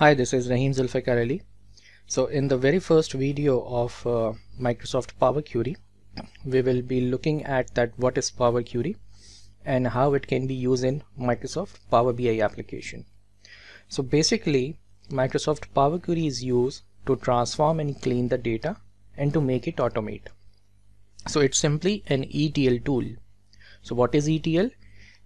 Hi, this is Rahim Zulfiqar Ali. So in the very first video of uh, Microsoft Power Query, we will be looking at that what is Power Query and how it can be used in Microsoft Power BI application. So basically, Microsoft Power Query is used to transform and clean the data and to make it automate. So it's simply an ETL tool. So what is ETL?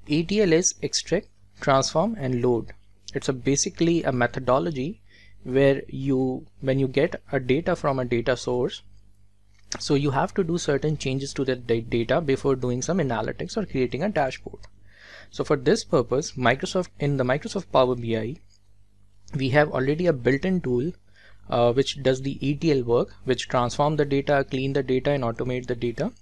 ETL is extract, transform and load it's a basically a methodology where you when you get a data from a data source so you have to do certain changes to the data before doing some analytics or creating a dashboard. So for this purpose Microsoft in the Microsoft Power BI we have already a built-in tool uh, which does the ETL work which transform the data clean the data and automate the data.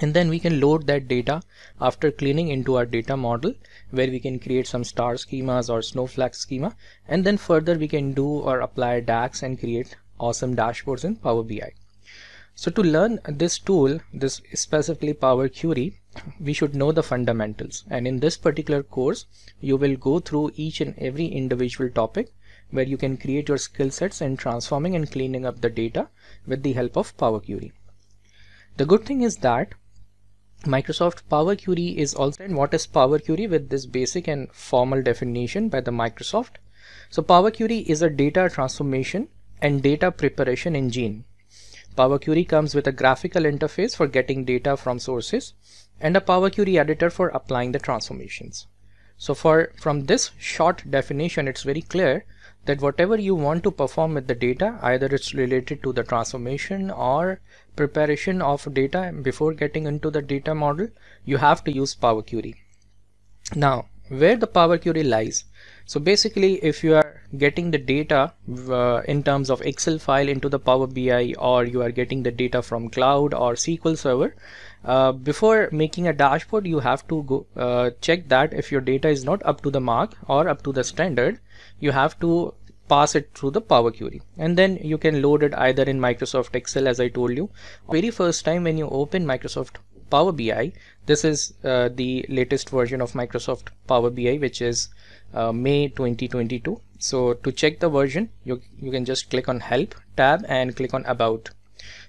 And then we can load that data after cleaning into our data model where we can create some star schemas or snowflake schema and then further we can do or apply DAX and create awesome dashboards in Power BI. So to learn this tool, this specifically Power Query, we should know the fundamentals and in this particular course you will go through each and every individual topic where you can create your skill sets in transforming and cleaning up the data with the help of Power Query. The good thing is that Microsoft Power Query is also and what is Power Query with this basic and formal definition by the Microsoft. So Power Query is a data transformation and data preparation engine. Power Query comes with a graphical interface for getting data from sources and a Power Query editor for applying the transformations. So for from this short definition it's very clear that whatever you want to perform with the data either it's related to the transformation or preparation of data before getting into the data model you have to use Power Query. Now where the Power Query lies so basically if you are getting the data uh, in terms of Excel file into the Power BI or you are getting the data from cloud or SQL server uh, before making a dashboard you have to go uh, check that if your data is not up to the mark or up to the standard you have to pass it through the Power Query. And then you can load it either in Microsoft Excel as I told you. Very first time when you open Microsoft Power BI this is uh, the latest version of Microsoft Power BI which is uh, May 2022 so to check the version you, you can just click on help tab and click on about.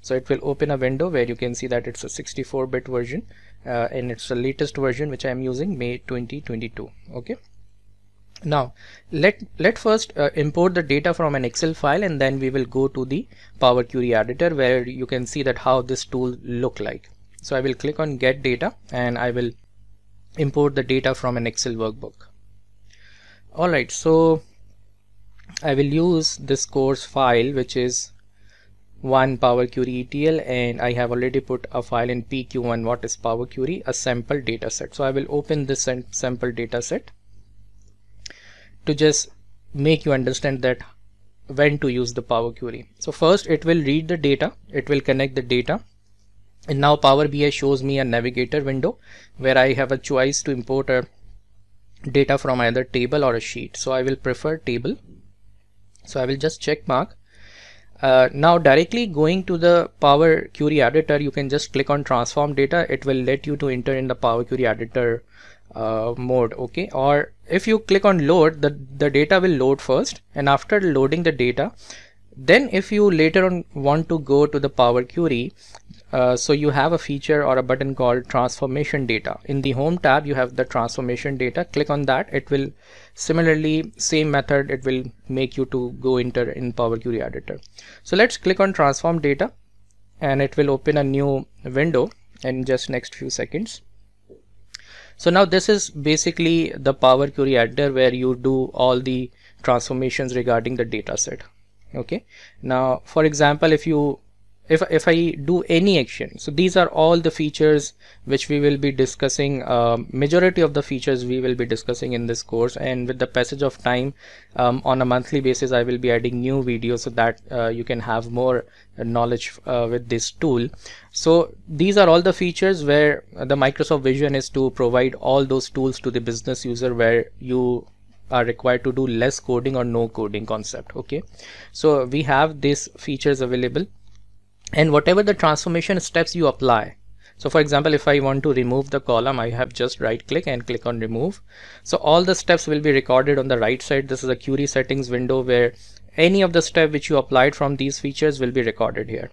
So it will open a window where you can see that it's a 64 bit version uh, and it's the latest version which I am using May 2022 okay now let let first uh, import the data from an excel file and then we will go to the power query editor where you can see that how this tool look like. So i will click on get data and i will import the data from an excel workbook. All right so i will use this course file which is one power query etl and i have already put a file in pq1 what is power query? A sample data set. So i will open this sample data set to just make you understand that when to use the Power Query. So first it will read the data, it will connect the data and now Power BI shows me a navigator window where I have a choice to import a data from either table or a sheet. So I will prefer table. So I will just check mark. Uh, now directly going to the Power Query editor, you can just click on transform data. It will let you to enter in the Power Query editor uh, mode okay? Or if you click on load the the data will load first. And after loading the data then if you later on want to go to the power query uh, so you have a feature or a button called transformation data. In the home tab you have the transformation data. Click on that. It will similarly same method it will make you to go enter in power query editor. So let's click on transform data and it will open a new window in just next few seconds so now this is basically the Power Query editor where you do all the transformations regarding the data set. Okay. Now, for example, if you if, if I do any action so these are all the features which we will be discussing uh, majority of the features we will be discussing in this course. And with the passage of time um, on a monthly basis I will be adding new videos so that uh, you can have more knowledge uh, with this tool. So these are all the features where the Microsoft vision is to provide all those tools to the business user where you are required to do less coding or no coding concept. Okay. So we have these features available and whatever the transformation steps you apply. So for example if I want to remove the column I have just right click and click on remove. So all the steps will be recorded on the right side. This is a query settings window where any of the step which you applied from these features will be recorded here.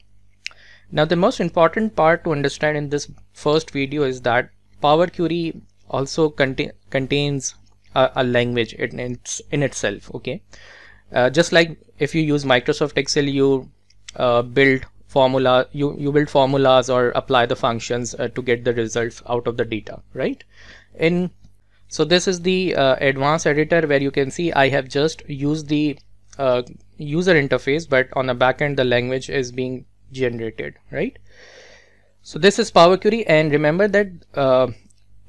Now the most important part to understand in this first video is that Power Query also contain, contains a, a, language in, its, in itself okay? Uh, just like if you use Microsoft Excel you uh, build formula you you build formulas or apply the functions uh, to get the results out of the data right? In so this is the uh, advanced editor where you can see I have just used the uh, user interface but on the back end the language is being generated right? So this is Power Query and remember that uh,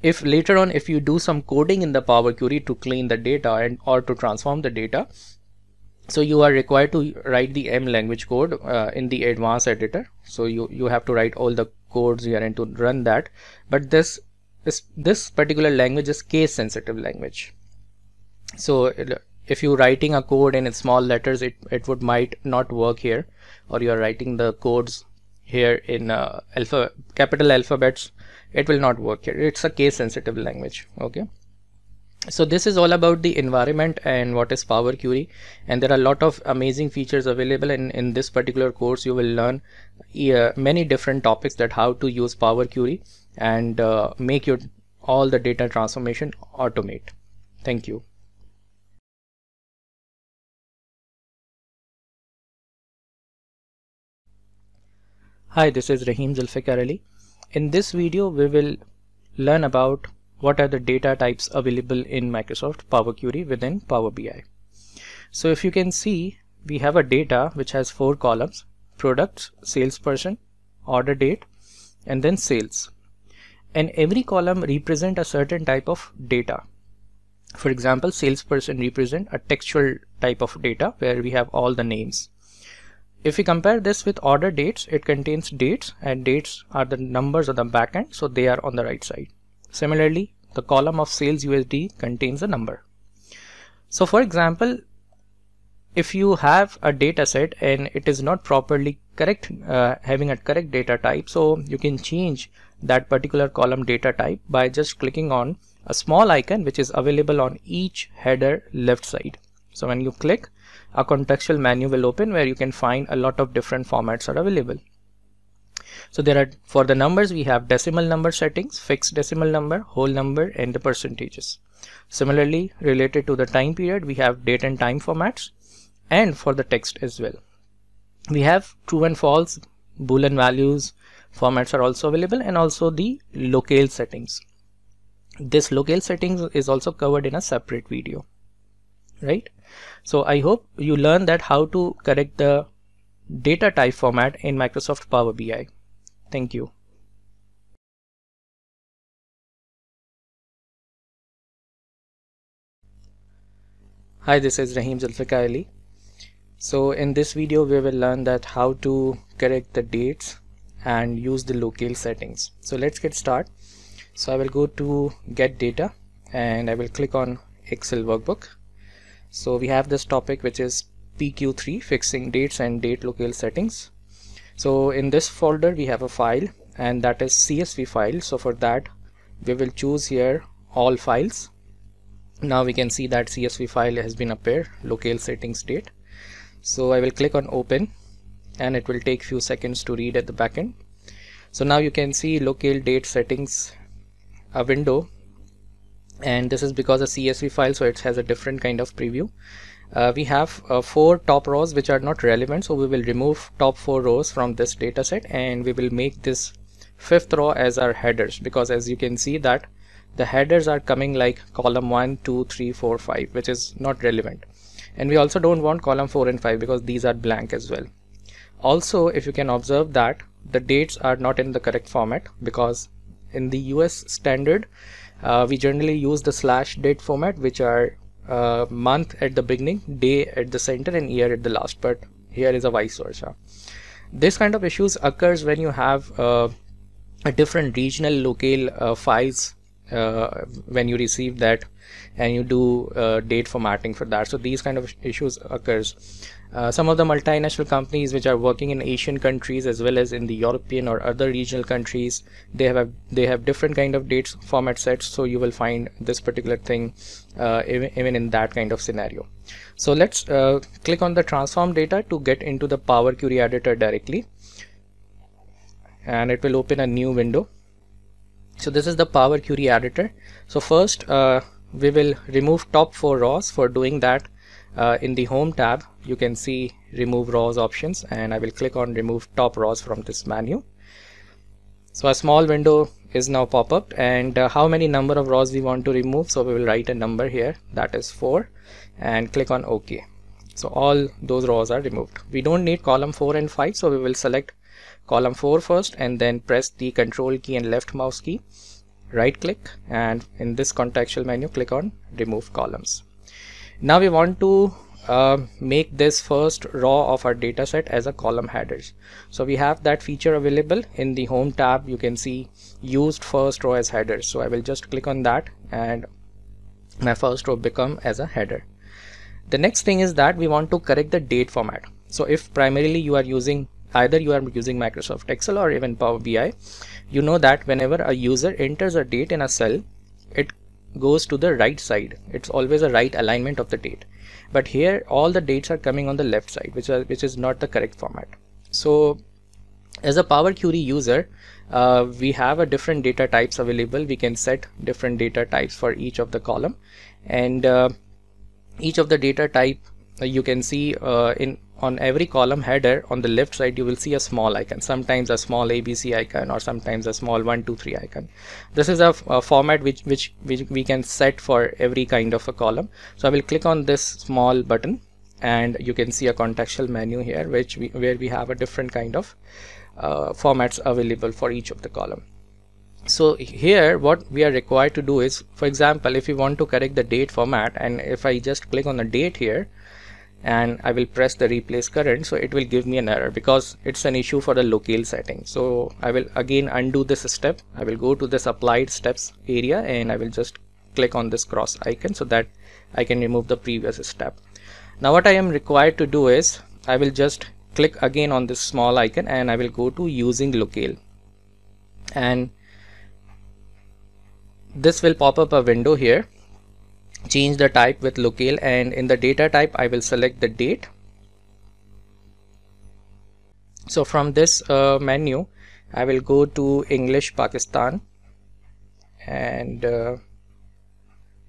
if later on if you do some coding in the Power Query to clean the data and or to transform the data so you are required to write the M language code uh, in the advanced editor. So you you have to write all the codes here and to run that. But this this this particular language is case sensitive language. So if you're writing a code in small letters it it would might not work here. Or you're writing the codes here in uh, alpha capital alphabets it will not work here. It's a case sensitive language okay so this is all about the environment and what is power query. And there are a lot of amazing features available and in this particular course. You will learn uh, many different topics that how to use power query and uh, make your all the data transformation automate. Thank you. Hi, this is Rahim Zulfiqar Ali. In this video, we will learn about what are the data types available in Microsoft Power Query within Power BI. So if you can see, we have a data which has four columns, products, salesperson, order date, and then sales. And every column represent a certain type of data. For example, salesperson represent a textual type of data where we have all the names. If we compare this with order dates, it contains dates and dates are the numbers on the backend, so they are on the right side. Similarly, the column of sales USD contains a number. So for example, if you have a data set and it is not properly correct, uh, having a correct data type, so you can change that particular column data type by just clicking on a small icon which is available on each header left side. So when you click, a contextual menu will open where you can find a lot of different formats are available. So there are for the numbers we have decimal number settings, fixed decimal number, whole number and the percentages. Similarly related to the time period we have date and time formats and for the text as well. We have true and false, boolean values formats are also available and also the locale settings. This locale settings is also covered in a separate video right so I hope you learn that how to correct the data type format in Microsoft Power BI thank you. Hi this is Rahim Zulfiqar Ali. So in this video we will learn that how to correct the dates and use the locale settings. So let's get started so I will go to get data and I will click on Excel workbook. So we have this topic which is PQ3 fixing dates and date locale settings so in this folder we have a file and that is CSV file. So for that we will choose here all files. Now we can see that CSV file has been appear locale settings date. So I will click on open and it will take few seconds to read at the backend so now you can see locale date settings a window and this is because a CSV file so it has a different kind of preview uh, we have uh, four top rows which are not relevant so we will remove top four rows from this data set and we will make this fifth row as our headers because as you can see that the headers are coming like column 1 2 3 4 5 which is not relevant. And we also don't want column 4 and 5 because these are blank as well. Also if you can observe that the dates are not in the correct format because in the US standard uh, we generally use the slash date format which are uh, month at the beginning day at the center and year at the last. But here is a vice versa. This kind of issues occurs when you have uh, a different regional locale uh, files uh, when you receive that and you do uh, date formatting for that. So these kind of issues occurs uh, some of the multinational companies which are working in Asian countries as well as in the European or other regional countries they have they have different kind of dates format sets so you will find this particular thing uh, even, in that kind of scenario. So let's uh, click on the transform data to get into the Power Query editor directly. And it will open a new window. So this is the power query editor. So first uh, we will remove top four rows for doing that uh, in the home tab you can see remove rows options and I will click on remove top rows from this menu. So a small window is now pop up and uh, how many number of rows we want to remove? So we will write a number here that is 4 and click on OK. So all those rows are removed. We don't need column 4 and 5 so we will select column 4 first and then press the control key and left mouse key. Right click and in this contextual menu click on remove columns now we want to uh, make this first row of our data set as a column headers. So we have that feature available in the home tab. You can see used first row as headers. So I will just click on that and my first row become as a header. The next thing is that we want to correct the date format. So if primarily you are using either you are using Microsoft Excel or even Power BI, you know that whenever a user enters a date in a cell, it goes to the right side. It's always a right alignment of the date. But here all the dates are coming on the left side, which, are, which is not the correct format. So as a Power Query user, uh, we have a different data types available. We can set different data types for each of the column and uh, each of the data type uh, you can see uh, in on every column header on the left side you will see a small icon. Sometimes a small abc icon or sometimes a small 1 2 3 icon. This is a, a format which, which which we can set for every kind of a column. So i will click on this small button and you can see a contextual menu here which we, where we have a different kind of uh, formats available for each of the column. So here what we are required to do is for example if you want to correct the date format and if i just click on the date here and I will press the replace current so it will give me an error because it's an issue for the locale setting. So I will again undo this step. I will go to this applied steps area and I will just click on this cross icon so that I can remove the previous step. Now what I am required to do is I will just click again on this small icon and I will go to using locale and this will pop up a window here change the type with locale and in the data type I will select the date. So from this uh, menu I will go to English Pakistan and uh,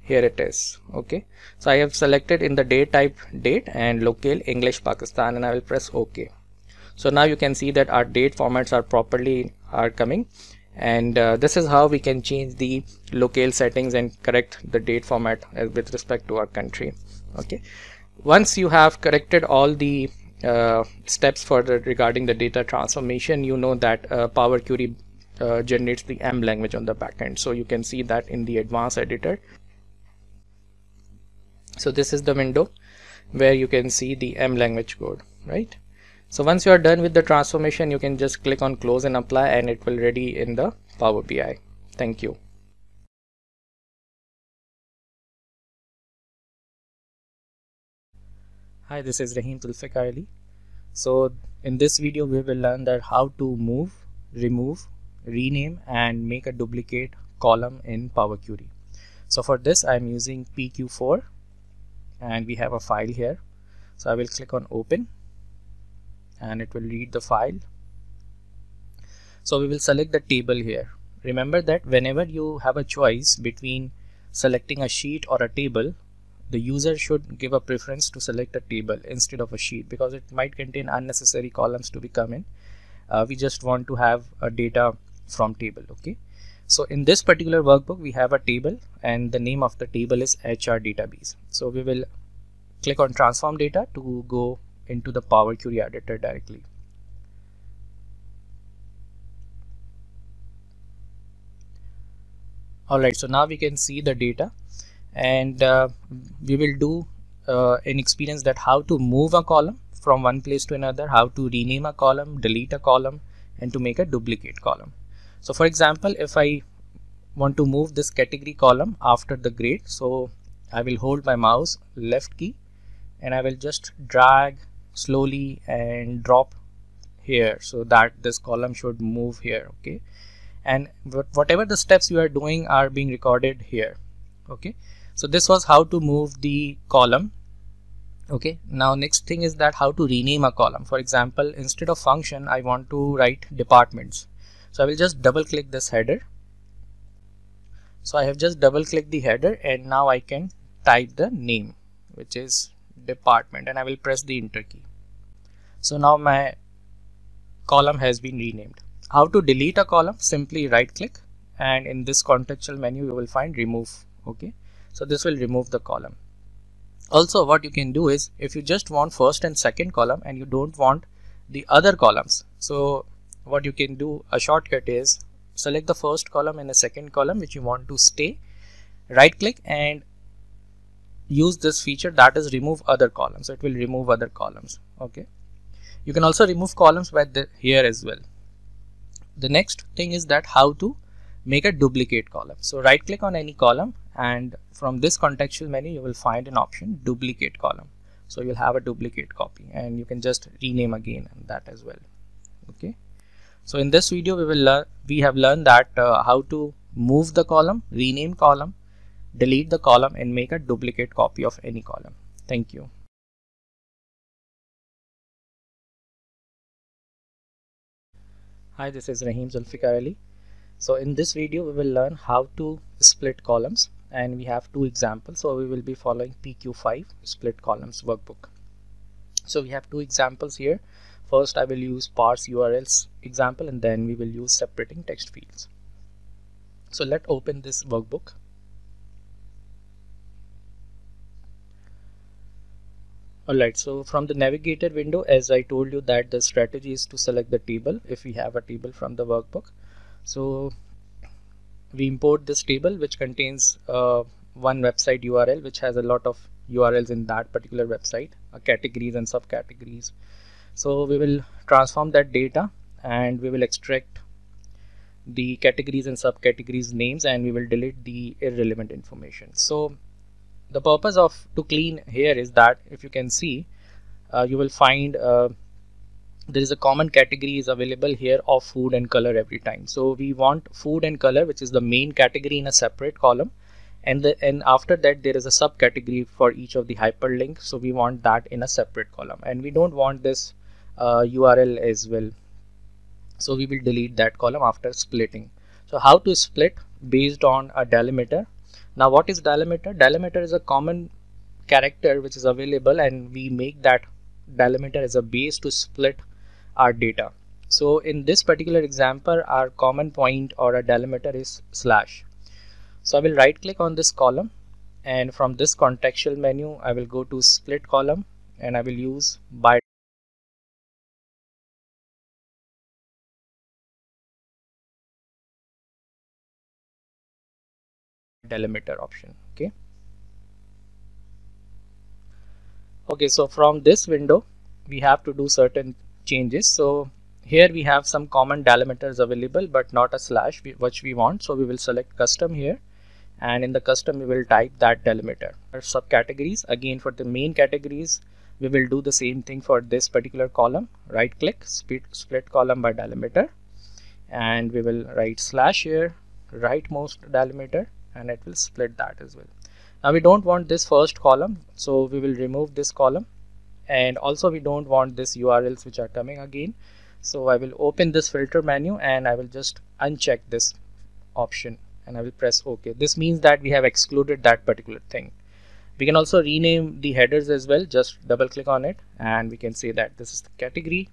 here it is okay? So I have selected in the date type date and locale English Pakistan and I will press OK so now you can see that our date formats are properly are coming and uh, this is how we can change the locale settings and correct the date format uh, with respect to our country. Okay? Once you have corrected all the uh, steps for the regarding the data transformation you know that uh, power query uh, generates the m language on the backend so you can see that in the advanced editor. So this is the window where you can see the m language code right so once you are done with the transformation, you can just click on close and apply and it will ready in the Power BI. Thank you. Hi, this is Rahim Zulfiqar So in this video, we will learn that how to move, remove, rename and make a duplicate column in Power Query. So for this, I'm using PQ4 and we have a file here. So I will click on open and it will read the file. So we will select the table here. Remember that whenever you have a choice between selecting a sheet or a table the user should give a preference to select a table instead of a sheet because it might contain unnecessary columns to be come in. Uh, we just want to have a data from table okay? So in this particular workbook we have a table and the name of the table is HR database. So we will click on transform data to go into the Power Query editor directly. Alright, so now we can see the data and uh, we will do uh, an experience that how to move a column from one place to another, how to rename a column, delete a column and to make a duplicate column. So for example, if I want to move this category column after the grade so I will hold my mouse left key and I will just drag slowly and drop here so that this column should move here okay? And whatever the steps you are doing are being recorded here okay? So this was how to move the column okay? Now next thing is that how to rename a column. For example instead of function I want to write departments. So I will just double click this header. So I have just double clicked the header and now I can type the name which is department and I will press the enter key so now my column has been renamed. How to delete a column? Simply right click and in this contextual menu you will find remove okay? So this will remove the column. Also what you can do is if you just want first and second column and you don't want the other columns so what you can do a shortcut is select the first column and the second column which you want to stay right click and use this feature that is remove other columns. So it will remove other columns okay you can also remove columns by the here as well. The next thing is that how to make a duplicate column. So right click on any column and from this contextual menu you will find an option duplicate column. So you'll have a duplicate copy and you can just rename again that as well. Okay? So in this video we will learn we have learned that uh, how to move the column rename column delete the column and make a duplicate copy of any column. Thank you Hi, this is Rahim Zulfiqar Ali. So in this video, we will learn how to split columns and we have two examples. So we will be following PQ5 split columns workbook. So we have two examples here. First, I will use parse URLs example and then we will use separating text fields. So let's open this workbook. Alright, so from the navigator window, as I told you that the strategy is to select the table if we have a table from the workbook. So we import this table which contains uh, one website URL which has a lot of URLs in that particular website, uh, categories and subcategories. So we will transform that data and we will extract the categories and subcategories names and we will delete the irrelevant information. So the purpose of to clean here is that if you can see uh, you will find uh, there is a common category is available here of food and color every time. So we want food and color which is the main category in a separate column. And the and after that there is a subcategory for each of the hyperlink. So we want that in a separate column. And we don't want this uh, URL as well. So we will delete that column after splitting. So how to split? Based on a delimiter now what is delimiter? Delimiter is a common character which is available and we make that delimiter as a base to split our data. So in this particular example our common point or a delimiter is slash. So I will right click on this column and from this contextual menu I will go to split column and I will use by delimiter option okay? Okay so from this window we have to do certain changes. So here we have some common delimiters available but not a slash which we want. So we will select custom here and in the custom we will type that delimiter Our subcategories again for the main categories we will do the same thing for this particular column. Right click split, split column by delimiter and we will write slash here rightmost delimiter and it will split that as well. Now we don't want this first column so we will remove this column. And also we don't want this URLs which are coming again. So I will open this filter menu and I will just uncheck this option and I will press OK. This means that we have excluded that particular thing. We can also rename the headers as well. Just double click on it and we can say that this is the category.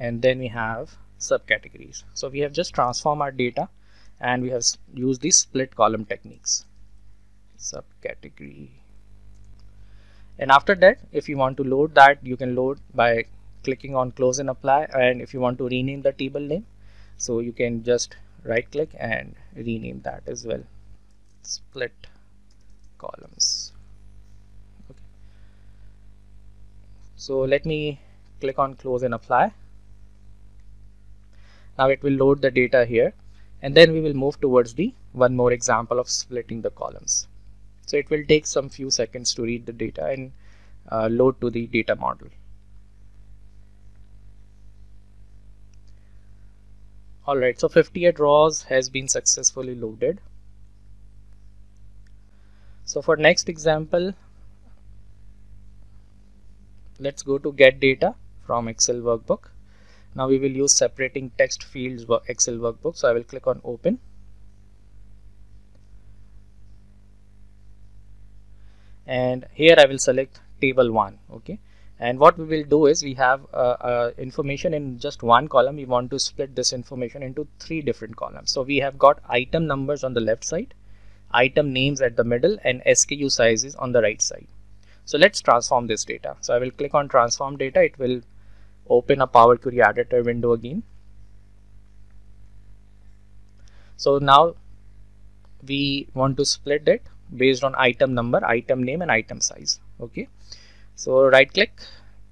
And then we have subcategories. So we have just transformed our data and we have used these split column techniques. Subcategory. And after that if you want to load that you can load by clicking on close and apply. And if you want to rename the table name so you can just right click and rename that as well. Split columns. Okay. So let me click on close and apply. Now it will load the data here and then we will move towards the one more example of splitting the columns. So it will take some few seconds to read the data and uh, load to the data model. Alright so 58 rows has been successfully loaded. So for next example let's go to get data from excel workbook now we will use separating text fields excel workbook. So i will click on open. And here i will select table 1 okay? And what we will do is we have uh, uh, information in just one column. We want to split this information into three different columns. So we have got item numbers on the left side item names at the middle and SKU sizes on the right side. So let's transform this data. So I will click on transform data. It will open a Power Query editor window again. So now we want to split it based on item number item name and item size okay? So right click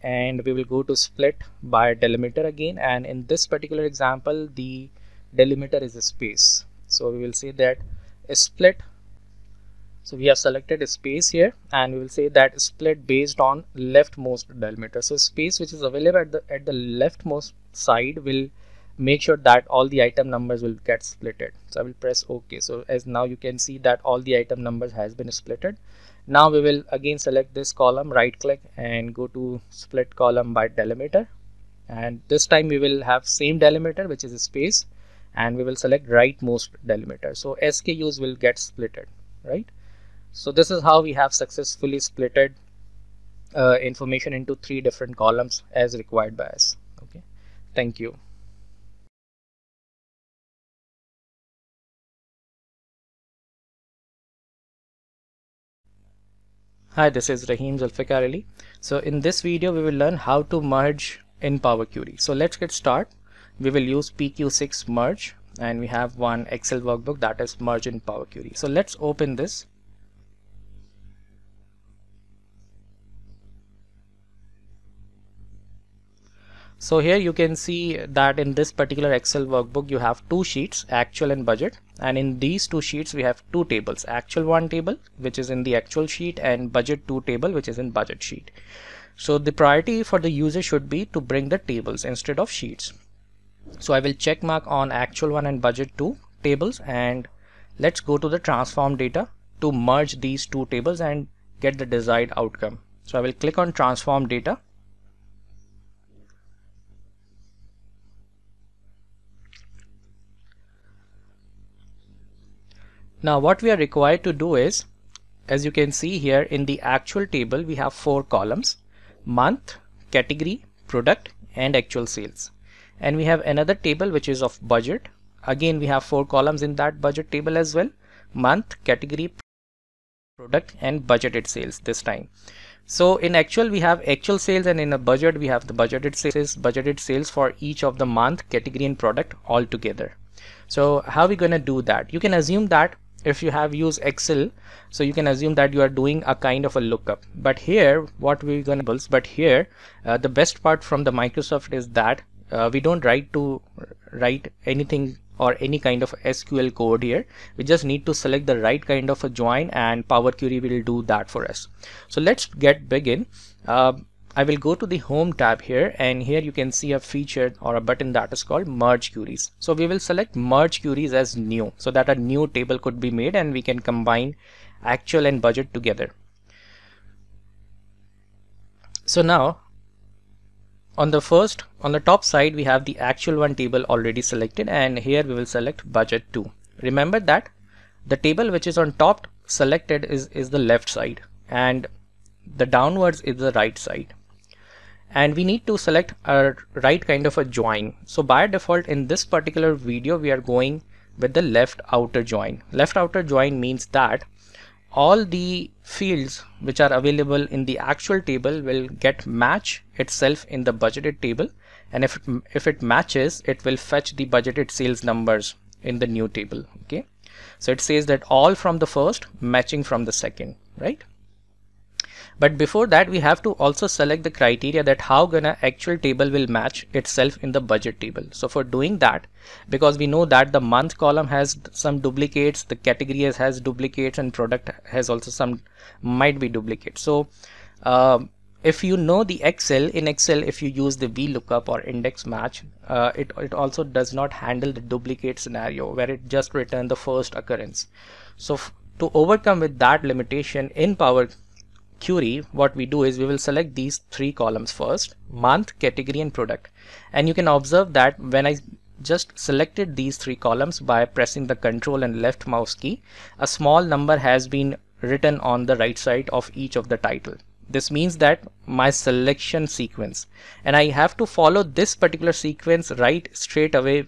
and we will go to split by delimiter again and in this particular example the delimiter is a space. So we will say that split so we have selected a space here and we will say that split based on leftmost delimiter so space which is available at the at the leftmost side will make sure that all the item numbers will get splitted. So i will press ok. So as now you can see that all the item numbers has been splitted. Now we will again select this column right click and go to split column by delimiter and this time we will have same delimiter which is a space and we will select rightmost delimiter so SKUs will get splitted right so this is how we have successfully splitted uh, information into three different columns as required by us okay thank you Hi, this is Rahim Zulfiqar Ali. So in this video, we will learn how to merge in Power Query. So let's get started. We will use PQ6 merge and we have one Excel workbook that is merge in Power Query. So let's open this. So here you can see that in this particular Excel workbook you have two sheets actual and budget and in these two sheets we have two tables actual one table which is in the actual sheet and budget 2 table which is in budget sheet. So the priority for the user should be to bring the tables instead of sheets. So I will check mark on actual one and budget 2 tables and let's go to the transform data to merge these two tables and get the desired outcome. So I will click on transform data Now what we are required to do is, as you can see here in the actual table, we have four columns, month, category, product and actual sales. And we have another table which is of budget. Again, we have four columns in that budget table as well, month, category, product and budgeted sales this time. So in actual we have actual sales and in a budget we have the budgeted sales, budgeted sales for each of the month, category and product all together. So how are we going to do that? You can assume that if you have used excel so you can assume that you are doing a kind of a lookup but here what we're gonna but here uh, the best part from the microsoft is that uh, we don't write to write anything or any kind of SQL code here. We just need to select the right kind of a join and Power Query will do that for us. So let's get begin. Uh, I will go to the home tab here and here you can see a feature or a button that is called merge queries. So we will select merge queries as new so that a new table could be made and we can combine actual and budget together. So now on the first on the top side we have the actual one table already selected and here we will select budget 2. Remember that the table which is on top selected is, is the left side and the downwards is the right side and we need to select a right kind of a join. So by default in this particular video we are going with the left outer join. Left outer join means that all the fields which are available in the actual table will get match itself in the budgeted table. And if it, if it matches it will fetch the budgeted sales numbers in the new table. Okay? So it says that all from the first matching from the second. Right but before that we have to also select the criteria that how gonna actual table will match itself in the budget table. So for doing that because we know that the month column has some duplicates the category has duplicates and product has also some might be duplicates. So uh, if you know the Excel in Excel if you use the VLOOKUP or index match uh, it, it also does not handle the duplicate scenario where it just return the first occurrence. So to overcome with that limitation in Power Query what we do is we will select these three columns first month category and product. And you can observe that when I just selected these three columns by pressing the control and left mouse key a small number has been written on the right side of each of the title. This means that my selection sequence. And I have to follow this particular sequence right straight away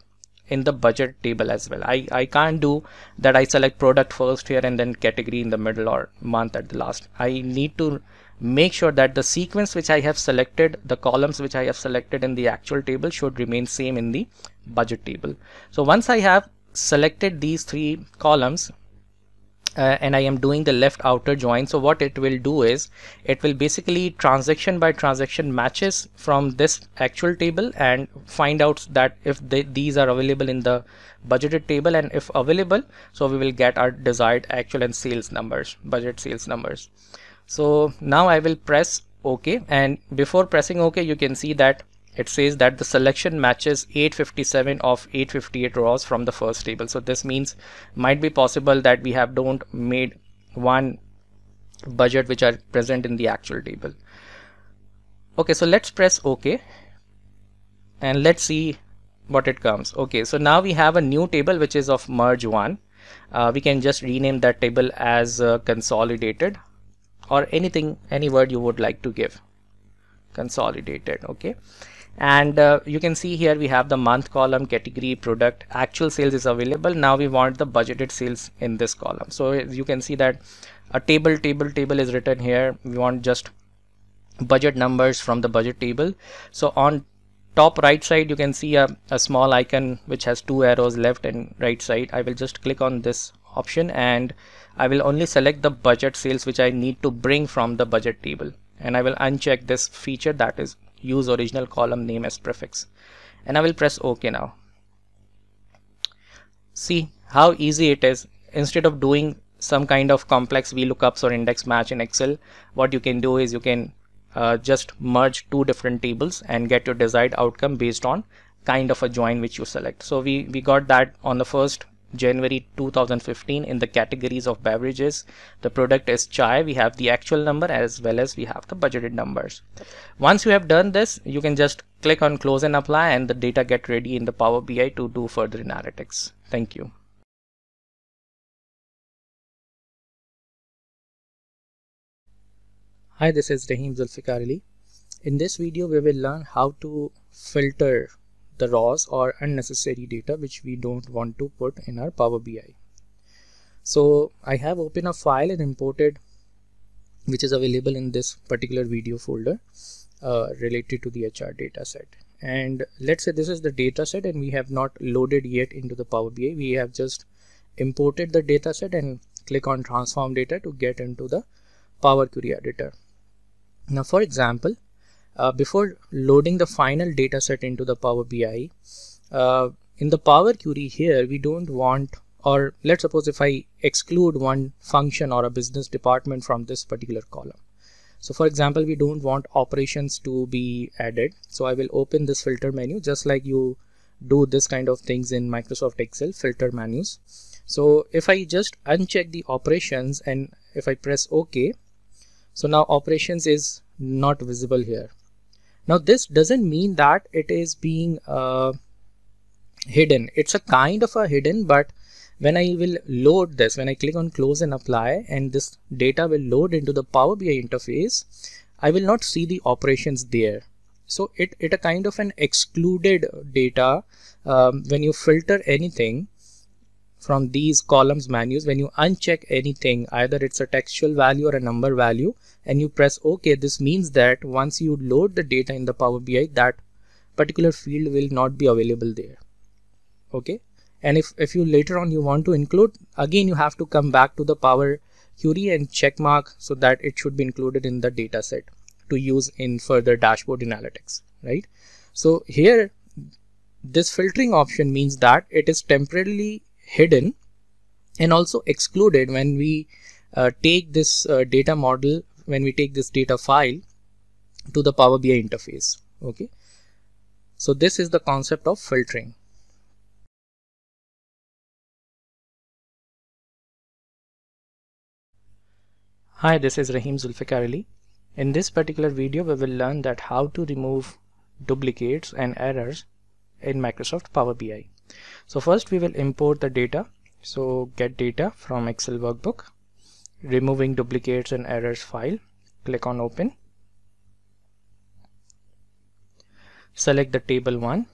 in the budget table as well. I, I can't do that I select product first here and then category in the middle or month at the last. I need to make sure that the sequence which I have selected the columns which I have selected in the actual table should remain same in the budget table. So once I have selected these three columns uh, and I am doing the left outer join so what it will do is it will basically transaction by transaction matches from this actual table and find out that if they, these are available in the budgeted table. And if available so we will get our desired actual and sales numbers budget sales numbers. So now I will press OK. And before pressing OK you can see that it says that the selection matches 857 of 858 rows from the first table. So this means might be possible that we have don't made one budget which are present in the actual table. Okay so let's press ok and let's see what it comes. Okay so now we have a new table which is of merge one. Uh, we can just rename that table as uh, consolidated or anything any word you would like to give. Consolidated okay and uh, you can see here we have the month column category product. Actual sales is available. Now we want the budgeted sales in this column. So you can see that a table table table is written here. We want just budget numbers from the budget table. So on top right side you can see a, a small icon which has two arrows left and right side. I will just click on this option and I will only select the budget sales which I need to bring from the budget table. And I will uncheck this feature that is use original column name as prefix and I will press OK now. See how easy it is instead of doing some kind of complex VLOOKUPs or index match in Excel what you can do is you can uh, just merge two different tables and get your desired outcome based on kind of a join which you select. So we, we got that on the first January 2015 in the categories of beverages. The product is chai. We have the actual number as well as we have the budgeted numbers. Once you have done this, you can just click on close and apply and the data get ready in the Power BI to do further analytics. Thank you. Hi, this is Rahim Zulfiqar Ali. In this video, we will learn how to filter the raws or unnecessary data which we don't want to put in our Power BI. So I have opened a file and imported which is available in this particular video folder uh, related to the HR data set. And let's say this is the data set and we have not loaded yet into the Power BI. We have just imported the data set and click on transform data to get into the Power Query editor. Now for example, uh, before loading the final data set into the Power BI, uh, in the Power Query here, we don't want, or let's suppose if I exclude one function or a business department from this particular column. So for example, we don't want operations to be added. So I will open this filter menu just like you do this kind of things in Microsoft Excel filter menus. So if I just uncheck the operations and if I press OK, so now operations is not visible here. Now this doesn't mean that it is being uh, hidden. It's a kind of a hidden, but when I will load this, when I click on close and apply and this data will load into the Power BI interface, I will not see the operations there. So it, it a kind of an excluded data um, when you filter anything from these columns menus when you uncheck anything either it's a textual value or a number value and you press ok this means that once you load the data in the power bi that particular field will not be available there okay and if if you later on you want to include again you have to come back to the power query and check mark so that it should be included in the data set to use in further dashboard analytics, right? So here, this filtering option means that it is temporarily hidden and also excluded when we uh, take this uh, data model, when we take this data file to the Power BI interface, okay? So this is the concept of filtering. Hi, this is Rahim Zulfiqar Ali. In this particular video, we will learn that how to remove duplicates and errors in Microsoft Power BI. So first we will import the data. So get data from Excel workbook, removing duplicates and errors file. Click on open. Select the table 1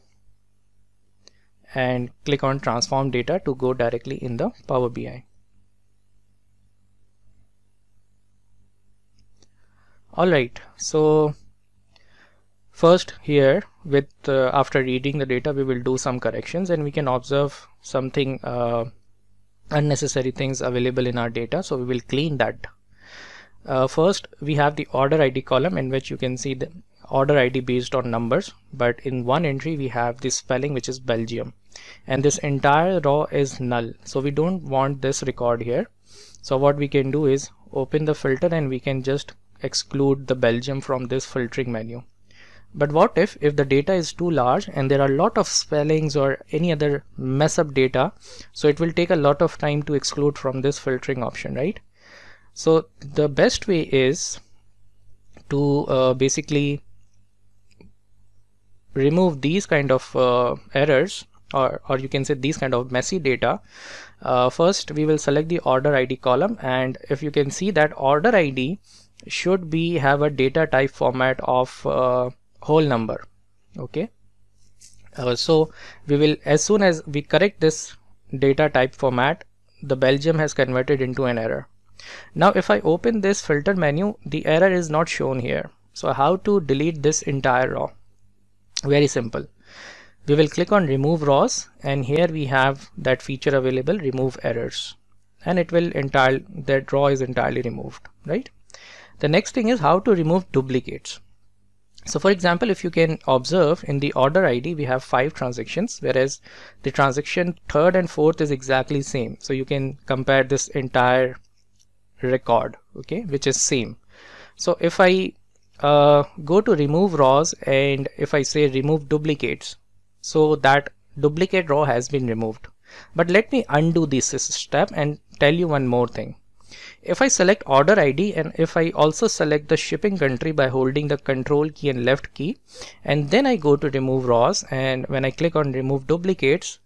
and click on transform data to go directly in the Power BI. Alright, so first here with uh, after reading the data we will do some corrections and we can observe something uh, unnecessary things available in our data so we will clean that. Uh, first we have the order ID column in which you can see the order ID based on numbers but in one entry we have this spelling which is Belgium and this entire row is null so we don't want this record here so what we can do is open the filter and we can just exclude the Belgium from this filtering menu. But what if, if the data is too large and there are a lot of spellings or any other mess up data, so it will take a lot of time to exclude from this filtering option, right? So the best way is to uh, basically remove these kind of uh, errors or, or you can say these kind of messy data uh, first we will select the order ID column and if you can see that order ID should be have a data type format of uh, whole number okay? Uh, so we will as soon as we correct this data type format the Belgium has converted into an error. Now if I open this filter menu the error is not shown here. So how to delete this entire row very simple. We will click on remove rows and here we have that feature available remove errors. And it will entire that row is entirely removed right? The next thing is how to remove duplicates. So for example, if you can observe in the order ID, we have five transactions, whereas the transaction third and fourth is exactly same. So you can compare this entire record, okay, which is same. So if I uh, go to remove rows and if I say remove duplicates, so that duplicate row has been removed. But let me undo this step and tell you one more thing. If I select order ID and if I also select the shipping country by holding the control key and left key and then I go to remove rows and when I click on remove duplicates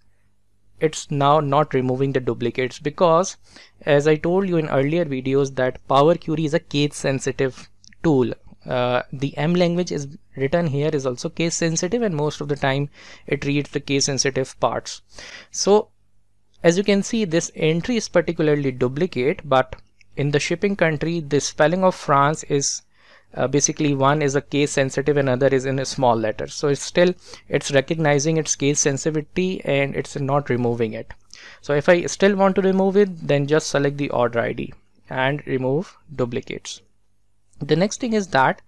it's now not removing the duplicates because as I told you in earlier videos that Power Query is a case sensitive tool. Uh, the M language is written here is also case sensitive and most of the time it reads the case sensitive parts. So as you can see this entry is particularly duplicate but in the shipping country the spelling of France is uh, basically one is a case sensitive and other is in a small letter. So it's still it's recognizing its case sensitivity and it's not removing it. So if I still want to remove it then just select the order ID and remove duplicates. The next thing is that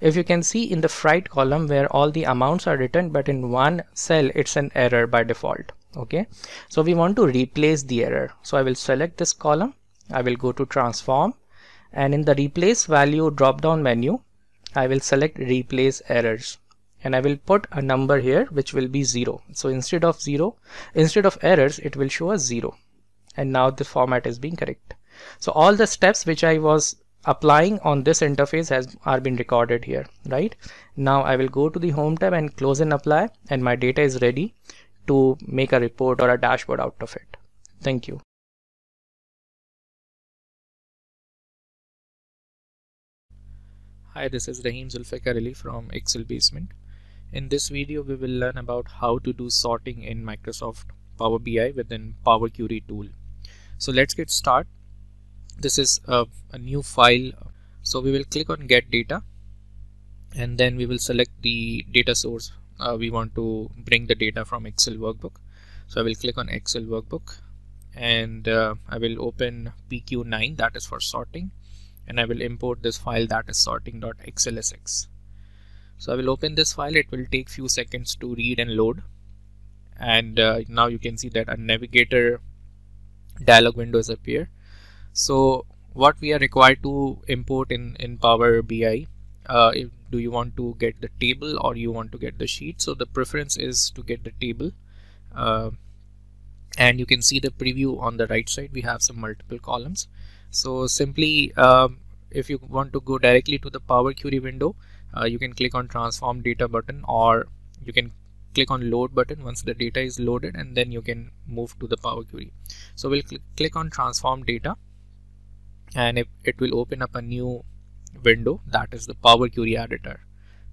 if you can see in the freight column where all the amounts are written but in one cell it's an error by default okay? So we want to replace the error. So I will select this column. I will go to transform. And in the replace value drop down menu I will select replace errors. And I will put a number here which will be 0 so instead of 0 instead of errors it will show a 0 and now the format is being correct. So all the steps which I was applying on this interface has are been recorded here right? Now I will go to the home tab and close and apply and my data is ready to make a report or a dashboard out of it thank you Hi, this is Rahim Zulfiqar Ali from Excel Basement. In this video, we will learn about how to do sorting in Microsoft Power BI within Power Query tool. So let's get start. This is a, a new file. So we will click on get data and then we will select the data source. Uh, we want to bring the data from Excel workbook. So I will click on Excel workbook and uh, I will open pq9 that is for sorting and I will import this file that is sorting.xlsx so I will open this file. It will take few seconds to read and load. And uh, now you can see that a navigator dialog windows appear so what we are required to import in in Power BI uh, do you want to get the table or you want to get the sheet? So the preference is to get the table. Uh, and you can see the preview on the right side. We have some multiple columns. So simply um, if you want to go directly to the Power Query window uh, you can click on transform data button or you can click on load button once the data is loaded and then you can move to the Power Query. So we'll cl click on transform data. And it, it will open up a new window that is the Power Query editor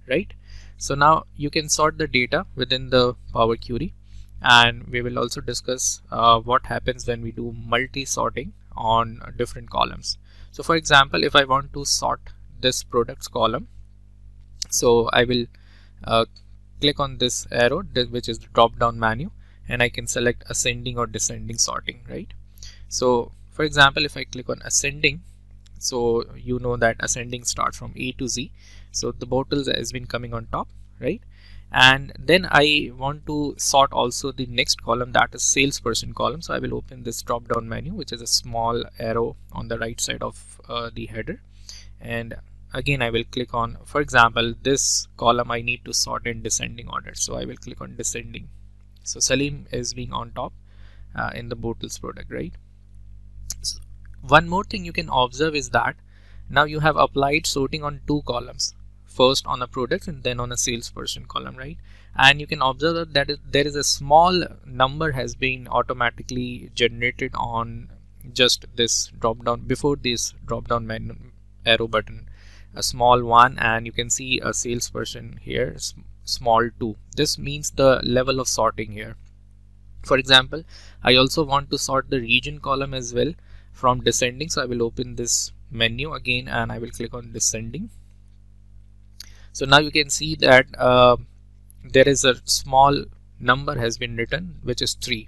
right? So now you can sort the data within the Power Query and we will also discuss uh, what happens when we do multi-sorting on different columns. So for example if I want to sort this products column so I will uh, click on this arrow which is the drop down menu and I can select ascending or descending sorting right? So for example if I click on ascending so you know that ascending starts from A to Z. So the bottles has been coming on top right? And then I want to sort also the next column that is salesperson column. So I will open this drop down menu which is a small arrow on the right side of uh, the header. And again I will click on for example this column I need to sort in descending order. So I will click on descending. So Salim is being on top uh, in the bottles product right one more thing you can observe is that now you have applied sorting on two columns. First on a product and then on a salesperson column right? And you can observe that there is a small number has been automatically generated on just this drop down before this drop down menu arrow button. A small one and you can see a salesperson here small two. This means the level of sorting here. For example I also want to sort the region column as well from descending. So I will open this menu again and I will click on descending. So now you can see that uh, there is a small number has been written which is 3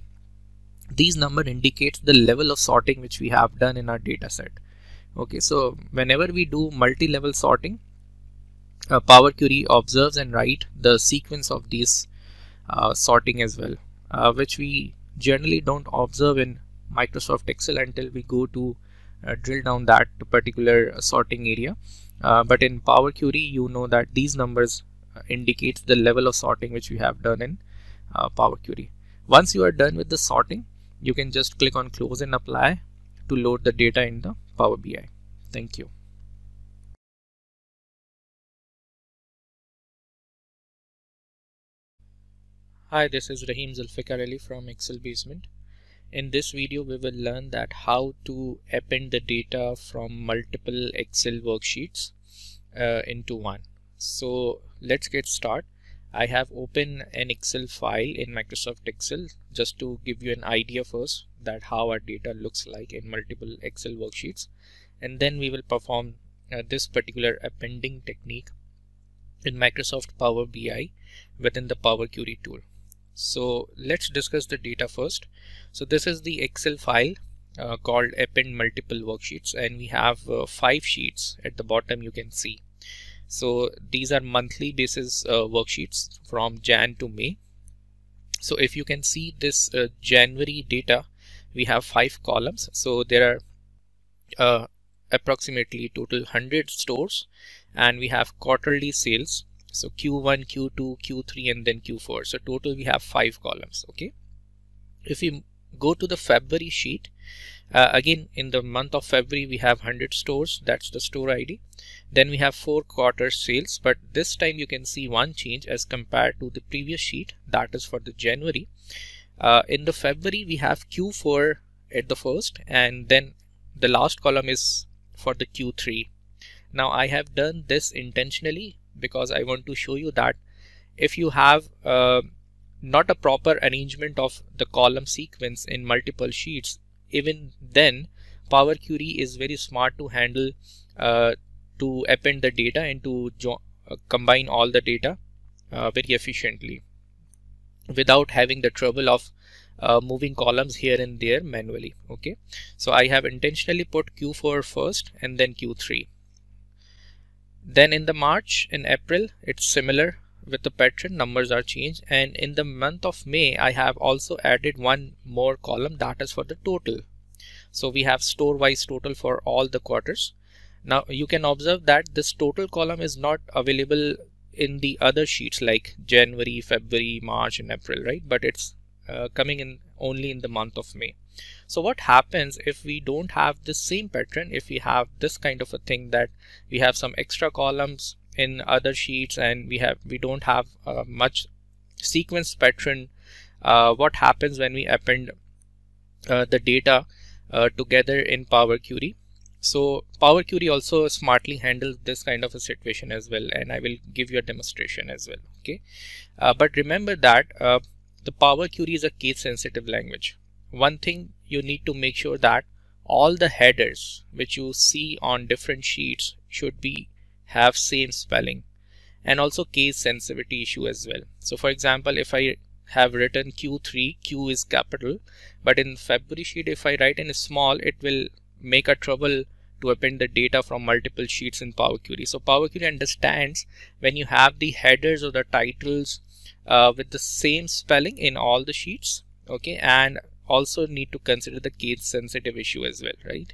these number indicates the level of sorting which we have done in our data set. Okay so whenever we do multi-level sorting uh, Power Query observes and write the sequence of these uh, sorting as well uh, which we generally don't observe in Microsoft Excel until we go to uh, drill down that particular sorting area uh, but in Power Query you know that these numbers uh, indicates the level of sorting which we have done in uh, Power Query. Once you are done with the sorting you can just click on close and apply to load the data in the Power BI. Thank you. Hi, this is Rahim Zulfiqar Ali from Excel Basement. In this video, we will learn that how to append the data from multiple Excel worksheets uh, into one. So let's get started. I have opened an Excel file in Microsoft Excel just to give you an idea first that how our data looks like in multiple Excel worksheets. And then we will perform uh, this particular appending technique in Microsoft Power BI within the Power Query tool. So let's discuss the data first. So this is the Excel file uh, called append multiple worksheets and we have uh, five sheets at the bottom you can see. So these are monthly basis uh, worksheets from Jan to May. So if you can see this uh, January data, we have five columns. So there are uh, approximately total 100 stores and we have quarterly sales so q1 q2 q3 and then q4 so total we have five columns okay? If we go to the february sheet uh, again in the month of february we have 100 stores. That's the store id then we have four quarter sales but this time you can see one change as compared to the previous sheet. That is for the january. Uh, in the february we have q4 at the first and then the last column is for the q3 now i have done this intentionally because I want to show you that if you have uh, not a proper arrangement of the column sequence in multiple sheets even then Power Query is very smart to handle uh, to append the data and to uh, combine all the data uh, very efficiently without having the trouble of uh, moving columns here and there manually okay? So I have intentionally put Q4 first and then Q3 then in the March in April it's similar with the pattern. Numbers are changed. And in the month of May I have also added one more column that is for the total. So we have store wise total for all the quarters. Now you can observe that this total column is not available in the other sheets like January, February, March and April, right? But it's uh, coming in only in the month of May. So what happens if we don't have the same pattern, if we have this kind of a thing that we have some extra columns in other sheets and we have we don't have uh, much sequence pattern, uh, what happens when we append uh, the data uh, together in Power Query? So Power Query also smartly handles this kind of a situation as well and I will give you a demonstration as well okay uh, but remember that uh, the Power Query is a case sensitive language one thing you need to make sure that all the headers which you see on different sheets should be have same spelling and also case sensitivity issue as well so for example if I have written Q3 Q is capital but in February sheet if I write in small it will make a trouble to append the data from multiple sheets in Power Query. So Power Query understands when you have the headers or the titles uh, with the same spelling in all the sheets, okay, and also need to consider the case sensitive issue as well, right?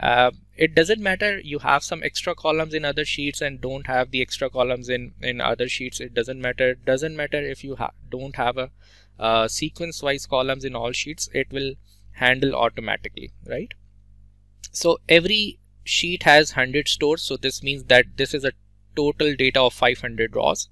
Uh, it doesn't matter you have some extra columns in other sheets and don't have the extra columns in in other sheets it doesn't matter. It doesn't matter if you ha don't have a uh, sequence wise columns in all sheets it will handle automatically right? So every sheet has 100 stores so this means that this is a total data of 500 rows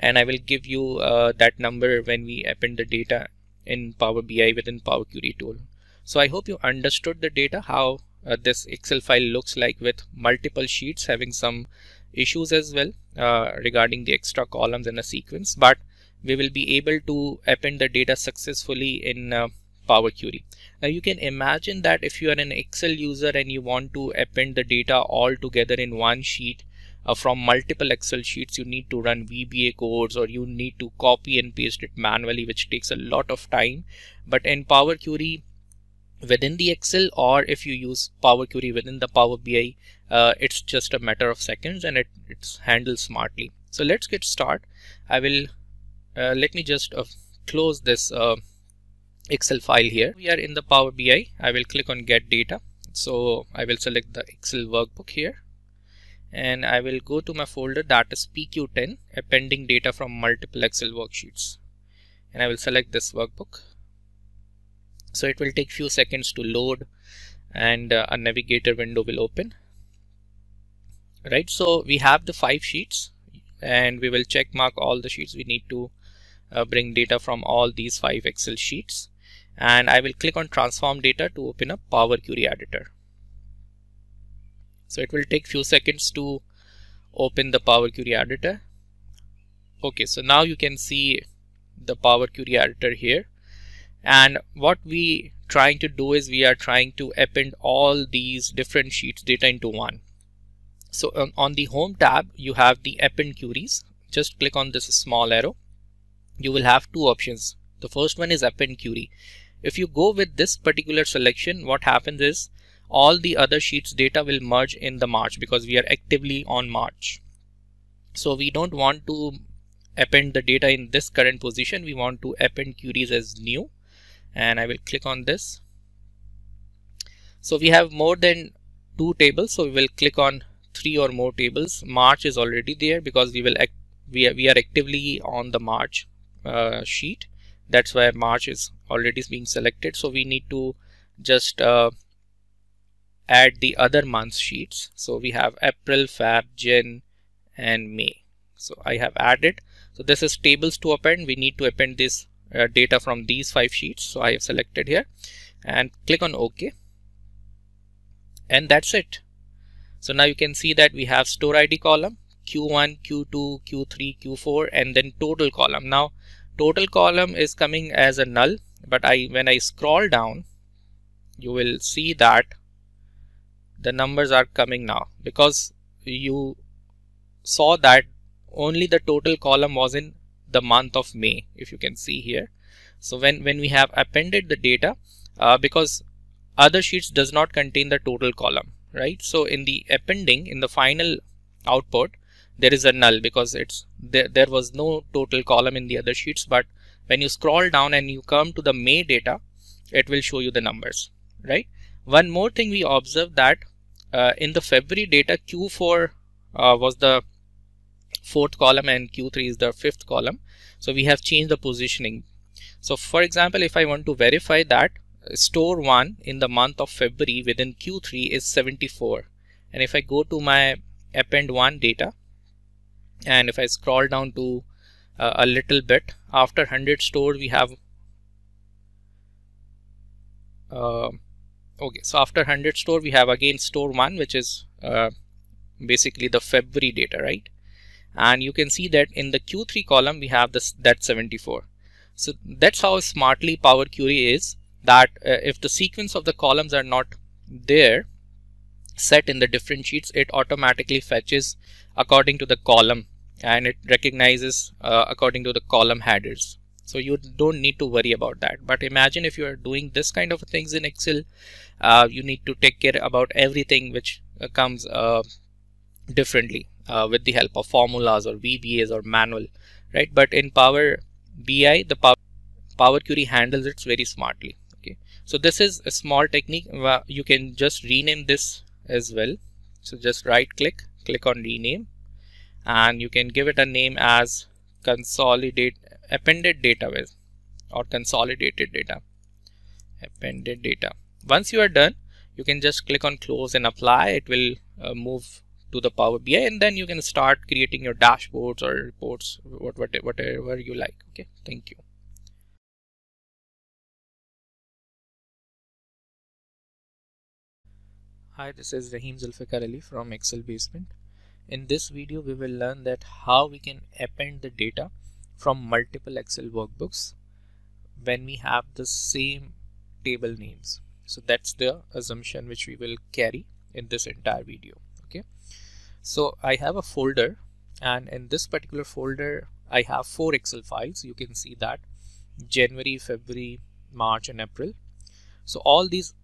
and I will give you uh, that number when we append the data in Power BI within Power Query tool. So I hope you understood the data how uh, this Excel file looks like with multiple sheets having some issues as well uh, regarding the extra columns in a sequence but we will be able to append the data successfully in uh, Power Query. Now you can imagine that if you are an Excel user and you want to append the data all together in one sheet uh, from multiple Excel sheets, you need to run VBA codes or you need to copy and paste it manually, which takes a lot of time. But in Power Query, within the Excel or if you use Power Query within the Power BI, uh, it's just a matter of seconds and it, it's handled smartly. So let's get started. I will uh, let me just uh, close this uh, Excel file here. We are in the Power BI. I will click on get data. So I will select the Excel workbook here and I will go to my folder that is PQ10 appending data from multiple Excel worksheets and I will select this workbook. So it will take few seconds to load and uh, a navigator window will open. Right, so we have the five sheets and we will check mark all the sheets we need to uh, bring data from all these five Excel sheets and I will click on transform data to open up Power Query editor. So it will take few seconds to open the Power Query editor. Okay, so now you can see the Power Query editor here. And what we trying to do is we are trying to append all these different sheets data into one. So um, on the home tab, you have the append queries. Just click on this small arrow. You will have two options. The first one is append query. If you go with this particular selection, what happens is all the other sheets data will merge in the March because we are actively on March. So we don't want to append the data in this current position. We want to append queries as new and I will click on this. So we have more than two tables. So we will click on three or more tables. March is already there because we will act we are, we are actively on the March uh, sheet that's why March is already being selected so we need to just uh, add the other months sheets. So we have April Feb Jan and May. So I have added. So this is tables to append. We need to append this uh, data from these five sheets. So I have selected here. And click on OK. And that's it. So now you can see that we have store ID column Q1 Q2 Q3 Q4 and then total column. Now total column is coming as a null but I when I scroll down you will see that the numbers are coming now. Because you saw that only the total column was in the month of May if you can see here. So when when we have appended the data uh, because other sheets does not contain the total column right? So in the appending in the final output there is a null because it's there, there was no total column in the other sheets. But when you scroll down and you come to the May data it will show you the numbers right? One more thing we observed that uh, in the February data Q4 uh, was the fourth column and Q3 is the fifth column. So we have changed the positioning. So for example if I want to verify that store 1 in the month of February within Q3 is 74 and if I go to my append 1 data and if I scroll down to uh, a little bit after 100 stores we have uh, okay so after 100 store we have again store 1 which is uh, basically the February data right? And you can see that in the Q3 column we have this that 74 so that's how smartly Power Query is that uh, if the sequence of the columns are not there set in the different sheets it automatically fetches according to the column and it recognizes uh, according to the column headers so you don't need to worry about that. But imagine if you are doing this kind of things in excel uh, you need to take care about everything which uh, comes uh, differently uh, with the help of formulas or VBAs or manual right? But in power BI the power, power query handles it very smartly okay? So this is a small technique you can just rename this as well. So just right click click on rename and you can give it a name as consolidate appended database or consolidated data. Appended data. Once you are done you can just click on close and apply. It will uh, move to the Power BI and then you can start creating your dashboards or reports whatever you like. Okay? Thank you. Hi this is Rahim Zulfiqar Ali from Excel Basement. In this video we will learn that how we can append the data from multiple Excel workbooks when we have the same table names. So that's the assumption which we will carry in this entire video okay? So I have a folder and in this particular folder I have four Excel files. You can see that January February March and April. So all these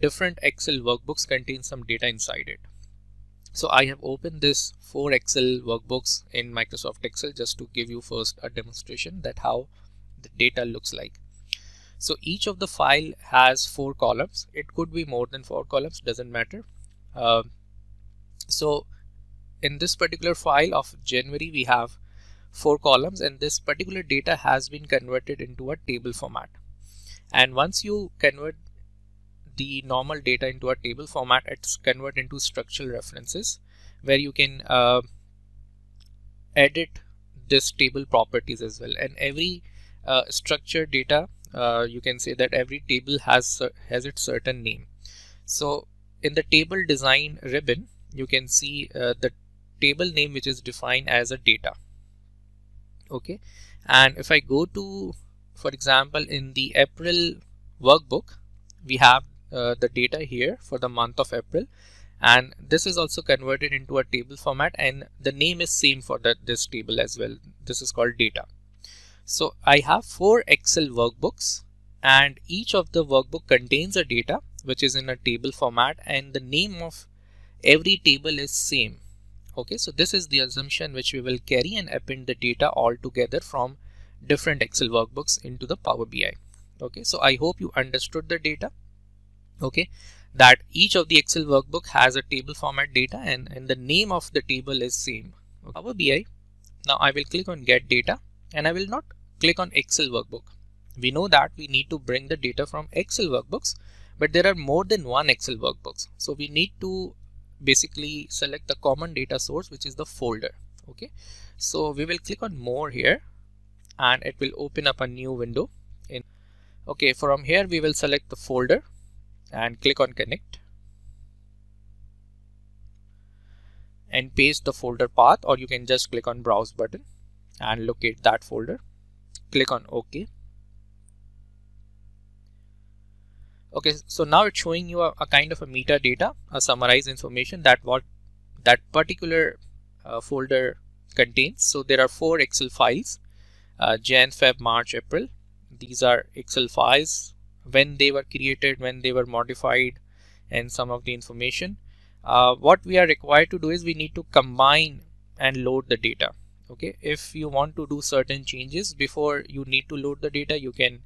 different Excel workbooks contain some data inside it so I have opened this four Excel workbooks in Microsoft Excel just to give you first a demonstration that how the data looks like. So each of the file has four columns. It could be more than four columns doesn't matter. Uh, so in this particular file of January we have four columns and this particular data has been converted into a table format. And once you convert the normal data into a table format it's converted into structural references where you can uh, edit this table properties as well. And every uh, structured data uh, you can say that every table has has its certain name. So in the table design ribbon you can see uh, the table name which is defined as a data. Okay? And if I go to for example in the April workbook we have uh, the data here for the month of April. And this is also converted into a table format and the name is same for that this table as well. This is called data. So I have four Excel workbooks and each of the workbook contains a data which is in a table format and the name of every table is same. Okay so this is the assumption which we will carry and append the data all together from different Excel workbooks into the Power BI okay so I hope you understood the data okay that each of the Excel workbook has a table format data and, and the name of the table is same. Power BI. Now I will click on get data and I will not click on Excel workbook. We know that we need to bring the data from Excel workbooks, but there are more than one Excel workbooks. So we need to basically select the common data source, which is the folder. Okay. So we will click on more here and it will open up a new window. In okay, from here we will select the folder and click on connect and paste the folder path or you can just click on browse button and locate that folder. Click on ok. Okay so now it's showing you a, a kind of a metadata a summarized information that what that particular uh, folder contains. So there are four excel files uh, Jan, Feb, March, April. These are Excel files when they were created, when they were modified and some of the information. Uh, what we are required to do is we need to combine and load the data. Okay, if you want to do certain changes before you need to load the data, you can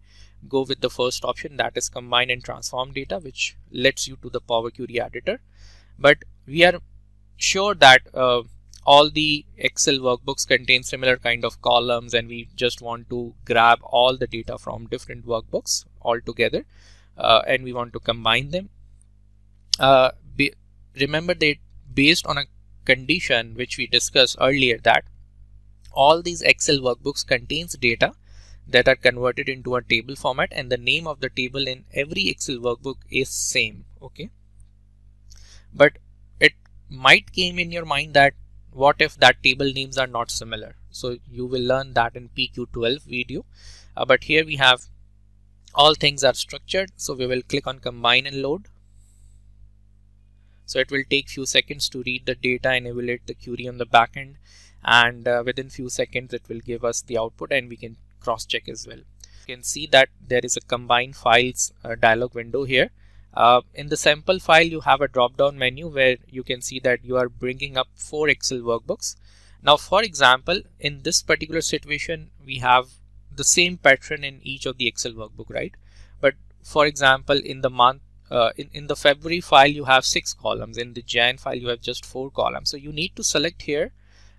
go with the first option that is combine and transform data, which lets you to the Power Query editor. But we are sure that uh, all the Excel workbooks contain similar kind of columns and we just want to grab all the data from different workbooks all together uh, and we want to combine them. Uh, be, remember that based on a condition which we discussed earlier that all these Excel workbooks contains data that are converted into a table format and the name of the table in every Excel workbook is same okay? But it might came in your mind that what if that table names are not similar? So you will learn that in pq12 video. Uh, but here we have all things are structured so we will click on combine and load. So it will take few seconds to read the data and evaluate the query on the backend and uh, within few seconds it will give us the output and we can cross check as well. You can see that there is a combine files uh, dialog window here. Uh, in the sample file, you have a drop-down menu where you can see that you are bringing up four Excel workbooks. Now, for example, in this particular situation, we have the same pattern in each of the Excel workbook, right? But for example, in the month, uh, in, in the February file, you have six columns. In the Jan file, you have just four columns. So you need to select here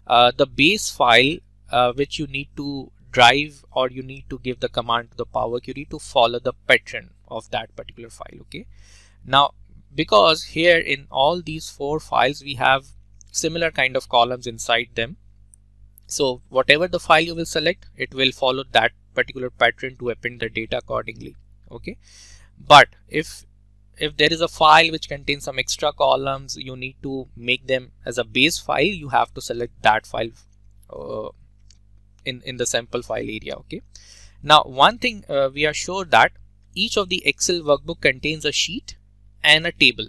uh, the base file uh, which you need to drive or you need to give the command to the Power Query to follow the pattern of that particular file okay now because here in all these four files we have similar kind of columns inside them so whatever the file you will select it will follow that particular pattern to append the data accordingly okay but if if there is a file which contains some extra columns you need to make them as a base file you have to select that file uh, in in the sample file area okay now one thing uh, we are sure that each of the Excel workbook contains a sheet and a table.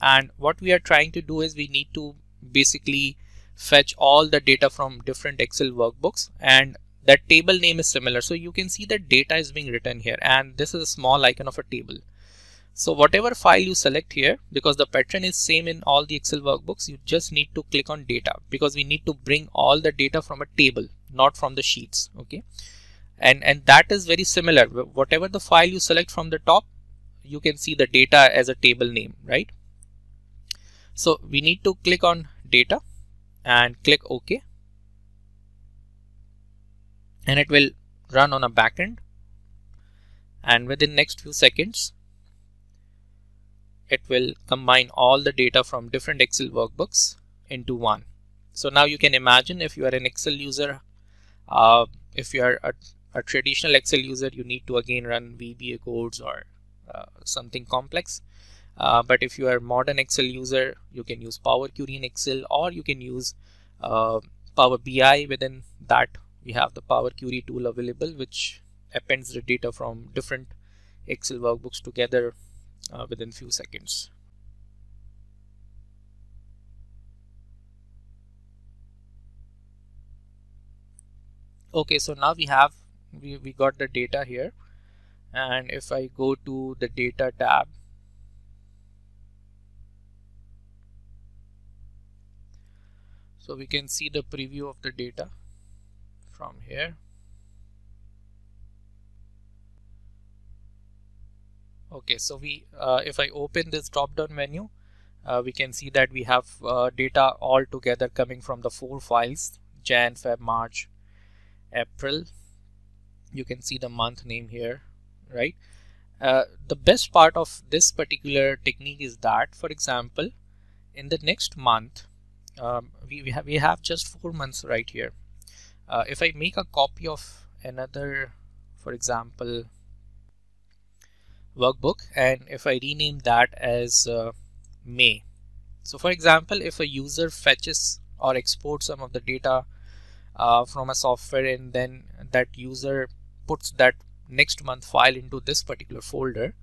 And what we are trying to do is we need to basically fetch all the data from different Excel workbooks and that table name is similar. So you can see that data is being written here and this is a small icon of a table. So whatever file you select here, because the pattern is same in all the Excel workbooks, you just need to click on data because we need to bring all the data from a table, not from the sheets. Okay and and that is very similar whatever the file you select from the top you can see the data as a table name right so we need to click on data and click OK. And it will run on a backend. And within next few seconds it will combine all the data from different Excel workbooks into one. So now you can imagine if you are an Excel user uh, if you are a a traditional Excel user, you need to again run VBA codes or uh, something complex. Uh, but if you are modern Excel user, you can use Power Query in Excel or you can use uh, Power BI. Within that, we have the Power Query tool available, which appends the data from different Excel workbooks together uh, within few seconds. Okay, so now we have we, we got the data here and if I go to the data tab so we can see the preview of the data from here. Okay so we uh, if I open this drop down menu uh, we can see that we have uh, data all together coming from the four files Jan, Feb, March, April. You can see the month name here right? Uh, the best part of this particular technique is that for example in the next month um, we, we, have, we have just four months right here. Uh, if I make a copy of another for example workbook and if I rename that as uh, May. So for example if a user fetches or exports some of the data uh, from a software and then that user puts that next month file into this particular folder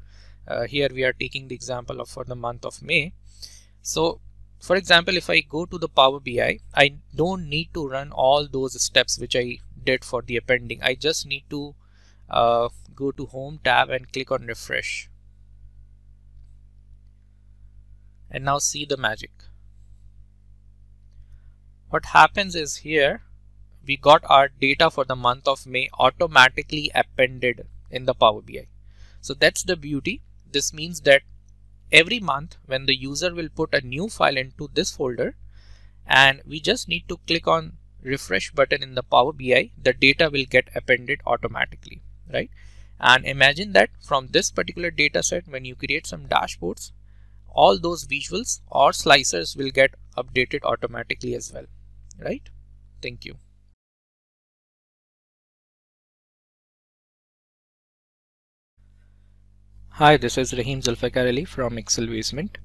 uh, here we are taking the example of for the month of May. So for example if I go to the Power BI I don't need to run all those steps which I did for the appending. I just need to uh, go to home tab and click on refresh. And now see the magic. What happens is here we got our data for the month of May automatically appended in the Power BI so that's the beauty. This means that every month when the user will put a new file into this folder and we just need to click on refresh button in the Power BI, the data will get appended automatically, right? And imagine that from this particular data set, when you create some dashboards, all those visuals or slicers will get updated automatically as well, right? Thank you. Hi, this is Rahim Zulfiqar Ali from Excel Basement.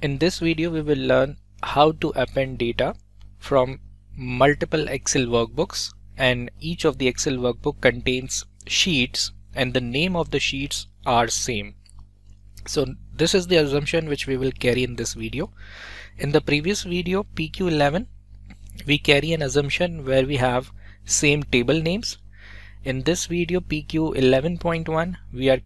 In this video, we will learn how to append data from multiple Excel workbooks and each of the Excel workbook contains sheets and the name of the sheets are same. So this is the assumption which we will carry in this video. In the previous video PQ11 we carry an assumption where we have same table names. In this video PQ11.1 we are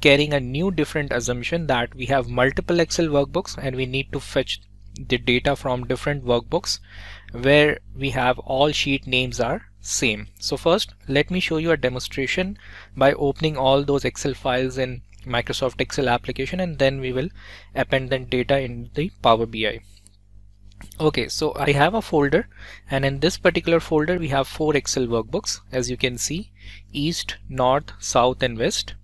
carrying a new different assumption that we have multiple Excel workbooks and we need to fetch the data from different workbooks where we have all sheet names are same. So first let me show you a demonstration by opening all those Excel files in Microsoft Excel application and then we will append the data in the Power BI. Okay, so I have a folder and in this particular folder we have four Excel workbooks as you can see East, North, South and West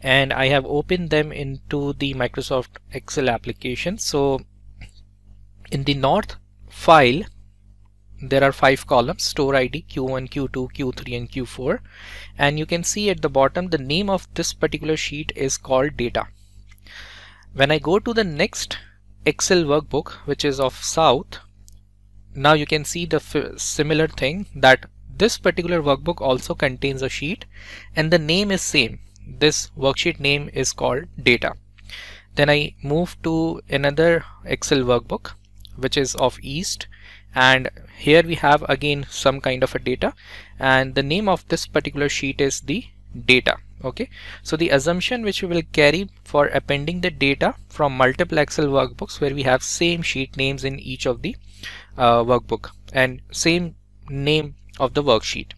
and I have opened them into the Microsoft Excel application. So in the North file, there are five columns store ID Q1, Q2, Q3 and Q4 and you can see at the bottom the name of this particular sheet is called data. When I go to the next Excel workbook which is of South now you can see the similar thing that this particular workbook also contains a sheet and the name is same this worksheet name is called data. Then I move to another Excel workbook which is of East. And here we have again some kind of a data. And the name of this particular sheet is the data. Okay. So the assumption which we will carry for appending the data from multiple excel workbooks where we have same sheet names in each of the uh, workbook and same name of the worksheet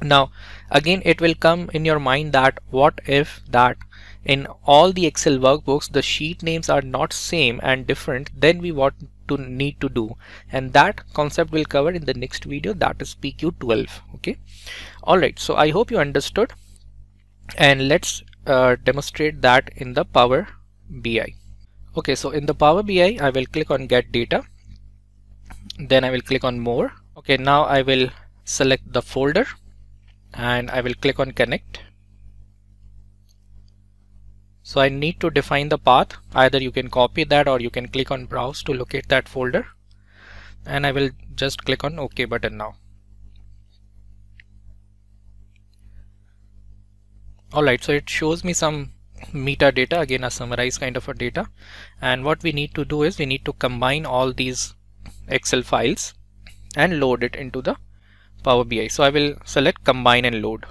now again it will come in your mind that what if that in all the excel workbooks the sheet names are not same and different then we want to need to do. And that concept will cover in the next video that is pq12 okay? All right so i hope you understood. And let's uh, demonstrate that in the power bi okay so in the power bi i will click on get data. Then i will click on more. Okay now i will select the folder and I will click on connect. So I need to define the path. Either you can copy that or you can click on browse to locate that folder. And I will just click on OK button now. Alright so it shows me some metadata. Again a summarized kind of a data. And what we need to do is we need to combine all these Excel files and load it into the Power BI. So I will select combine and load.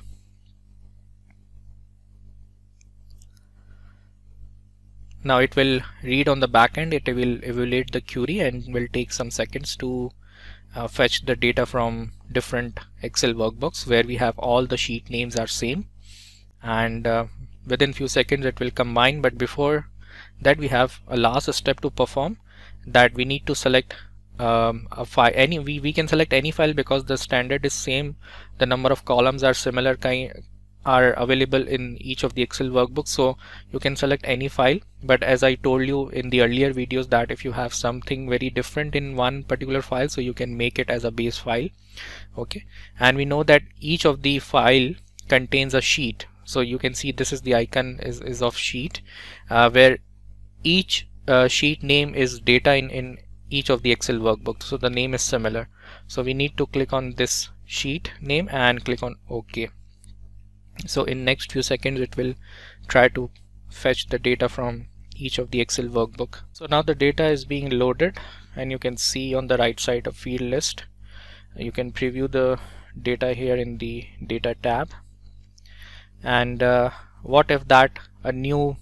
Now it will read on the backend, it will evaluate the query and will take some seconds to uh, fetch the data from different Excel workbooks where we have all the sheet names are same and uh, within few seconds it will combine but before that we have a last step to perform that we need to select um, a file any we, we can select any file because the standard is same. The number of columns are similar kind are available in each of the excel workbooks. So you can select any file. But as I told you in the earlier videos that if you have something very different in one particular file so you can make it as a base file. Okay? And we know that each of the file contains a sheet. So you can see this is the icon is, is of sheet uh, where each uh, sheet name is data in, in each of the Excel workbooks. So the name is similar. So we need to click on this sheet name and click on OK. So in next few seconds it will try to fetch the data from each of the Excel workbook. So now the data is being loaded and you can see on the right side a field list. You can preview the data here in the data tab. And uh, what if that a new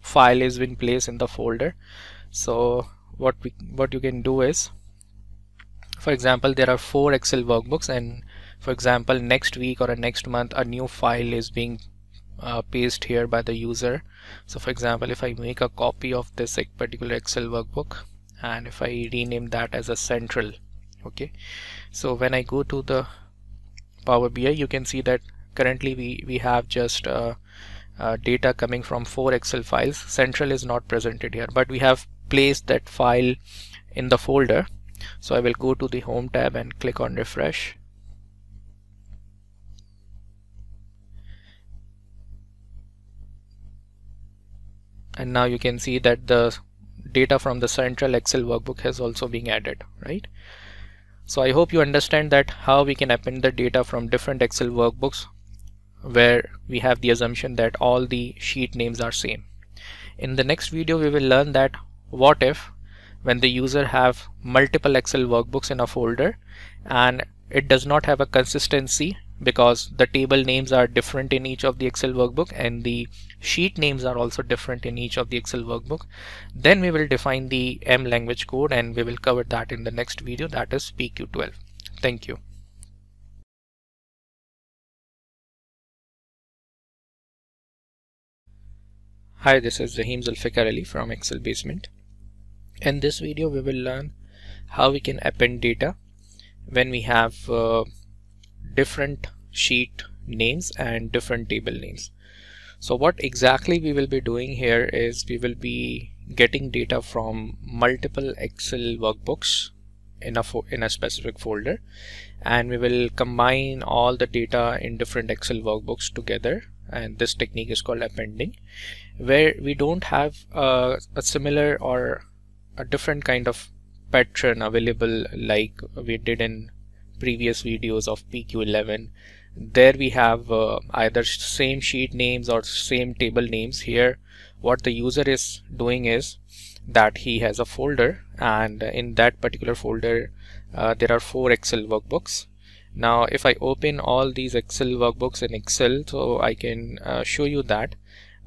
file is been placed in the folder? So what we what you can do is for example there are four excel workbooks and for example next week or next month a new file is being uh, pasted here by the user. So for example if I make a copy of this particular excel workbook and if I rename that as a central okay? So when I go to the Power BI you can see that currently we we have just uh, uh, data coming from four Excel files. Central is not presented here but we have placed that file in the folder. So I will go to the home tab and click on refresh. And now you can see that the data from the central Excel workbook has also been added right? So I hope you understand that how we can append the data from different Excel workbooks where we have the assumption that all the sheet names are same. In the next video we will learn that what if when the user have multiple Excel workbooks in a folder and it does not have a consistency because the table names are different in each of the Excel workbook and the sheet names are also different in each of the Excel workbook then we will define the M language code and we will cover that in the next video that is PQ12 thank you. Hi this is Rahim Zulfiqar Ali from Excel Basement in this video we will learn how we can append data when we have uh, different sheet names and different table names. So what exactly we will be doing here is we will be getting data from multiple Excel workbooks in a in a specific folder. And we will combine all the data in different Excel workbooks together. And this technique is called appending where we don't have a similar or a different kind of pattern available like we did in previous videos of PQ11 there we have uh, either same sheet names or same table names here. What the user is doing is that he has a folder and in that particular folder uh, there are four Excel workbooks. Now if I open all these Excel workbooks in Excel so I can uh, show you that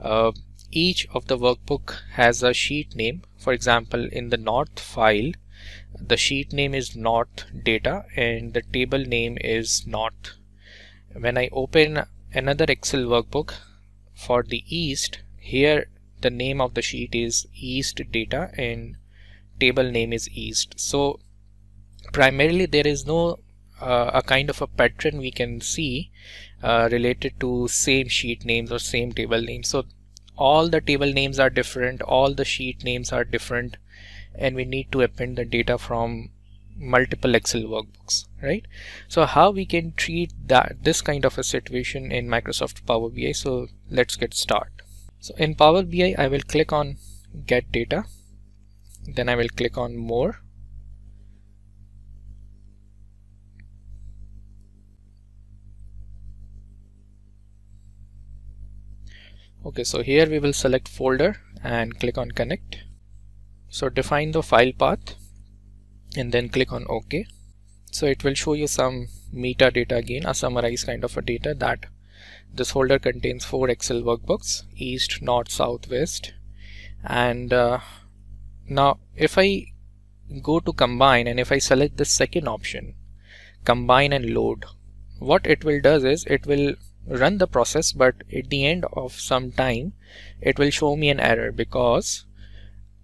uh, each of the workbook has a sheet name for example in the north file the sheet name is north data and the table name is north when I open another Excel workbook for the east here the name of the sheet is east data and table name is east. So primarily there is no uh, a kind of a pattern we can see uh, related to same sheet names or same table names. So all the table names are different all the sheet names are different and we need to append the data from multiple excel workbooks right? So how we can treat that this kind of a situation in microsoft power bi so let's get started so in power bi i will click on get data. Then i will click on more okay so here we will select folder and click on connect so define the file path and then click on OK. So it will show you some metadata again, a summarized kind of a data that this folder contains four Excel workbooks, East, North, South, West. And uh, now if I go to combine and if I select the second option, combine and load, what it will does is it will run the process but at the end of some time it will show me an error because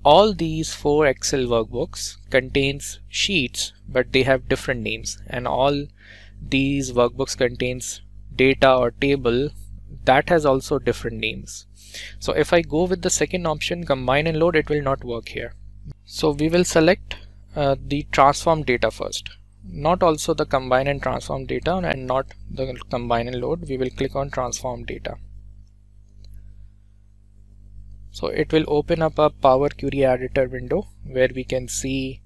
all these four Excel workbooks contains sheets but they have different names. And all these workbooks contains data or table that has also different names. So if I go with the second option combine and load it will not work here. So we will select uh, the transform data first not also the combine and transform data and not the combine and load we will click on transform data. So it will open up a power query editor window where we can see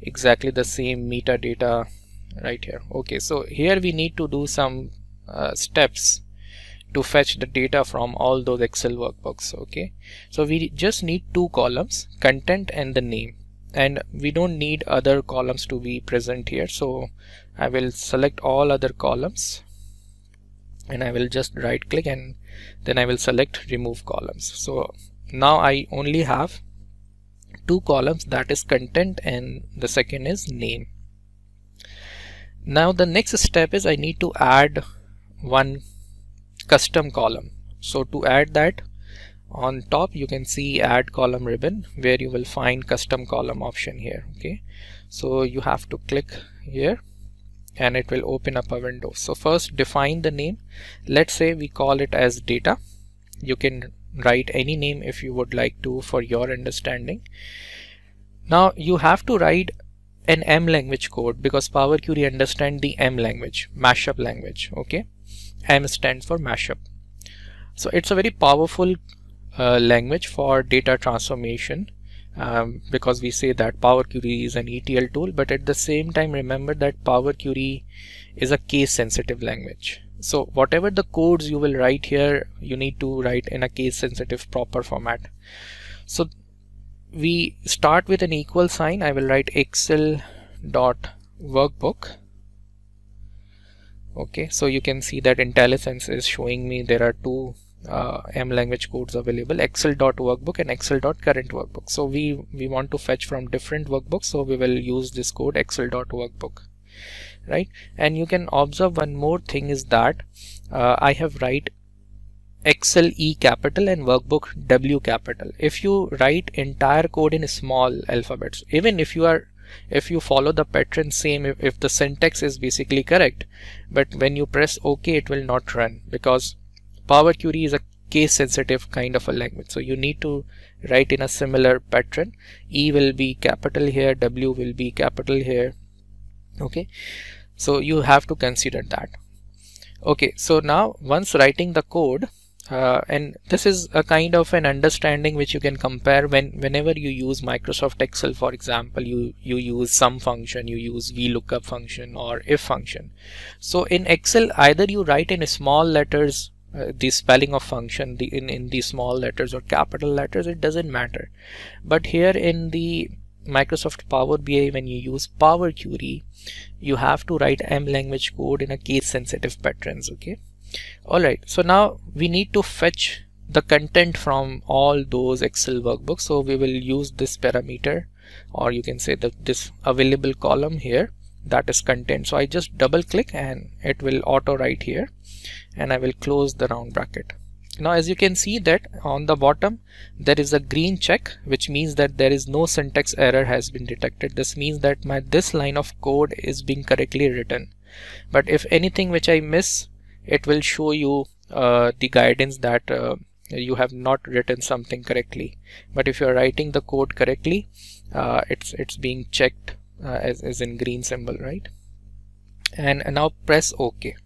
exactly the same metadata right here. Okay so here we need to do some uh, steps to fetch the data from all those excel workbooks okay? So we just need two columns content and the name and we don't need other columns to be present here. So I will select all other columns. And I will just right click and then I will select remove columns. So now I only have two columns. That is content and the second is name. Now the next step is I need to add one custom column. So to add that on top you can see add column ribbon where you will find custom column option here okay? So you have to click here and it will open up a window. So first define the name. Let's say we call it as data. You can write any name if you would like to for your understanding. Now you have to write an M language code because Power Query understand the M language mashup language okay? M stands for mashup. So it's a very powerful uh, language for data transformation um, because we say that Power Query is an ETL tool but at the same time remember that Power Query is a case sensitive language. So whatever the codes you will write here you need to write in a case sensitive proper format. So we start with an equal sign. I will write excel dot workbook. Okay so you can see that IntelliSense is showing me there are two uh, M language codes available excel.workbook and excel.current workbook. So we we want to fetch from different workbooks so we will use this code excel.workbook right? And you can observe one more thing is that uh, I have write excel E capital and workbook W capital. If you write entire code in small alphabets even if you are if you follow the pattern same if, if the syntax is basically correct but when you press ok it will not run because Power Query is a case sensitive kind of a language. So you need to write in a similar pattern. E will be capital here W will be capital here. Okay. So you have to consider that. Okay. So now once writing the code uh, and this is a kind of an understanding which you can compare when whenever you use Microsoft Excel for example you you use sum function you use VLOOKUP function or if function. So in Excel either you write in small letters uh, the spelling of function the in, in the small letters or capital letters it doesn't matter. But here in the Microsoft Power BI when you use Power Query you have to write M language code in a case sensitive patterns okay? Alright so now we need to fetch the content from all those Excel workbooks. So we will use this parameter or you can say that this available column here that is content so I just double click and it will auto write here and I will close the round bracket. Now as you can see that on the bottom there is a green check which means that there is no syntax error has been detected. This means that my this line of code is being correctly written. But if anything which I miss it will show you uh, the guidance that uh, you have not written something correctly. But if you're writing the code correctly uh, it's it's being checked as, as in green symbol right? And, and now press OK.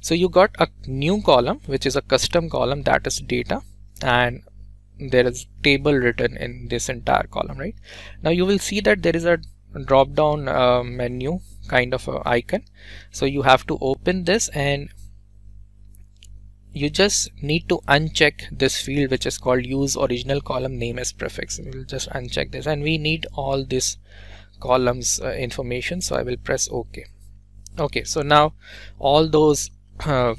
So you got a new column which is a custom column that is data. And there is table written in this entire column right? Now you will see that there is a drop down uh, menu kind of icon. So you have to open this and you just need to uncheck this field which is called use original column name as prefix. We'll just uncheck this. And we need all this columns uh, information so I will press OK. Okay so now all those uh,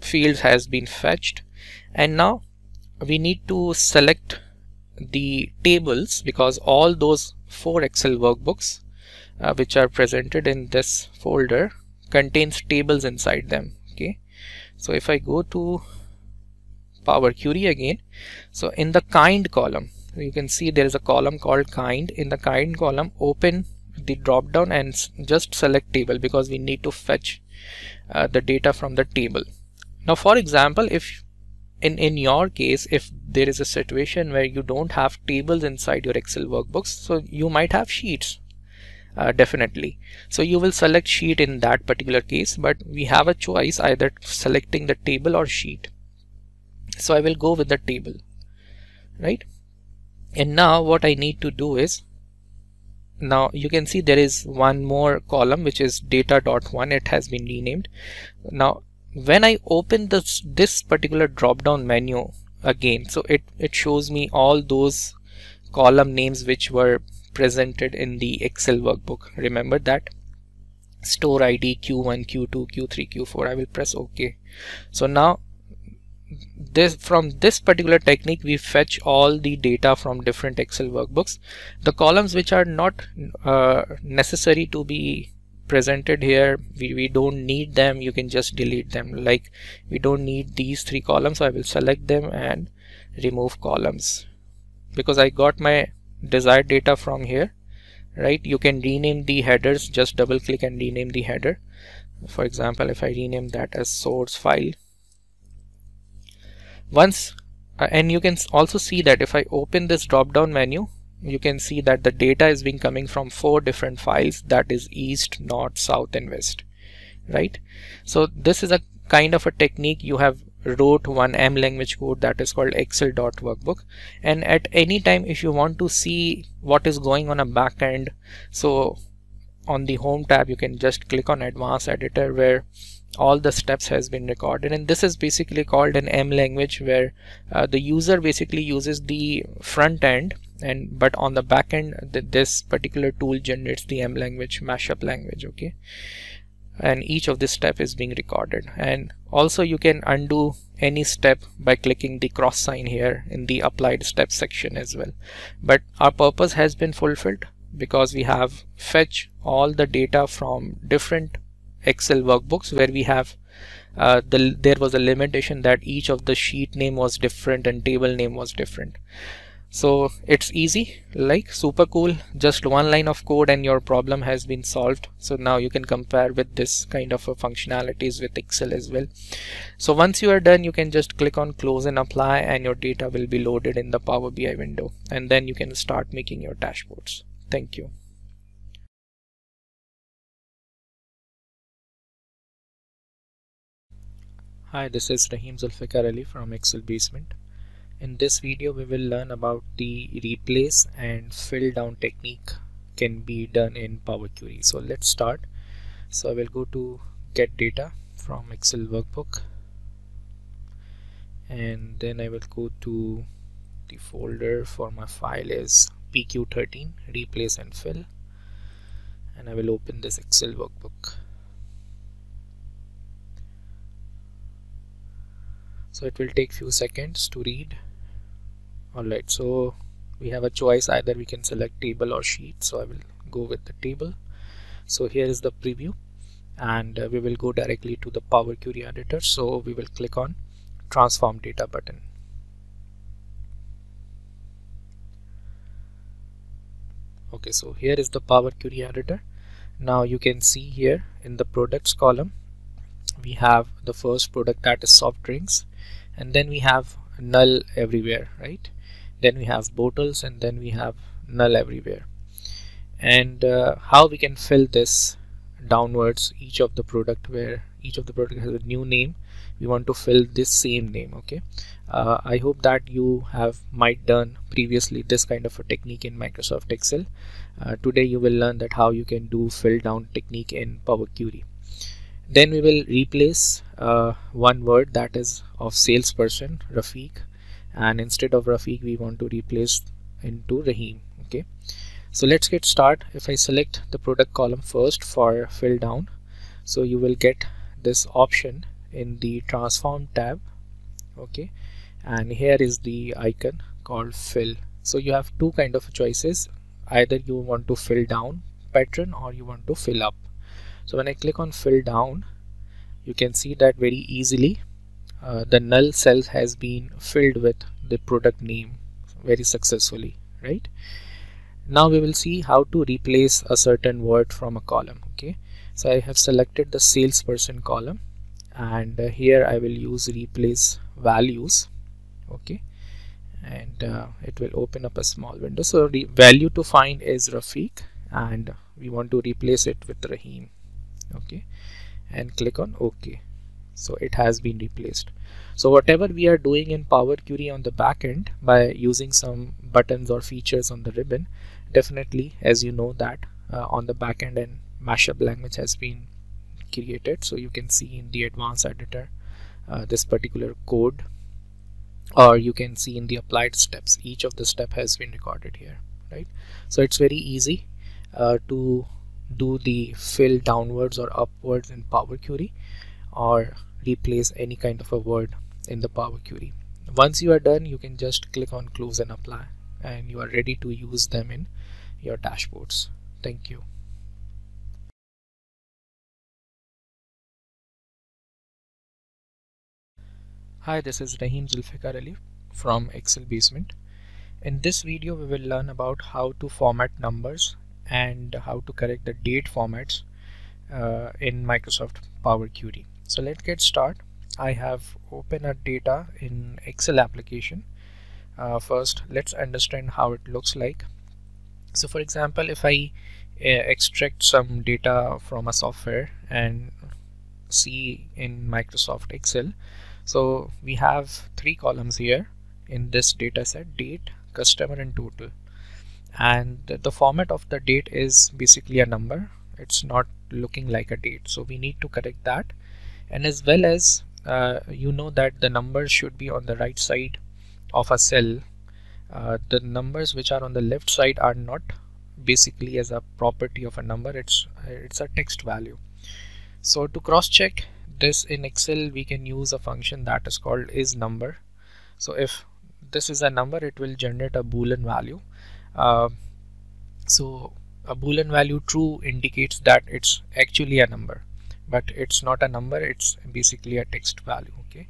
fields has been fetched. And now we need to select the tables because all those four Excel workbooks uh, which are presented in this folder contains tables inside them. Okay so if I go to Power Query again so in the kind column you can see there is a column called kind. In the kind column open the drop down and just select table because we need to fetch uh, the data from the table. Now for example if in in your case if there is a situation where you don't have tables inside your excel workbooks so you might have sheets uh, definitely. So you will select sheet in that particular case but we have a choice either selecting the table or sheet. So I will go with the table right and now what I need to do is now you can see there is one more column which is data.1 it has been renamed. Now when I open this this particular drop down menu again so it it shows me all those column names which were presented in the Excel workbook. Remember that? Store id q1 q2 q3 q4 i will press ok. So now this from this particular technique we fetch all the data from different excel workbooks. The columns which are not uh, necessary to be presented here we, we don't need them. You can just delete them. Like we don't need these three columns. So I will select them and remove columns. Because I got my desired data from here right? You can rename the headers. Just double click and rename the header. For example if I rename that as source file once uh, and you can also see that if I open this drop down menu you can see that the data is being coming from four different files. That is east north south and west right? So this is a kind of a technique. You have wrote one m language code that is called excel.workbook and at any time if you want to see what is going on a backend so on the home tab you can just click on advanced editor where all the steps has been recorded. And this is basically called an M language where uh, the user basically uses the front end and but on the back end th this particular tool generates the M language mashup language okay? And each of this step is being recorded. And also you can undo any step by clicking the cross sign here in the applied step section as well. But our purpose has been fulfilled because we have fetch all the data from different excel workbooks where we have uh, the, there was a limitation that each of the sheet name was different and table name was different. So it's easy like super cool just one line of code and your problem has been solved. So now you can compare with this kind of functionalities with excel as well. So once you are done you can just click on close and apply and your data will be loaded in the power bi window. And then you can start making your dashboards thank you Hi, this is Rahim Zulfiqar Ali from Excel Basement. In this video, we will learn about the replace and fill down technique can be done in Power Query. So let's start. So I will go to get data from Excel workbook and then I will go to the folder for my file is PQ13 replace and fill. And I will open this Excel workbook. so it will take few seconds to read. Alright so we have a choice. Either we can select table or sheet. So I will go with the table. So here is the preview. And uh, we will go directly to the Power Query editor. So we will click on transform data button okay so here is the Power Query editor. Now you can see here in the products column we have the first product that is soft drinks and then we have null everywhere right? Then we have bottles and then we have null everywhere. And uh, how we can fill this downwards each of the product where each of the product has a new name we want to fill this same name okay? Uh, I hope that you have might done previously this kind of a technique in Microsoft Excel. Uh, today you will learn that how you can do fill down technique in Power Query. Then we will replace uh, one word that is of salesperson Rafiq. And instead of Rafiq we want to replace into Rahim okay? So let's get start. If I select the product column first for fill down so you will get this option in the transform tab okay? And here is the icon called fill. So you have two kind of choices. Either you want to fill down pattern or you want to fill up. So when I click on fill down you can see that very easily uh, the null cell has been filled with the product name very successfully right? Now we will see how to replace a certain word from a column okay? So I have selected the salesperson column and uh, here I will use replace values. Okay? And uh, it will open up a small window. So the value to find is Rafiq. And we want to replace it with Rahim. Okay? And click on OK. So it has been replaced. So whatever we are doing in Power Query on the back end by using some buttons or features on the ribbon definitely as you know that uh, on the back end and mashup language has been created so you can see in the advanced editor uh, this particular code or you can see in the applied steps each of the step has been recorded here right so it's very easy uh, to do the fill downwards or upwards in Power Query or replace any kind of a word in the Power Query. Once you are done, you can just click on close and apply and you are ready to use them in your dashboards. Thank you. Hi, this is Rahim Zulfiqar Ali from Excel Basement. In this video, we will learn about how to format numbers and how to correct the date formats uh, in Microsoft Power Query. So let's get started. I have opened a data in Excel application. Uh, first, let's understand how it looks like. So for example, if I uh, extract some data from a software and see in Microsoft Excel, so we have three columns here in this data set date customer and total. And the format of the date is basically a number. It's not looking like a date. So we need to correct that. And as well as uh, you know that the numbers should be on the right side of a cell. Uh, the numbers which are on the left side are not basically as a property of a number. It's it's a text value. So to cross check this in Excel we can use a function that is called is number. So if this is a number it will generate a boolean value. Uh, so a boolean value true indicates that it's actually a number but it's not a number it's basically a text value okay?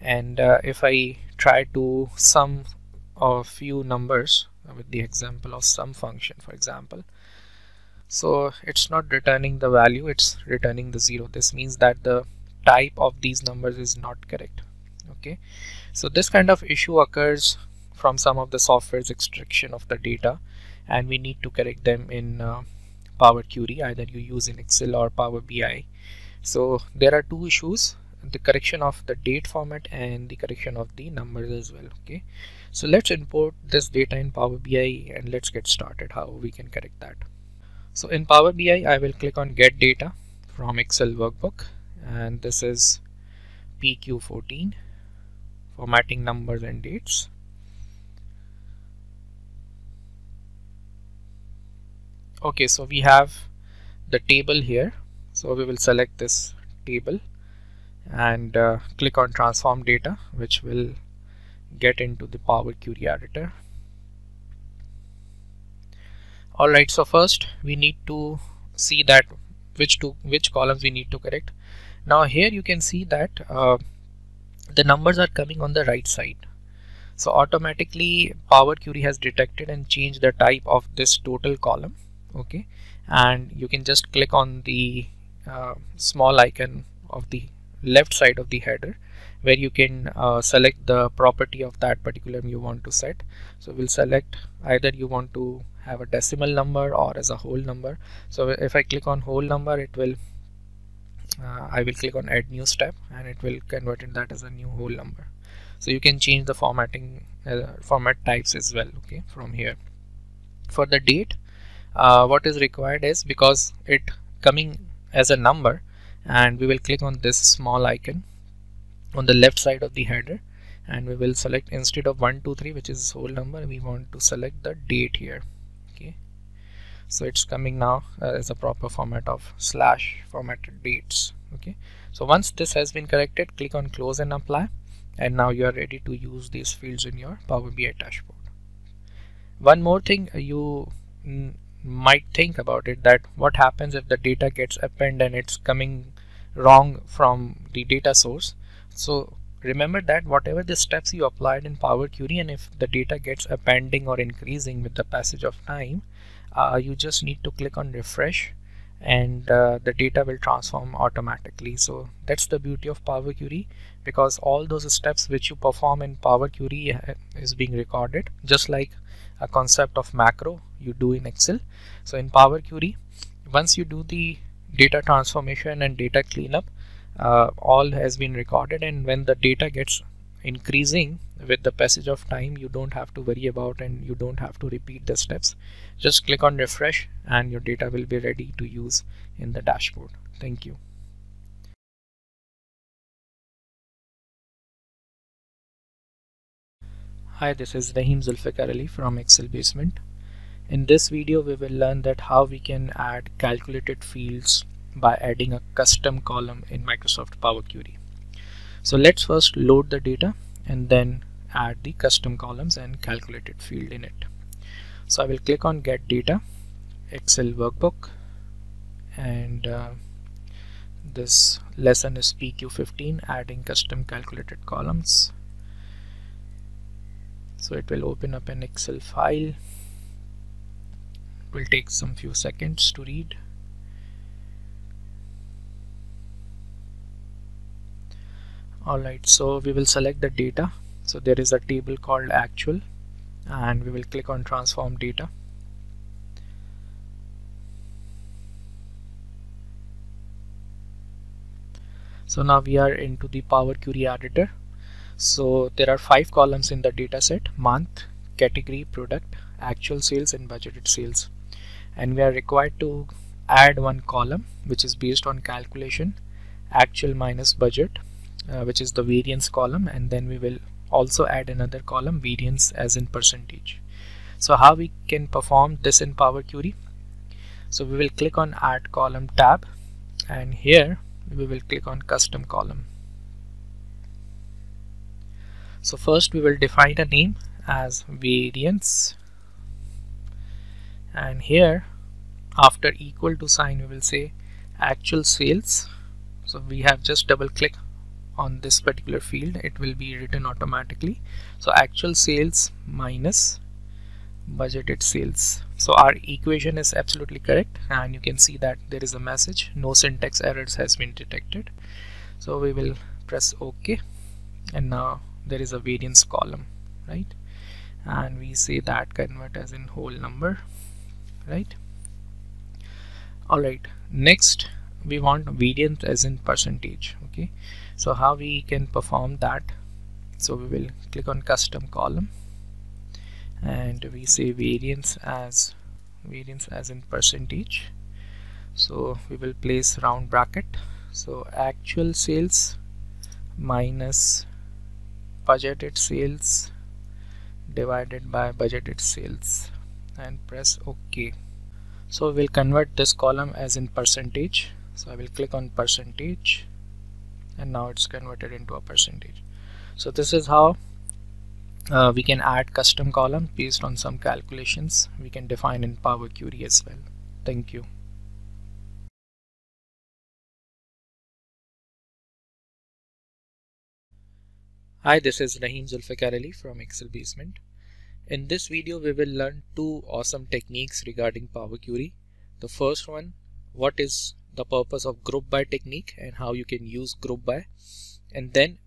And uh, if I try to sum a few numbers with the example of sum function for example. So it's not returning the value it's returning the zero. This means that the type of these numbers is not correct. Okay? So this kind of issue occurs from some of the software's extraction of the data and we need to correct them in uh, Power Query either you use in Excel or Power BI so there are two issues the correction of the date format and the correction of the numbers as well. Okay? So let's import this data in Power BI and let's get started how we can correct that. So in Power BI I will click on get data from Excel workbook and this is PQ14 formatting numbers and dates. Okay so we have the table here. So we will select this table and uh, click on transform data which will get into the Power Query editor. Alright so first we need to see that which two which columns we need to correct now here you can see that uh, the numbers are coming on the right side. So automatically Power Query has detected and changed the type of this total column okay? And you can just click on the uh, small icon of the left side of the header where you can uh, select the property of that particular you want to set. So we'll select either you want to have a decimal number or as a whole number. So if I click on whole number it will uh, I will click on add new step and it will convert in that as a new whole number. So you can change the formatting uh, format types as well okay from here. For the date uh, what is required is because it coming as a number and we will click on this small icon on the left side of the header and we will select instead of 123 which is whole number we want to select the date here so it's coming now uh, as a proper format of slash formatted dates okay? So once this has been corrected click on close and apply and now you are ready to use these fields in your Power BI dashboard. One more thing uh, you might think about it that what happens if the data gets append and it's coming wrong from the data source? So remember that whatever the steps you applied in Power Query and if the data gets appending or increasing with the passage of time uh, you just need to click on refresh and uh, the data will transform automatically. So that's the beauty of Power Query because all those steps which you perform in Power Query uh, is being recorded. Just like a concept of macro you do in Excel. So in Power Query once you do the data transformation and data cleanup uh, all has been recorded and when the data gets increasing with the passage of time you don't have to worry about and you don't have to repeat the steps just click on refresh and your data will be ready to use in the dashboard thank you Hi, this is Rahim Zulfiqar Ali from Excel Basement. In this video we will learn that how we can add calculated fields by adding a custom column in Microsoft Power Query. So let's first load the data and then add the custom columns and calculated field in it. So I will click on get data Excel workbook and uh, this lesson is PQ15 adding custom calculated columns. So it will open up an Excel file. It will take some few seconds to read alright so we will select the data. So there is a table called actual and we will click on transform data. So now we are into the power query editor. So there are five columns in the data set month category product actual sales and budgeted sales. And we are required to add one column which is based on calculation actual minus budget uh, which is the variance column and then we will also add another column variance as in percentage. So how we can perform this in power query? So we will click on add column tab and here we will click on custom column. So first we will define a name as variance and here after equal to sign we will say actual sales. So we have just double click on this particular field it will be written automatically. So actual sales minus budgeted sales. So our equation is absolutely correct and you can see that there is a message no syntax errors has been detected. So we will press ok and now there is a variance column right? And we say that convert as in whole number right? All right next we want variance as in percentage okay so how we can perform that? So we will click on custom column and we say variance as variance as in percentage. So we will place round bracket. So actual sales minus budgeted sales divided by budgeted sales and press OK. So we'll convert this column as in percentage. So I will click on percentage and now it's converted into a percentage so this is how uh, we can add custom column based on some calculations we can define in Power Query as well thank you Hi, this is Rahim Zulfiqar Ali from Excel Basement. In this video, we will learn two awesome techniques regarding Power Query. The first one, what is the purpose of group by technique and how you can use group by. And then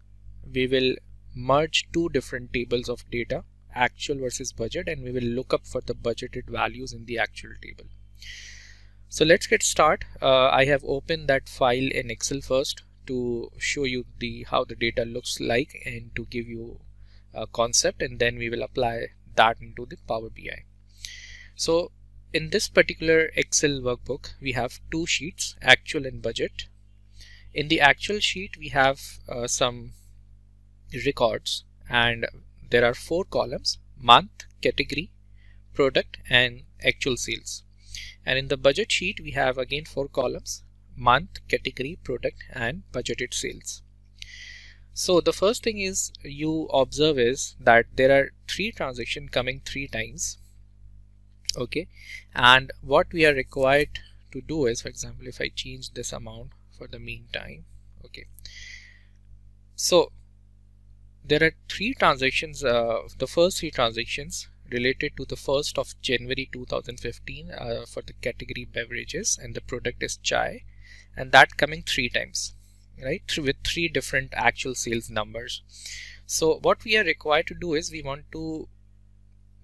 we will merge two different tables of data, actual versus budget, and we will look up for the budgeted values in the actual table. So let's get started. Uh, I have opened that file in Excel first to show you the how the data looks like and to give you a concept and then we will apply that into the Power BI. So in this particular Excel workbook we have two sheets actual and budget. In the actual sheet we have uh, some records and there are four columns month, category, product and actual sales. And in the budget sheet we have again four columns month, category, product and budgeted sales. So the first thing is you observe is that there are three transactions coming three times. Okay. And what we are required to do is, for example, if I change this amount for the meantime. Okay. So there are three transactions. Uh, the first three transactions related to the 1st of January 2015 uh, for the category beverages and the product is chai and that coming three times right with three different actual sales numbers so what we are required to do is we want to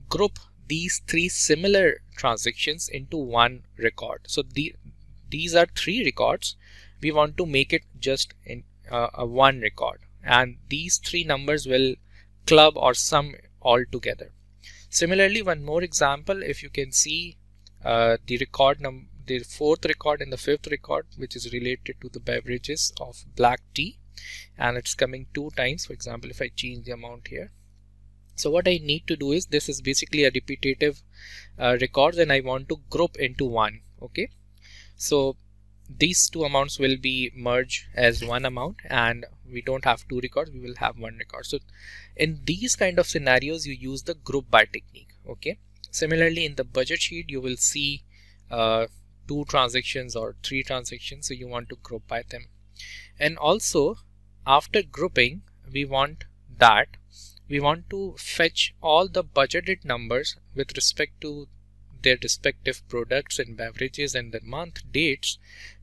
group these three similar transactions into one record. So the these are three records. We want to make it just in uh, a one record. And these three numbers will club or sum all together. Similarly one more example if you can see uh, the record number the fourth record and the fifth record which is related to the beverages of black tea. And it's coming two times. For example if I change the amount here so what I need to do is this is basically a repetitive uh, records and I want to group into one okay? So these two amounts will be merged as one amount and we don't have two records we will have one record. So in these kind of scenarios you use the group by technique okay? Similarly in the budget sheet you will see uh, two transactions or three transactions so you want to group by them. And also after grouping we want that we want to fetch all the budgeted numbers with respect to their respective products and beverages and the month dates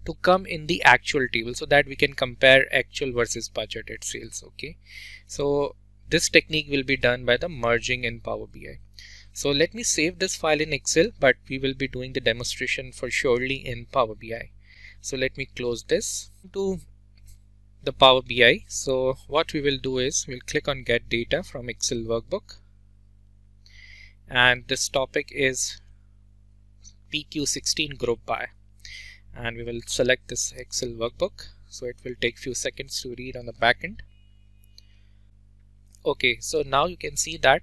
to come in the actual table so that we can compare actual versus budgeted sales okay? So this technique will be done by the merging in Power BI so let me save this file in Excel but we will be doing the demonstration for surely in Power BI so let me close this. To the Power BI. So what we will do is we'll click on get data from Excel workbook. And this topic is PQ16 group by. And we will select this Excel workbook. So it will take few seconds to read on the back end. Okay so now you can see that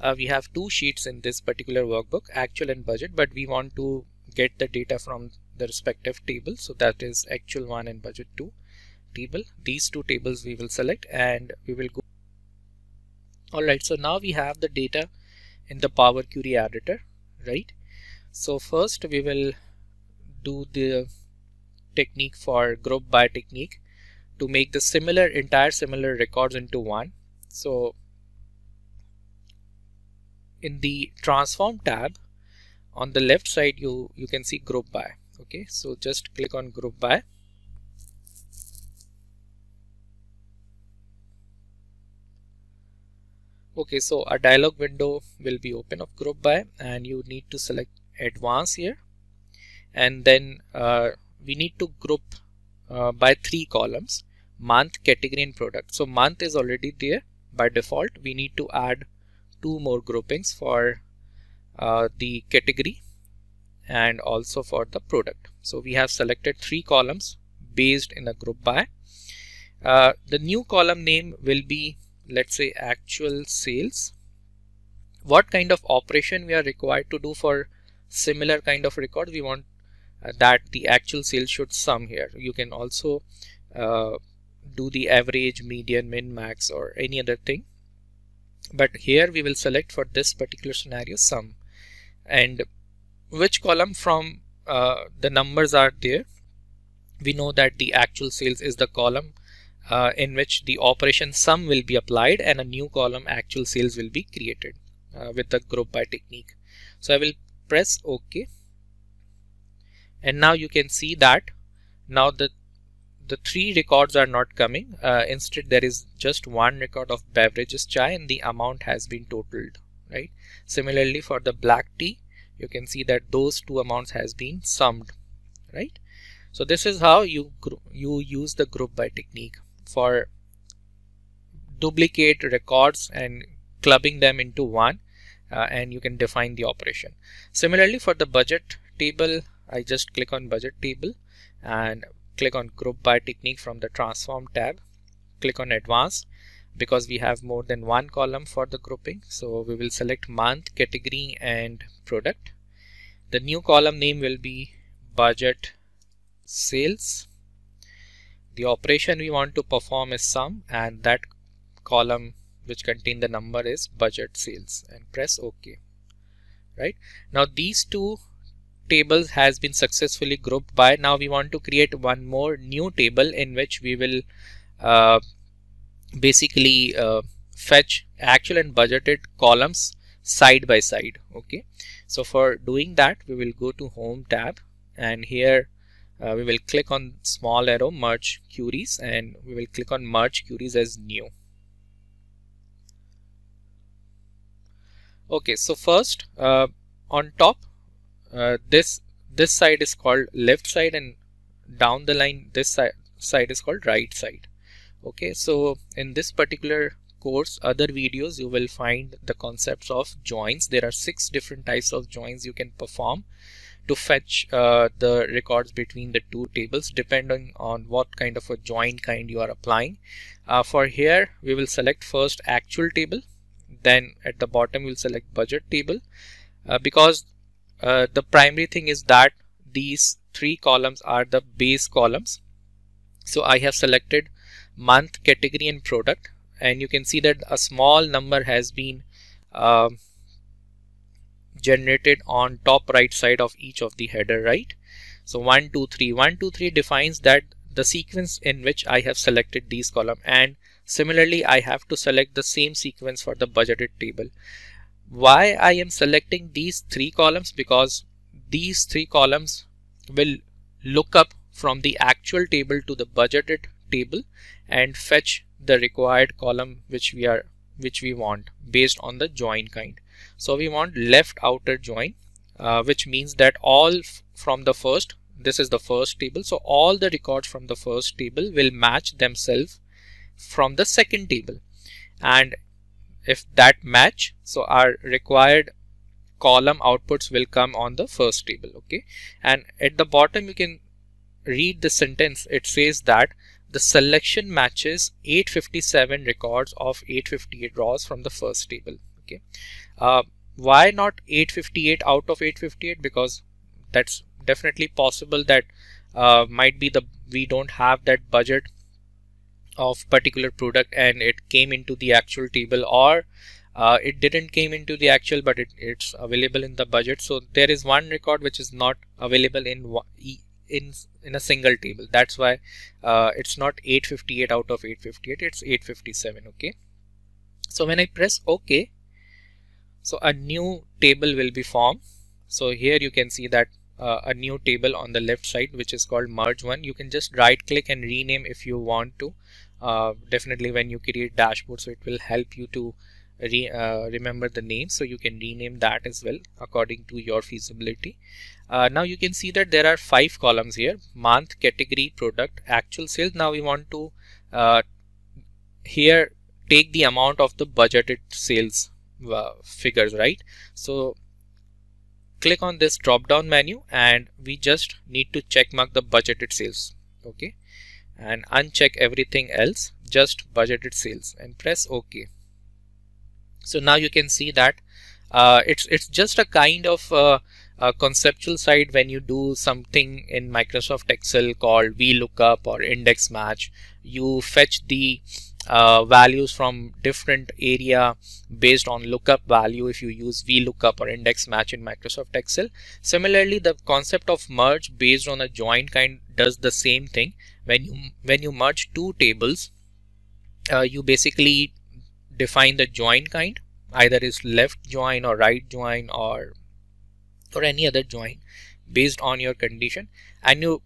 uh, we have two sheets in this particular workbook actual and budget but we want to get the data from the respective table. So that is actual 1 and budget 2 table. These two tables we will select and we will go. Alright so now we have the data in the Power Query editor right? So first we will do the technique for group by technique to make the similar entire similar records into one. So in the transform tab on the left side you you can see group by okay? So just click on group by okay so a dialog window will be open of group by and you need to select advanced here. And then uh, we need to group uh, by three columns. Month category and product. So month is already there by default. We need to add two more groupings for uh, the category and also for the product. So we have selected three columns based in a group by. Uh, the new column name will be let's say actual sales what kind of operation we are required to do for similar kind of record we want uh, that the actual sales should sum here. You can also uh, do the average median min max or any other thing. But here we will select for this particular scenario sum. And which column from uh, the numbers are there? We know that the actual sales is the column uh, in which the operation sum will be applied and a new column actual sales will be created uh, with the group by technique. So I will press OK. And now you can see that now the the three records are not coming. Uh, instead there is just one record of beverages chai and the amount has been totaled right? Similarly for the black tea you can see that those two amounts has been summed right? So this is how you you use the group by technique for duplicate records and clubbing them into one uh, and you can define the operation. Similarly for the budget table I just click on budget table and click on group by technique from the transform tab. Click on advanced because we have more than one column for the grouping. So we will select month category and product. The new column name will be budget sales the operation we want to perform is sum and that column which contain the number is budget sales and press OK. Right? Now these two tables has been successfully grouped by now we want to create one more new table in which we will uh, basically uh, fetch actual and budgeted columns side by side. Okay? So for doing that we will go to home tab and here uh, we will click on small arrow merge queries and we will click on merge queries as new. Okay so first uh, on top uh, this this side is called left side and down the line this side, side is called right side. Okay so in this particular course other videos you will find the concepts of joins. There are six different types of joins you can perform to fetch uh, the records between the two tables depending on what kind of a join kind you are applying. Uh, for here we will select first actual table then at the bottom we'll select budget table. Uh, because uh, the primary thing is that these three columns are the base columns. So I have selected month category and product. And you can see that a small number has been uh, generated on top right side of each of the header right? So 1 2 3 1 2 3 defines that the sequence in which I have selected these column. And similarly I have to select the same sequence for the budgeted table. Why I am selecting these three columns? Because these three columns will look up from the actual table to the budgeted table and fetch the required column which we are which we want based on the join kind so we want left outer join uh, which means that all from the first this is the first table so all the records from the first table will match themselves from the second table. And if that match so our required column outputs will come on the first table okay? And at the bottom you can read the sentence. It says that the selection matches 857 records of 858 rows from the first table okay. Uh, why not 858 out of 858 because that's definitely possible that uh, might be the we don't have that budget of particular product and it came into the actual table or uh, it didn't came into the actual but it, it's available in the budget. So there is one record which is not available in in in a single table. That's why uh, it's not 858 out of 858 it's 857 okay. So when I press OK so a new table will be formed. So here you can see that uh, a new table on the left side which is called merge one. You can just right click and rename if you want to. Uh, definitely when you create dashboard so it will help you to re, uh, remember the name. So you can rename that as well according to your feasibility. Uh, now you can see that there are five columns here. Month category product actual sales. Now we want to uh, here take the amount of the budgeted sales figures right? So click on this drop down menu and we just need to check mark the budgeted sales okay? And uncheck everything else just budgeted sales and press ok. So now you can see that uh, it's it's just a kind of uh, a conceptual side when you do something in Microsoft Excel called VLOOKUP or index match you fetch the uh, values from different area based on lookup value if you use VLOOKUP or index match in Microsoft Excel. Similarly, the concept of merge based on a join kind does the same thing. When you when you merge two tables, uh, you basically define the join kind either is left join or right join or or any other join based on your condition and you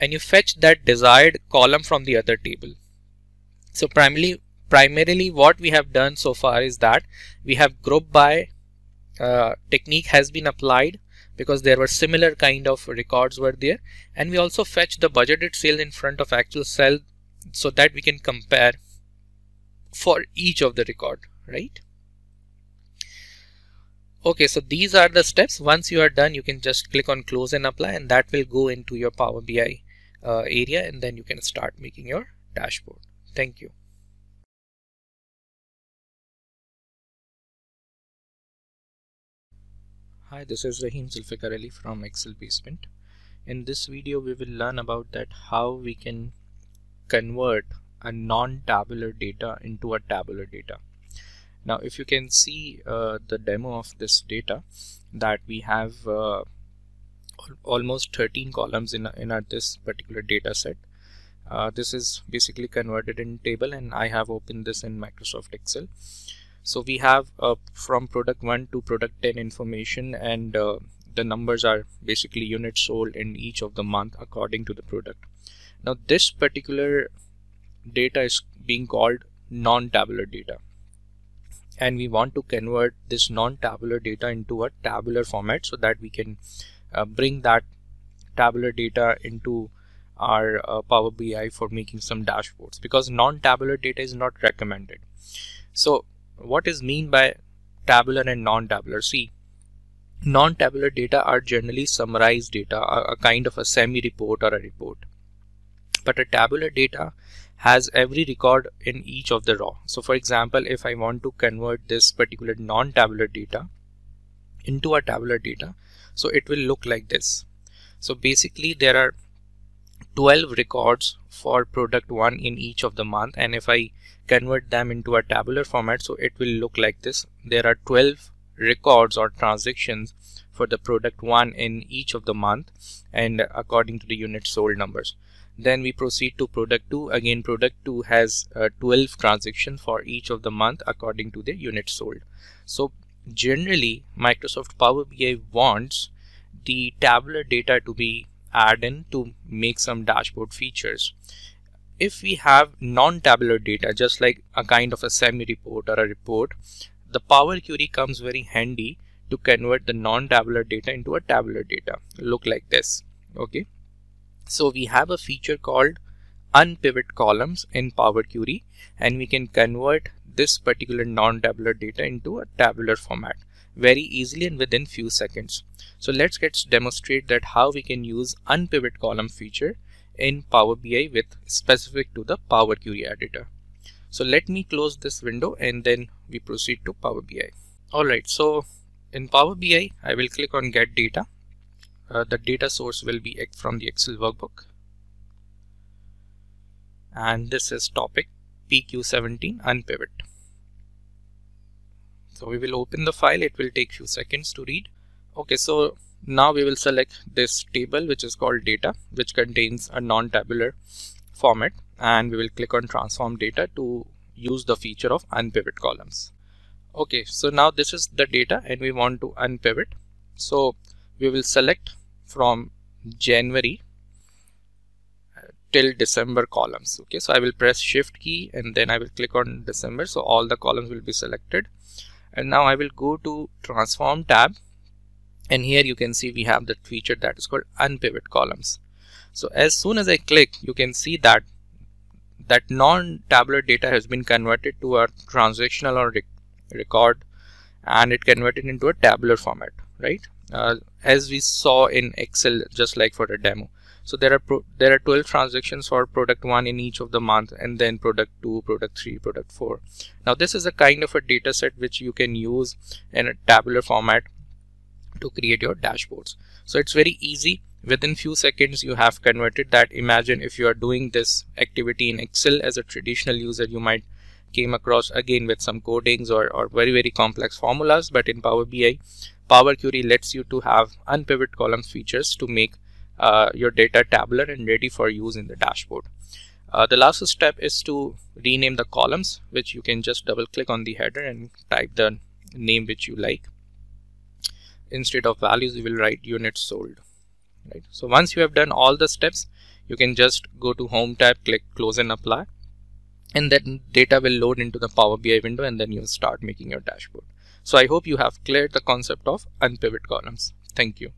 and you fetch that desired column from the other table. So primarily primarily what we have done so far is that we have group by uh, technique has been applied because there were similar kind of records were there and we also fetch the budgeted sale in front of actual cell so that we can compare for each of the record right okay so these are the steps. Once you are done you can just click on close and apply and that will go into your power bi uh, area and then you can start making your dashboard. Thank you. Hi this is rahim Zulfiqar ali from excel basement. In this video we will learn about that how we can convert a non-tabular data into a tabular data now if you can see uh, the demo of this data that we have uh, almost 13 columns in, in our, this particular data set uh, this is basically converted in table and I have opened this in Microsoft Excel. So we have uh, from product 1 to product 10 information and uh, the numbers are basically units sold in each of the month according to the product. Now this particular data is being called non-tabular data and we want to convert this non-tabular data into a tabular format so that we can uh, bring that tabular data into our uh, Power BI for making some dashboards because non-tabular data is not recommended. So what is mean by tabular and non-tabular? See, non-tabular data are generally summarized data, a, a kind of a semi-report or a report. But a tabular data has every record in each of the raw. So for example, if I want to convert this particular non-tabular data into a tabular data, so it will look like this. So basically there are 12 records for product 1 in each of the month and if I convert them into a tabular format so it will look like this there are 12 records or transactions for the product 1 in each of the month and according to the unit sold numbers then we proceed to product 2 again product 2 has uh, 12 transactions for each of the month according to the unit sold so generally Microsoft Power BI wants the tabular data to be added in to make some dashboard features. If we have non-tabular data, just like a kind of a semi-report or a report, the Power Query comes very handy to convert the non-tabular data into a tabular data. Look like this. Okay. So we have a feature called unpivot columns in Power Query and we can convert this particular non-tabular data into a tabular format very easily and within few seconds. So let's get demonstrate that how we can use unpivot column feature in Power BI with specific to the Power Query editor. So let me close this window and then we proceed to Power BI. Alright, so in Power BI, I will click on get data. Uh, the data source will be from the Excel workbook. And this is topic PQ17 unpivot. So we will open the file. It will take few seconds to read. Okay, so now we will select this table which is called data which contains a non-tabular format and we will click on transform data to use the feature of unpivot columns. Okay, so now this is the data and we want to unpivot. So we will select from January uh, till December columns. Okay, so I will press shift key and then I will click on December. So all the columns will be selected and now I will go to transform tab and here you can see we have that feature that is called unpivot columns so as soon as I click you can see that that non-tabular data has been converted to a transactional or rec record and it converted into a tabular format right uh, as we saw in Excel just like for the demo. So there are there are 12 transactions for product 1 in each of the month and then product 2 product 3 product 4 now this is a kind of a data set which you can use in a tabular format to create your dashboards. So it's very easy. Within few seconds you have converted that. Imagine if you are doing this activity in excel as a traditional user you might came across again with some codings or, or very very complex formulas but in power bi power query lets you to have unpivot columns features to make uh, your data tabular and ready for use in the dashboard. Uh, the last step is to rename the columns, which you can just double click on the header and type the name which you like. Instead of values, you will write units sold. Right. So once you have done all the steps, you can just go to home tab, click close and apply. And then data will load into the Power BI window and then you'll start making your dashboard. So I hope you have cleared the concept of unpivot columns. Thank you.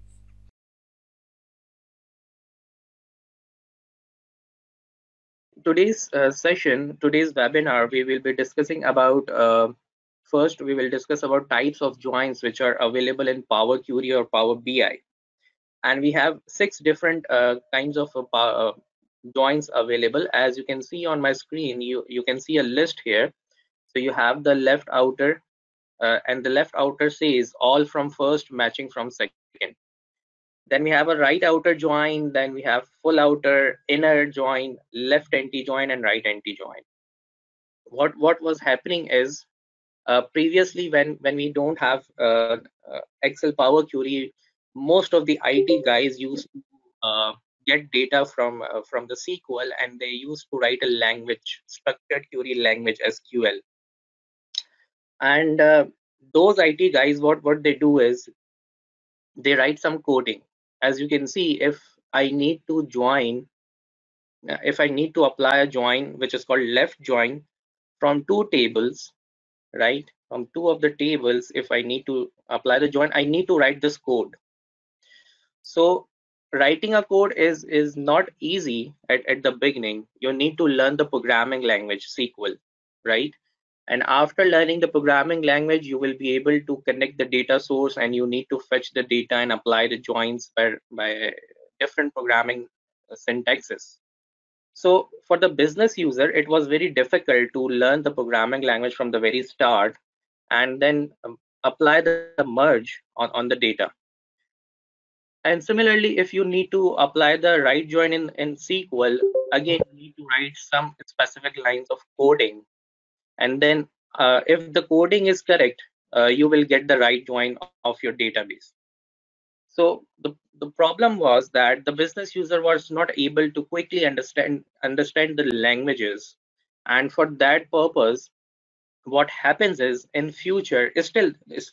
today's uh, session, today's webinar, we will be discussing about, uh, first we will discuss about types of joins which are available in Power Query or Power BI. And we have six different uh, kinds of uh, uh, joins available. As you can see on my screen, you, you can see a list here. So you have the left outer uh, and the left outer says all from first matching from second. Then we have a right outer join then we have full outer inner join left anti join and right anti join. What what was happening is uh, previously when when we don't have uh, uh, excel power query most of the it guys used to uh, get data from uh, from the sql and they used to write a language structured query language sql and uh, those it guys what what they do is they write some coding. As you can see if I need to join uh, if I need to apply a join which is called left join from two tables right? From two of the tables if I need to apply the join I need to write this code. So writing a code is is not easy at, at the beginning. You need to learn the programming language SQL right and after learning the programming language you will be able to connect the data source and you need to fetch the data and apply the joins by, by different programming syntaxes So for the business user, it was very difficult to learn the programming language from the very start and then um, apply the, the merge on, on the data. And similarly, if you need to apply the right join in, in SQL, again, you need to write some specific lines of coding. And then uh, if the coding is correct, uh, you will get the right join of your database. So the, the problem was that the business user was not able to quickly understand understand the languages. And for that purpose, what happens is in future is still is,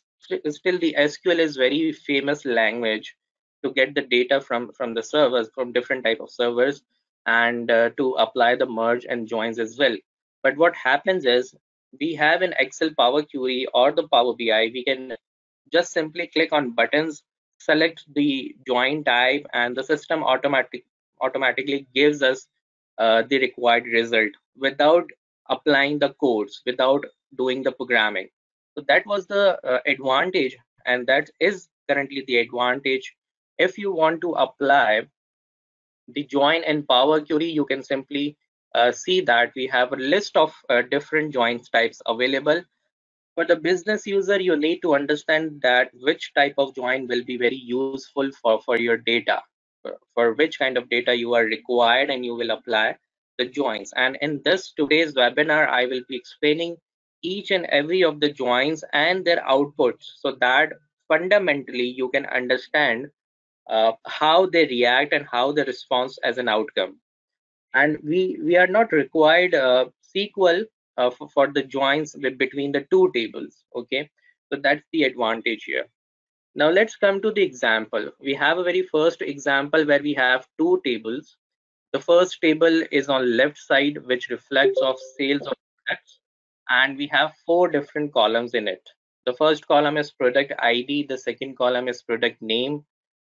still the SQL is very famous language to get the data from from the servers from different type of servers and uh, to apply the merge and joins as well. But what happens is we have an Excel Power Query or the Power BI, we can just simply click on buttons select the join type and the system automatic automatically gives us uh, the required result without applying the codes without doing the programming. So that was the uh, advantage and that is currently the advantage. If you want to apply the join in power query you can simply see that we have a list of uh, different joins types available. For the business user you need to understand that which type of join will be very useful for for your data for, for which kind of data you are required and you will apply the joins and in this today's webinar i will be explaining each and every of the joins and their outputs so that fundamentally you can understand uh, how they react and how they respond as an outcome and we we are not required uh, sql uh, for, for the joins between the two tables okay? So that's the advantage here. Now let's come to the example. We have a very first example where we have two tables. The first table is on left side which reflects of sales of products and we have four different columns in it. The first column is product id the second column is product name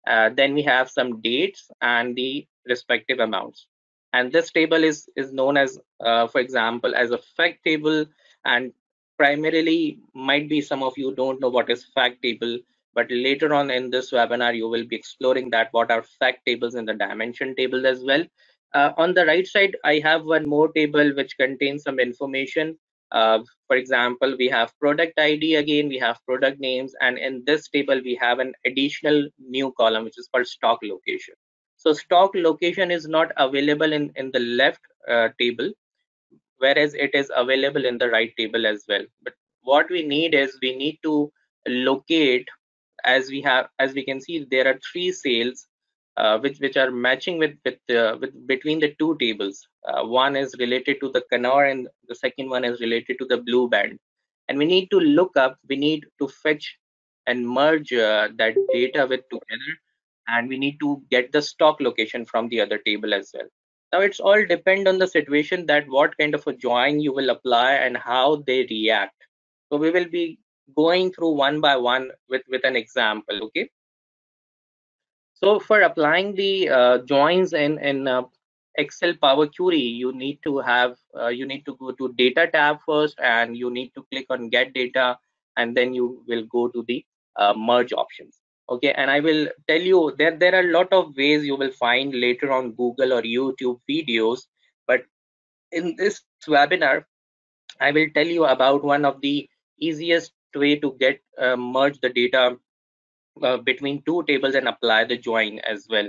uh, then we have some dates and the respective amounts and this table is is known as uh, for example as a fact table. And primarily might be some of you don't know what is fact table but later on in this webinar you will be exploring that what are fact tables in the dimension table as well. Uh, on the right side i have one more table which contains some information. Uh, for example we have product id again we have product names and in this table we have an additional new column which is called stock location so stock location is not available in, in the left uh, table, whereas it is available in the right table as well. But what we need is we need to locate as we have as we can see there are three sales uh, which which are matching with with, uh, with between the two tables. Uh, one is related to the canard and the second one is related to the blue band. And we need to look up we need to fetch and merge uh, that data with together and we need to get the stock location from the other table as well. Now it's all depend on the situation that what kind of a join you will apply and how they react. So we will be going through one by one with with an example okay? So for applying the uh, joins in in uh, excel power query you need to have uh, you need to go to data tab first and you need to click on get data and then you will go to the uh, merge options okay and i will tell you that there are a lot of ways you will find later on google or youtube videos but in this webinar i will tell you about one of the easiest way to get uh, merge the data uh, between two tables and apply the join as well.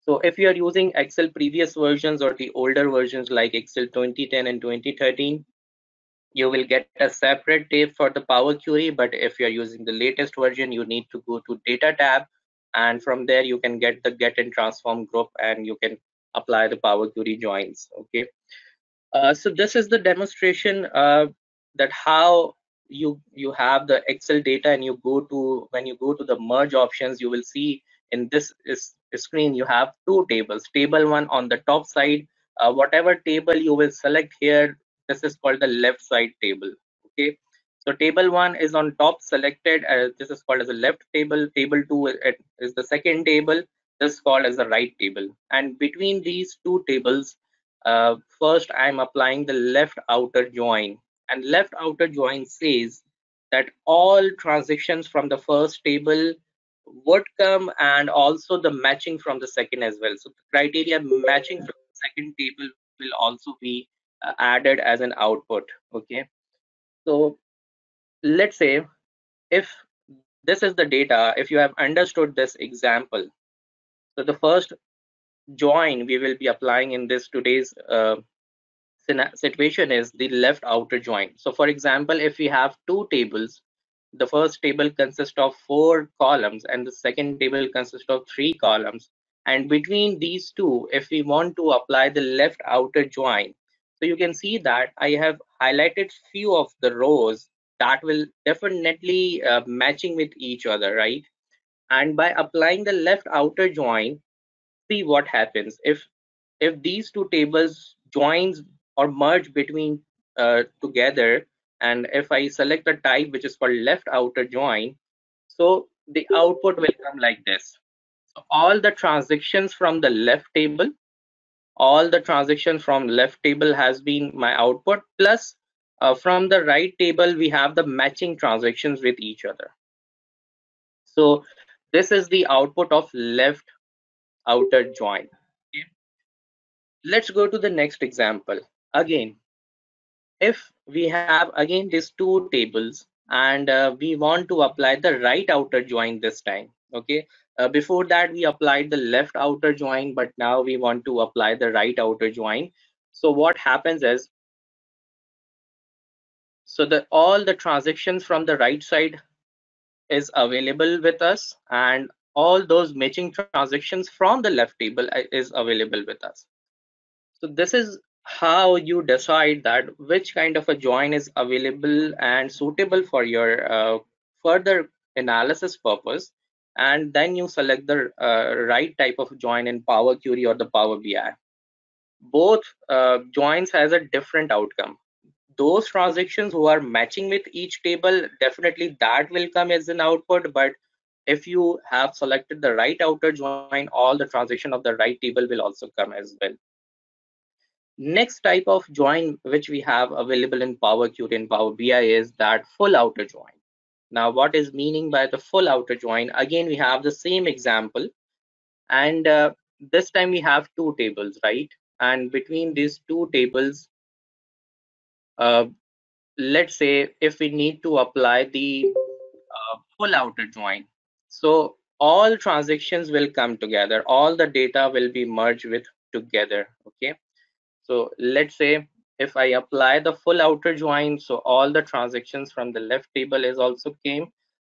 So if you are using excel previous versions or the older versions like excel 2010 and 2013 you will get a separate tab for the Power Query. But if you're using the latest version, you need to go to Data tab. And from there, you can get the Get and Transform group and you can apply the Power Query joins. Okay. Uh, so this is the demonstration uh, that how you you have the Excel data and you go to when you go to the merge options, you will see in this is, screen you have two tables. Table one on the top side, uh, whatever table you will select here this is called the left side table okay? So table one is on top selected as this is called as a left table. Table two is the second table. This is called as the right table. And between these two tables uh, first i'm applying the left outer join. And left outer join says that all transactions from the first table would come and also the matching from the second as well. So the criteria matching from the second table will also be uh, added as an output okay? So let's say if this is the data if you have understood this example so the first join we will be applying in this today's uh, situation is the left outer join. So for example if we have two tables the first table consists of four columns and the second table consists of three columns. And between these two if we want to apply the left outer join so you can see that i have highlighted few of the rows that will definitely uh, matching with each other right? And by applying the left outer join see what happens. If if these two tables joins or merge between uh, together and if I select a type which is called left outer join so the output will come like this. So all the transactions from the left table all the transactions from left table has been my output. Plus uh, from the right table we have the matching transactions with each other. So this is the output of left outer join. Okay. let's go to the next example. Again if we have again these two tables and uh, we want to apply the right outer join this time okay uh, before that we applied the left outer join but now we want to apply the right outer join so what happens is so the all the transactions from the right side is available with us and all those matching transactions from the left table uh, is available with us. So this is how you decide that which kind of a join is available and suitable for your uh, further analysis purpose and then you select the uh, right type of join in power query or the power bi both uh, joins has a different outcome. Those transactions who are matching with each table definitely that will come as an output but if you have selected the right outer join all the transaction of the right table will also come as well. Next type of join which we have available in power query and power bi is that full outer join now what is meaning by the full outer join? Again we have the same example. And uh, this time we have two tables right? And between these two tables uh, let's say if we need to apply the uh, full outer join. So all transactions will come together. All the data will be merged with together okay? So let's say if i apply the full outer join so all the transactions from the left table is also came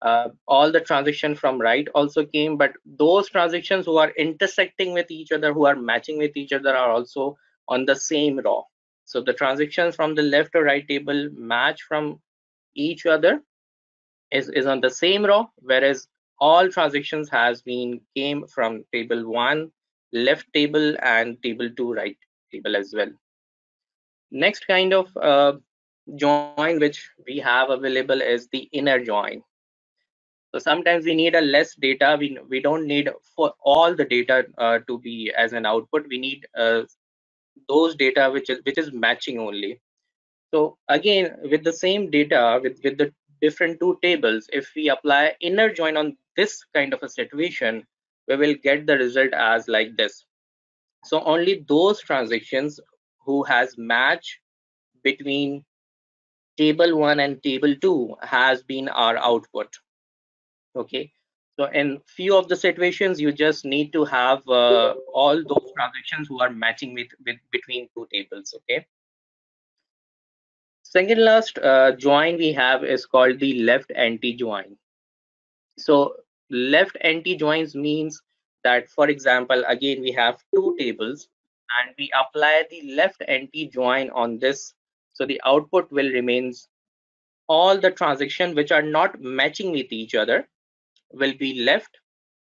uh, all the transaction from right also came but those transactions who are intersecting with each other who are matching with each other are also on the same row so the transactions from the left or right table match from each other is, is on the same row, whereas all transactions has been came from table one left table and table two right table as well. Next kind of uh, join which we have available is the inner join. So sometimes we need a less data. We we don't need for all the data uh, to be as an output. We need uh, those data which is which is matching only so again with the same data with with the different two tables if we apply inner join on this kind of a situation we will get the result as like this so only those transactions who has match between table 1 and table 2 has been our output okay so in few of the situations, you just need to have uh, all those transactions who are matching with, with between two tables. Okay. Second last uh, join we have is called the left anti join. So left anti joins means that, for example, again we have two tables and we apply the left anti join on this. So the output will remains all the transactions which are not matching with each other will be left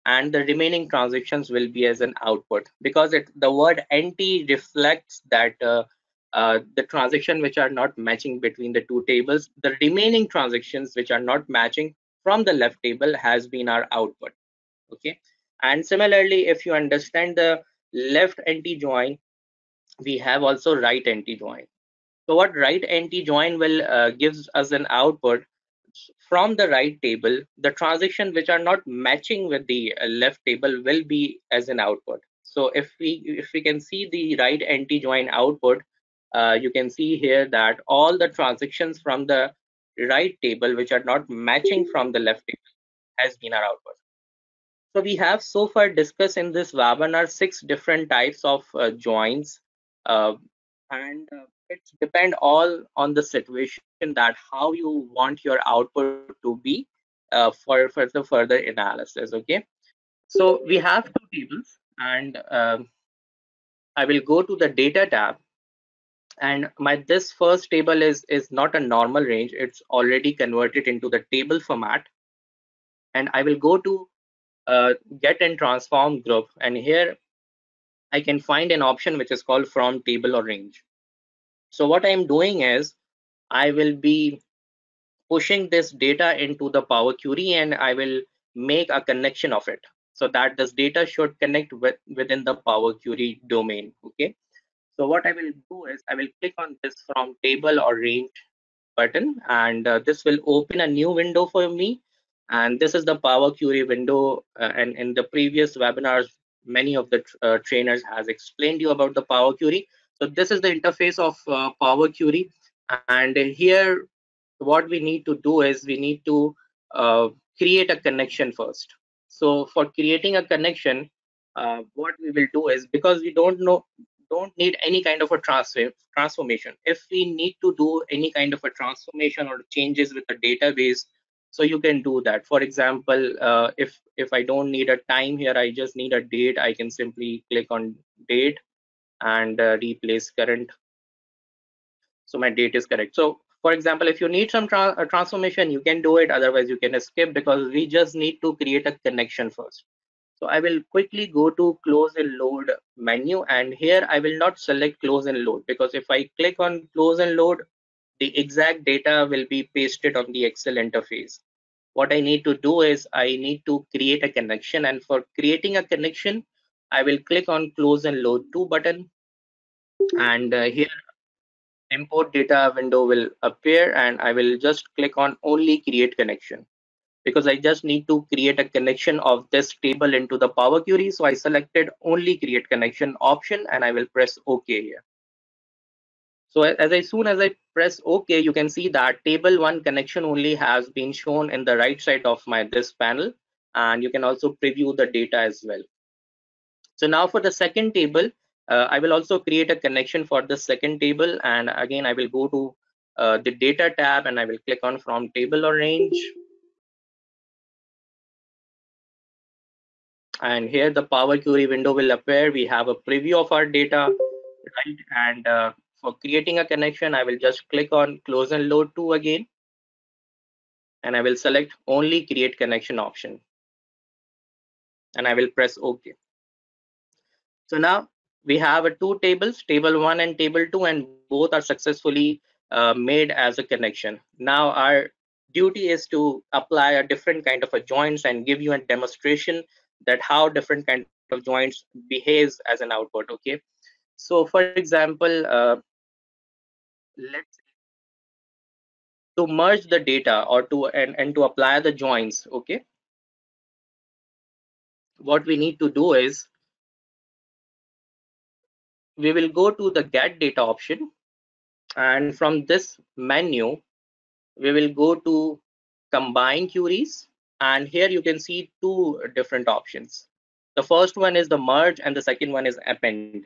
and the remaining transactions will be as an output. Because it the word anti reflects that uh, uh, the transaction which are not matching between the two tables the remaining transactions which are not matching from the left table has been our output. Okay? And similarly if you understand the left anti join we have also right anti join so what right anti join will uh, gives us an output from the right table, the transaction which are not matching with the uh, left table will be as an output. So if we if we can see the right anti-join output, uh, you can see here that all the transactions from the right table which are not matching from the left table has been our output. So we have so far discussed in this webinar six different types of uh, joins uh, and uh, it's depend all on the situation that how you want your output to be uh, for, for the further analysis okay? So we have two tables and um, I will go to the data tab. And my this first table is is not a normal range. It's already converted into the table format. And I will go to uh, get and transform group and here I can find an option which is called from table or range so what I'm doing is I will be pushing this data into the Power Query and I will make a connection of it so that this data should connect with within the Power Query domain. Okay. So what I will do is I will click on this from table or range button and uh, this will open a new window for me. And this is the Power Query window. Uh, and in the previous webinars, many of the uh, trainers has explained you about the Power Query. So this is the interface of uh, Power Query. And here, what we need to do is we need to uh, create a connection first. So for creating a connection, uh, what we will do is because we don't know, don't need any kind of a transfer transformation. If we need to do any kind of a transformation or changes with the database, so you can do that. For example, uh, if if I don't need a time here, I just need a date. I can simply click on date and uh, replace current so my date is correct so for example if you need some tra transformation you can do it otherwise you can skip because we just need to create a connection first so i will quickly go to close and load menu and here i will not select close and load because if i click on close and load the exact data will be pasted on the excel interface what i need to do is i need to create a connection and for creating a connection I will click on close and load to button and uh, here import data window will appear and I will just click on only create connection because I just need to create a connection of this table into the Power Query. So I selected only create connection option and I will press OK here. So as, as soon as I press OK, you can see that table one connection only has been shown in the right side of my this panel and you can also preview the data as well. So now for the second table, uh, I will also create a connection for the second table. And again, I will go to uh, the data tab and I will click on from table or range. And here the Power Query window will appear. We have a preview of our data, right? And uh, for creating a connection, I will just click on close and load to again. And I will select only create connection option. And I will press OK. So now we have a two tables, table one and table two, and both are successfully uh, made as a connection. Now our duty is to apply a different kind of a joins and give you a demonstration that how different kind of joins behaves as an output. Okay. So for example, uh, let's to merge the data or to and, and to apply the joins. Okay. What we need to do is we will go to the get data option and from this menu we will go to combine queries and here you can see two different options the first one is the merge and the second one is append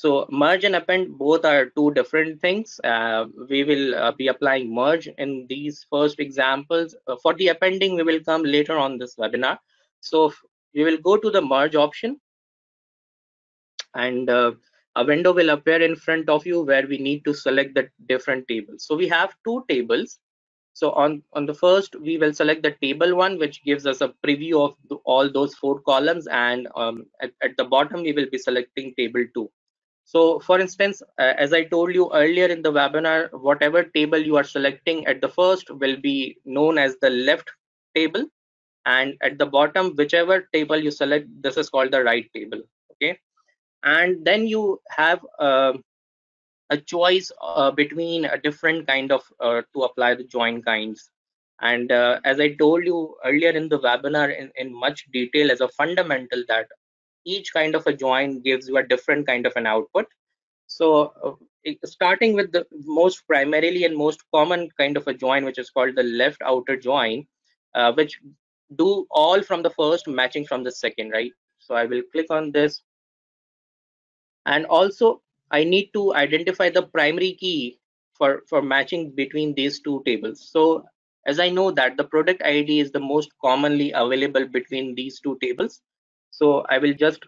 so merge and append both are two different things uh, we will uh, be applying merge in these first examples uh, for the appending we will come later on this webinar so we will go to the merge option and uh, a window will appear in front of you where we need to select the different tables. So we have two tables. So on, on the first, we will select the table one, which gives us a preview of all those four columns. And um, at, at, the bottom, we will be selecting table two. So for instance, uh, as I told you earlier in the webinar, whatever table you are selecting at the first will be known as the left table. And at the bottom, whichever table you select, this is called the right table. Okay and then you have uh, a choice uh, between a different kind of uh, to apply the join kinds and uh, as i told you earlier in the webinar in, in much detail as a fundamental that each kind of a join gives you a different kind of an output. So uh, starting with the most primarily and most common kind of a join which is called the left outer join uh, which do all from the first matching from the second right? So i will click on this. And also i need to identify the primary key for for matching between these two tables. So as I know that the product ID is the most commonly available between these two tables. So I will just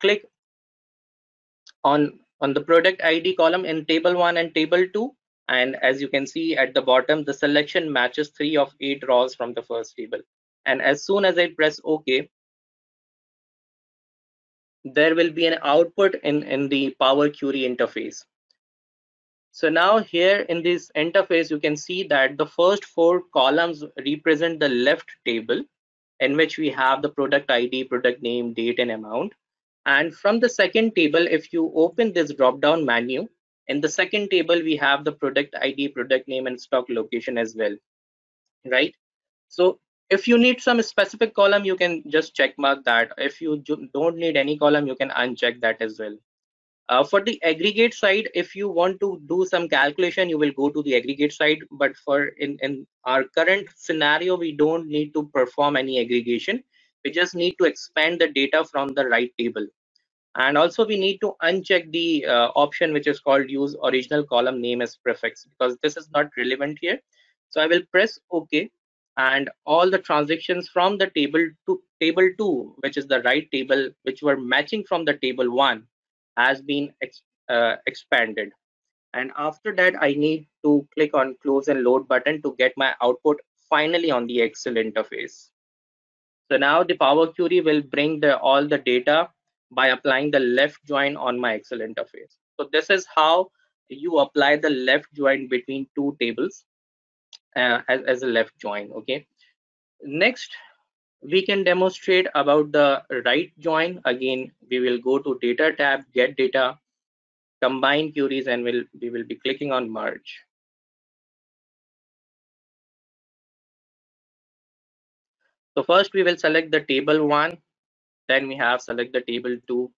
click on, on the product ID column in table one and table two. And as you can see at the bottom, the selection matches three of eight rows from the first table. And as soon as I press OK, there will be an output in, in the Power Query interface. So now here in this interface, you can see that the first four columns represent the left table in which we have the product ID, product name, date, and amount. And from the second table, if you open this drop-down menu, in the second table, we have the product ID, product name, and stock location as well, right? So if you need some specific column, you can just check mark that. If you don't need any column, you can uncheck that as well. Uh, for the aggregate side, if you want to do some calculation, you will go to the aggregate side. But for in, in our current scenario, we don't need to perform any aggregation. We just need to expand the data from the right table. And also we need to uncheck the uh, option which is called use original column name as prefix because this is not relevant here. So I will press OK and all the transactions from the table to table 2 which is the right table which were matching from the table 1 has been ex uh, expanded. And after that, I need to click on close and load button to get my output finally on the Excel interface. So now the Power Query will bring the, all the data by applying the left join on my Excel interface. So this is how you apply the left join between two tables uh, as, as a left join. Okay. Next, we can demonstrate about the right join. Again we will go to data tab get data combine queries and we'll we will be clicking on merge. So first we will select the table one then we have select the table two.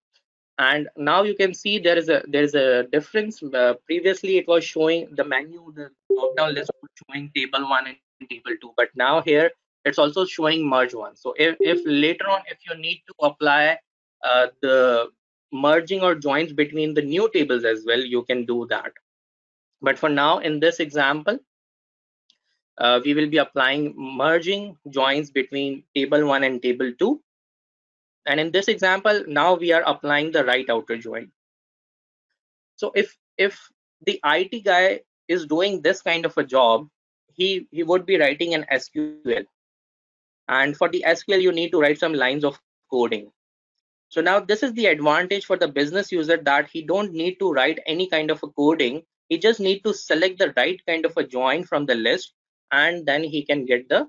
And now you can see there is a there is a difference. Uh, previously it was showing the menu the drop down list was showing table one and table two. But now here it's also showing merge one. So if, if later on if you need to apply uh, the merging or joins between the new tables as well you can do that. But for now in this example uh, we will be applying merging joins between table 1 and table 2 and in this example now we are applying the right outer join. So if if the IT guy is doing this kind of a job he he would be writing an SQL and for the SQL, you need to write some lines of coding. So now this is the advantage for the business user that he don't need to write any kind of a coding. He just need to select the right kind of a join from the list and then he can get the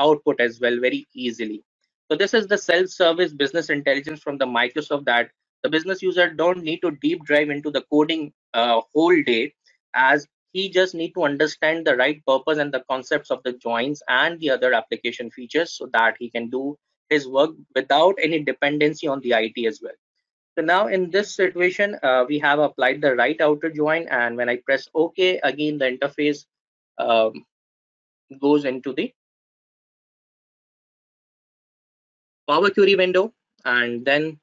output as well very easily. So this is the self-service business intelligence from the Microsoft that the business user don't need to deep dive into the coding uh, whole day as he just need to understand the right purpose and the concepts of the joins and the other application features so that he can do his work without any dependency on the IT as well. So now in this situation, uh, we have applied the right outer join and when I press OK, again the interface um, goes into the Power Query window and then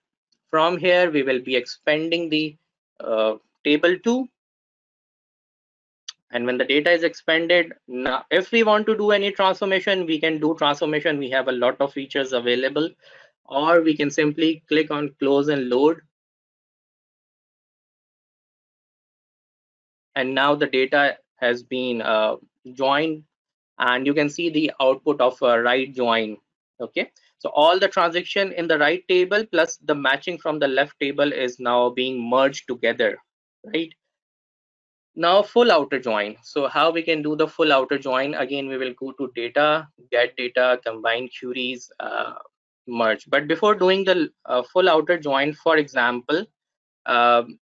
from here we will be expanding the uh, table 2 and when the data is expanded now if we want to do any transformation we can do transformation. We have a lot of features available. Or we can simply click on close and load. And now the data has been uh, joined. And you can see the output of a right join. Okay? So all the transaction in the right table plus the matching from the left table is now being merged together. Right now full outer join. So how we can do the full outer join? Again we will go to data get data combine queries uh, merge. But before doing the uh, full outer join for example um,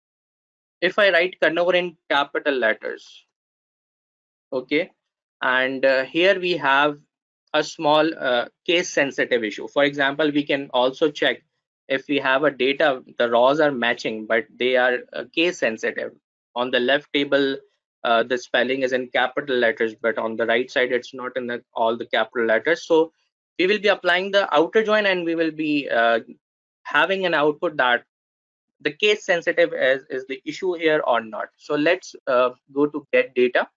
if i write Kannur in capital letters okay and uh, here we have a small uh, case sensitive issue. For example we can also check if we have a data, the rows are matching, but they are uh, case sensitive. On the left table, uh, the spelling is in capital letters, but on the right side, it's not in the, all the capital letters. So we will be applying the outer join and we will be uh, having an output that the case sensitive is, is the issue here or not. So let's uh, go to get data,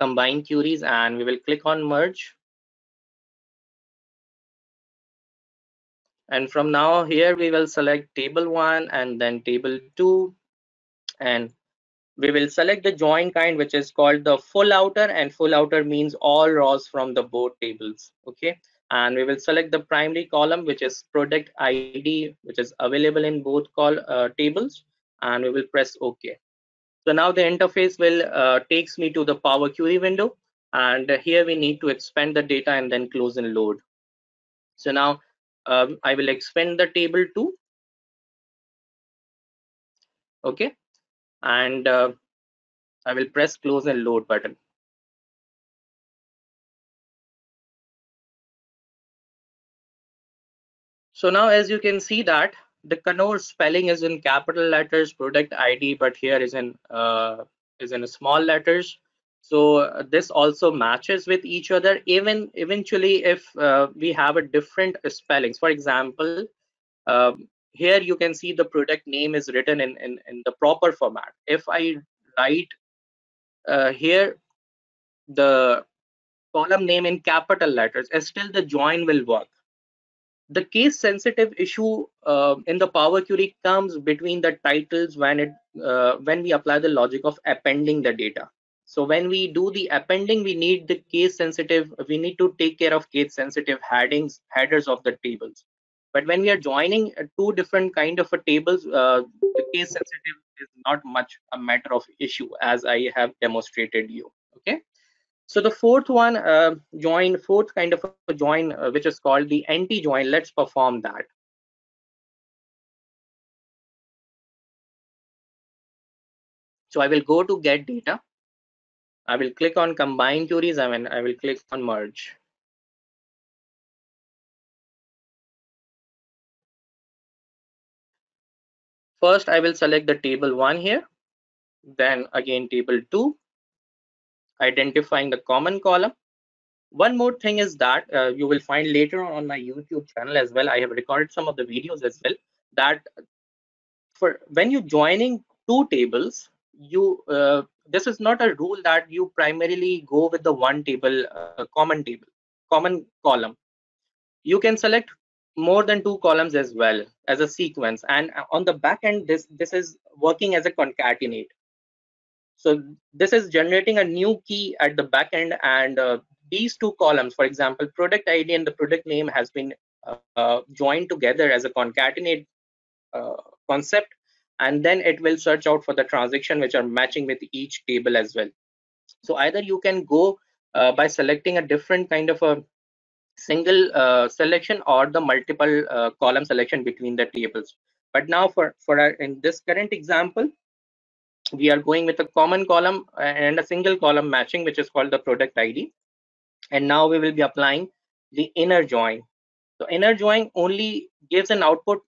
combine queries, and we will click on merge. And from now here, we will select table one and then table two. And we will select the join kind, which is called the full outer and full outer means all rows from the both tables. Okay. And we will select the primary column, which is product ID, which is available in both call uh, tables. And we will press OK. So now the interface will uh, takes me to the Power Query window. And here we need to expand the data and then close and load. So now um, I will expand the table to okay and uh, I will press close and load button. So now as you can see that the column spelling is in capital letters product ID but here is in uh, is in small letters. So uh, this also matches with each other even eventually if uh, we have a different spellings. For example um, here you can see the product name is written in, in, in the proper format. If i write uh, here the column name in capital letters still the join will work. The case sensitive issue uh, in the power query comes between the titles when it uh, when we apply the logic of appending the data. So when we do the appending, we need the case sensitive, we need to take care of case sensitive headings, headers of the tables. But when we are joining two different kind of a tables, uh, the case sensitive is not much a matter of issue as I have demonstrated you. Okay. So the fourth one, uh, join, fourth kind of a join, uh, which is called the anti-join. Let's perform that. So I will go to get data I will click on combine queries I mean I will click on merge. First, I will select the table one here, then again table two, identifying the common column. One more thing is that uh, you will find later on my YouTube channel as well. I have recorded some of the videos as well that for when you joining two tables, you uh, this is not a rule that you primarily go with the one table uh, common table common column you can select more than two columns as well as a sequence. And on the back end this this is working as a concatenate. So this is generating a new key at the back end and uh, these two columns for example product id and the product name has been uh, uh joined together as a concatenate uh, concept. And then it will search out for the transaction which are matching with each table as well. So either you can go uh, by selecting a different kind of a single uh, selection or the multiple uh, column selection between the tables. But now for for our, in this current example we are going with a common column and a single column matching which is called the product id and now we will be applying the inner join. So inner join only gives an output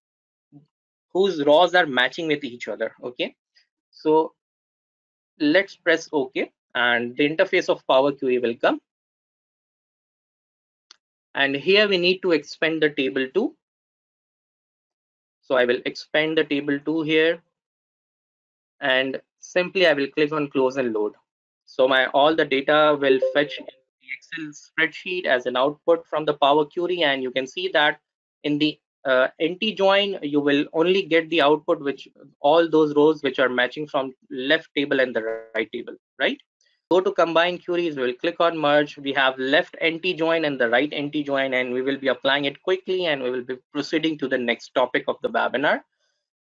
whose rows are matching with each other okay? So let's press ok and the interface of power query will come and here we need to expand the table 2 so i will expand the table 2 here. And simply i will click on close and load. So my all the data will fetch in the excel spreadsheet as an output from the power query. And you can see that in the uh, anti-join, you will only get the output which all those rows which are matching from left table and the right table, right? Go to combine queries, we'll click on merge. We have left anti-join and the right anti-join, and we will be applying it quickly and we will be proceeding to the next topic of the webinar.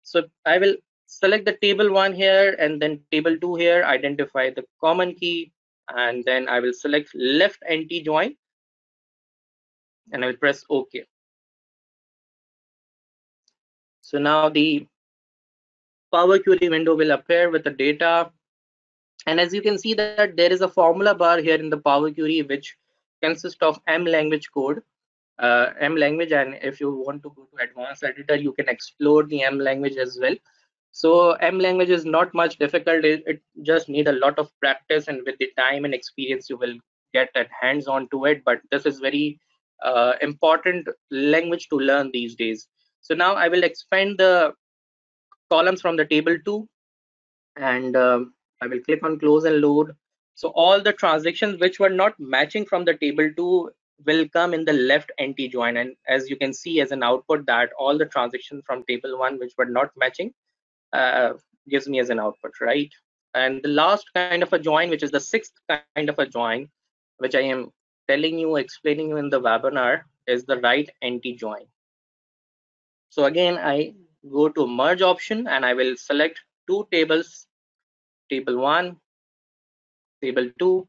So I will select the table one here and then table two here, identify the common key, and then I will select left anti-join and I will press OK. So now the Power Query window will appear with the data. And as you can see that there is a formula bar here in the Power Query, which consists of M language code. uh, M language, and if you want to go to advanced editor, you can explore the M language as well. So M language is not much difficult. It, it just need a lot of practice, and with the time and experience, you will get hands on to it. But this is very uh, important language to learn these days. So now I will expand the columns from the table two, and um, I will click on close and load. So all the transactions which were not matching from the table two will come in the left anti join. And as you can see as an output that all the transactions from table one which were not matching uh, gives me as an output right? And the last kind of a join which is the sixth kind of a join which i am telling you explaining you in the webinar is the right anti join. So again i go to merge option and i will select two tables table one table two.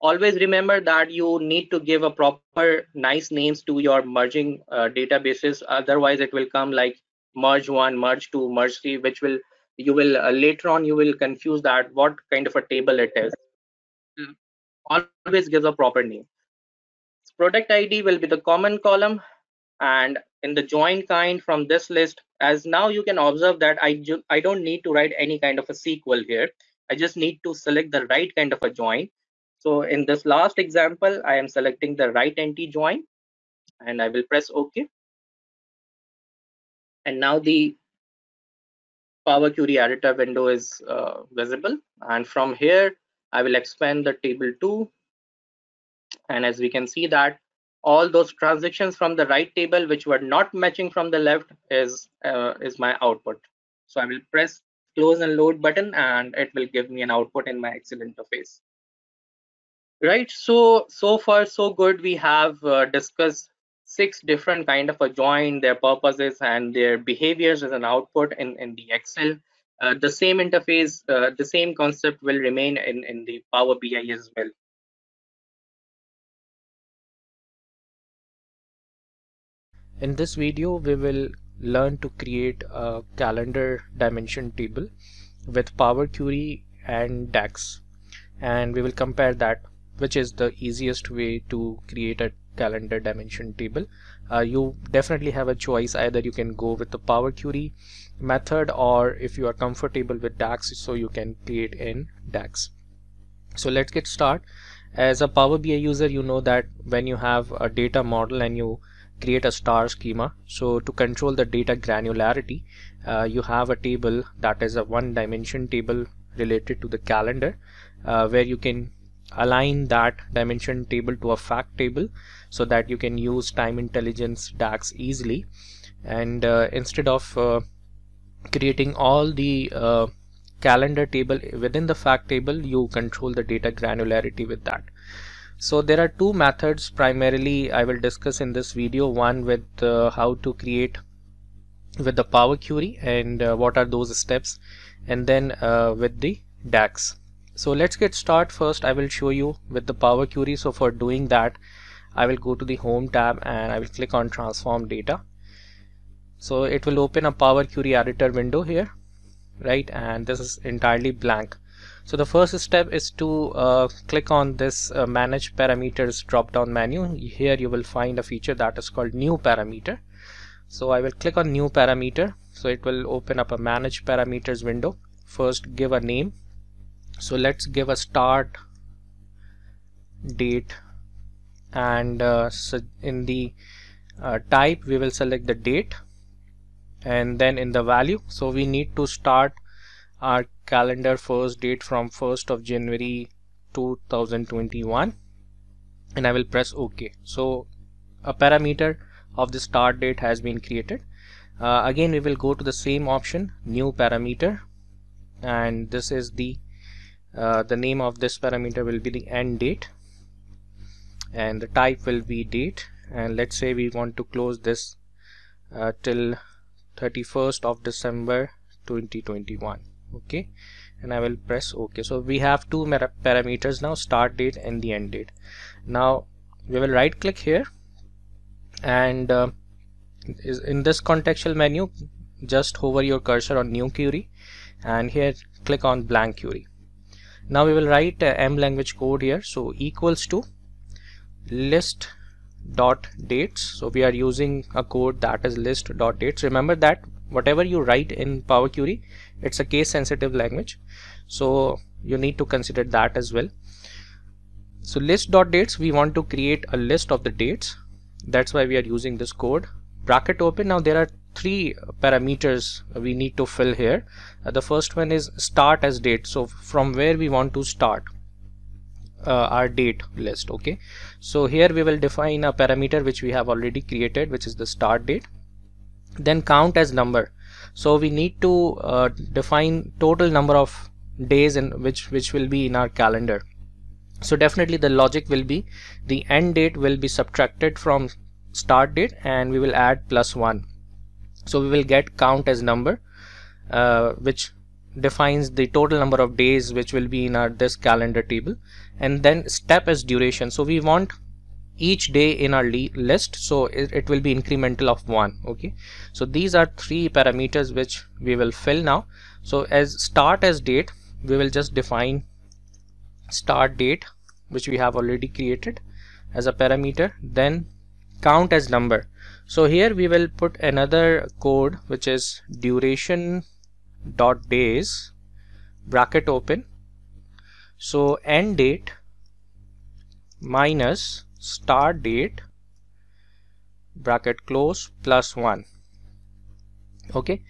Always remember that you need to give a proper nice names to your merging uh, databases. Otherwise it will come like merge one merge two merge three which will you will uh, later on you will confuse that what kind of a table it is. Hmm. always give a proper name. Product id will be the common column and in the join kind from this list as now you can observe that i i don't need to write any kind of a sql here i just need to select the right kind of a join so in this last example, I am selecting the right anti join and I will press OK. And now the Power Query editor window is uh, visible. And from here, I will expand the table 2. And as we can see that all those transactions from the right table which were not matching from the left is uh, is my output. So I will press close and load button and it will give me an output in my Excel interface. Right? So so far so good. We have uh, discussed six different kind of a join their purposes and their behaviors as an output in in the excel. Uh, the same interface uh, the same concept will remain in in the power bi as well in this video we will learn to create a calendar dimension table with power query and dax. And we will compare that which is the easiest way to create a calendar dimension table. Uh, you definitely have a choice. Either you can go with the power query method or if you are comfortable with dax so you can create in dax. So let's get started as a power bi user you know that when you have a data model and you create a star schema. So to control the data granularity uh, you have a table that is a one dimension table related to the calendar uh, where you can align that dimension table to a fact table so that you can use time intelligence DAX easily. And uh, instead of uh, creating all the uh, calendar table within the fact table you control the data granularity with that so there are two methods primarily I will discuss in this video. One with uh, how to create with the power query and uh, what are those steps. And then uh, with the DAX. So let's get start. First I will show you with the Power Query. So for doing that I will go to the home tab and I will click on transform data. So it will open a Power Query editor window here right? And this is entirely blank so the first step is to uh, click on this uh, manage parameters drop down menu. Here you will find a feature that is called new parameter. So I will click on new parameter. So it will open up a manage parameters window. First give a name. So let's give a start date and uh, so in the uh, type we will select the date and then in the value. So we need to start our calendar first date from 1st of January 2021 and I will press OK. So a parameter of the start date has been created. Uh, again we will go to the same option new parameter. And this is the uh, the name of this parameter will be the end date. And the type will be date. And let's say we want to close this uh, till 31st of December 2021 okay. And I will press OK so we have two parameters now start date and the end date. Now we will right click here. And uh, in this contextual menu just hover your cursor on new query. And here click on blank query. Now we will write uh, m language code here. So equals to list dot dates. So we are using a code that is list dot dates. Remember that whatever you write in power query it's a case sensitive language. So you need to consider that as well. So list dot dates we want to create a list of the dates. That's why we are using this code. Bracket open. Now there are three parameters we need to fill here. Uh, the first one is start as date. So from where we want to start uh, our date list okay? So here we will define a parameter which we have already created which is the start date. Then count as number so we need to uh, define total number of days in which which will be in our calendar. So definitely the logic will be the end date will be subtracted from start date and we will add plus one. So we will get count as number uh, which defines the total number of days which will be in our this calendar table. And then step as duration. So we want each day in our list so it, it will be incremental of one okay? So these are three parameters which we will fill now. So as start as date we will just define start date which we have already created as a parameter then count as number. So here we will put another code which is duration dot days bracket open. So end date minus start date bracket close plus 1 okay?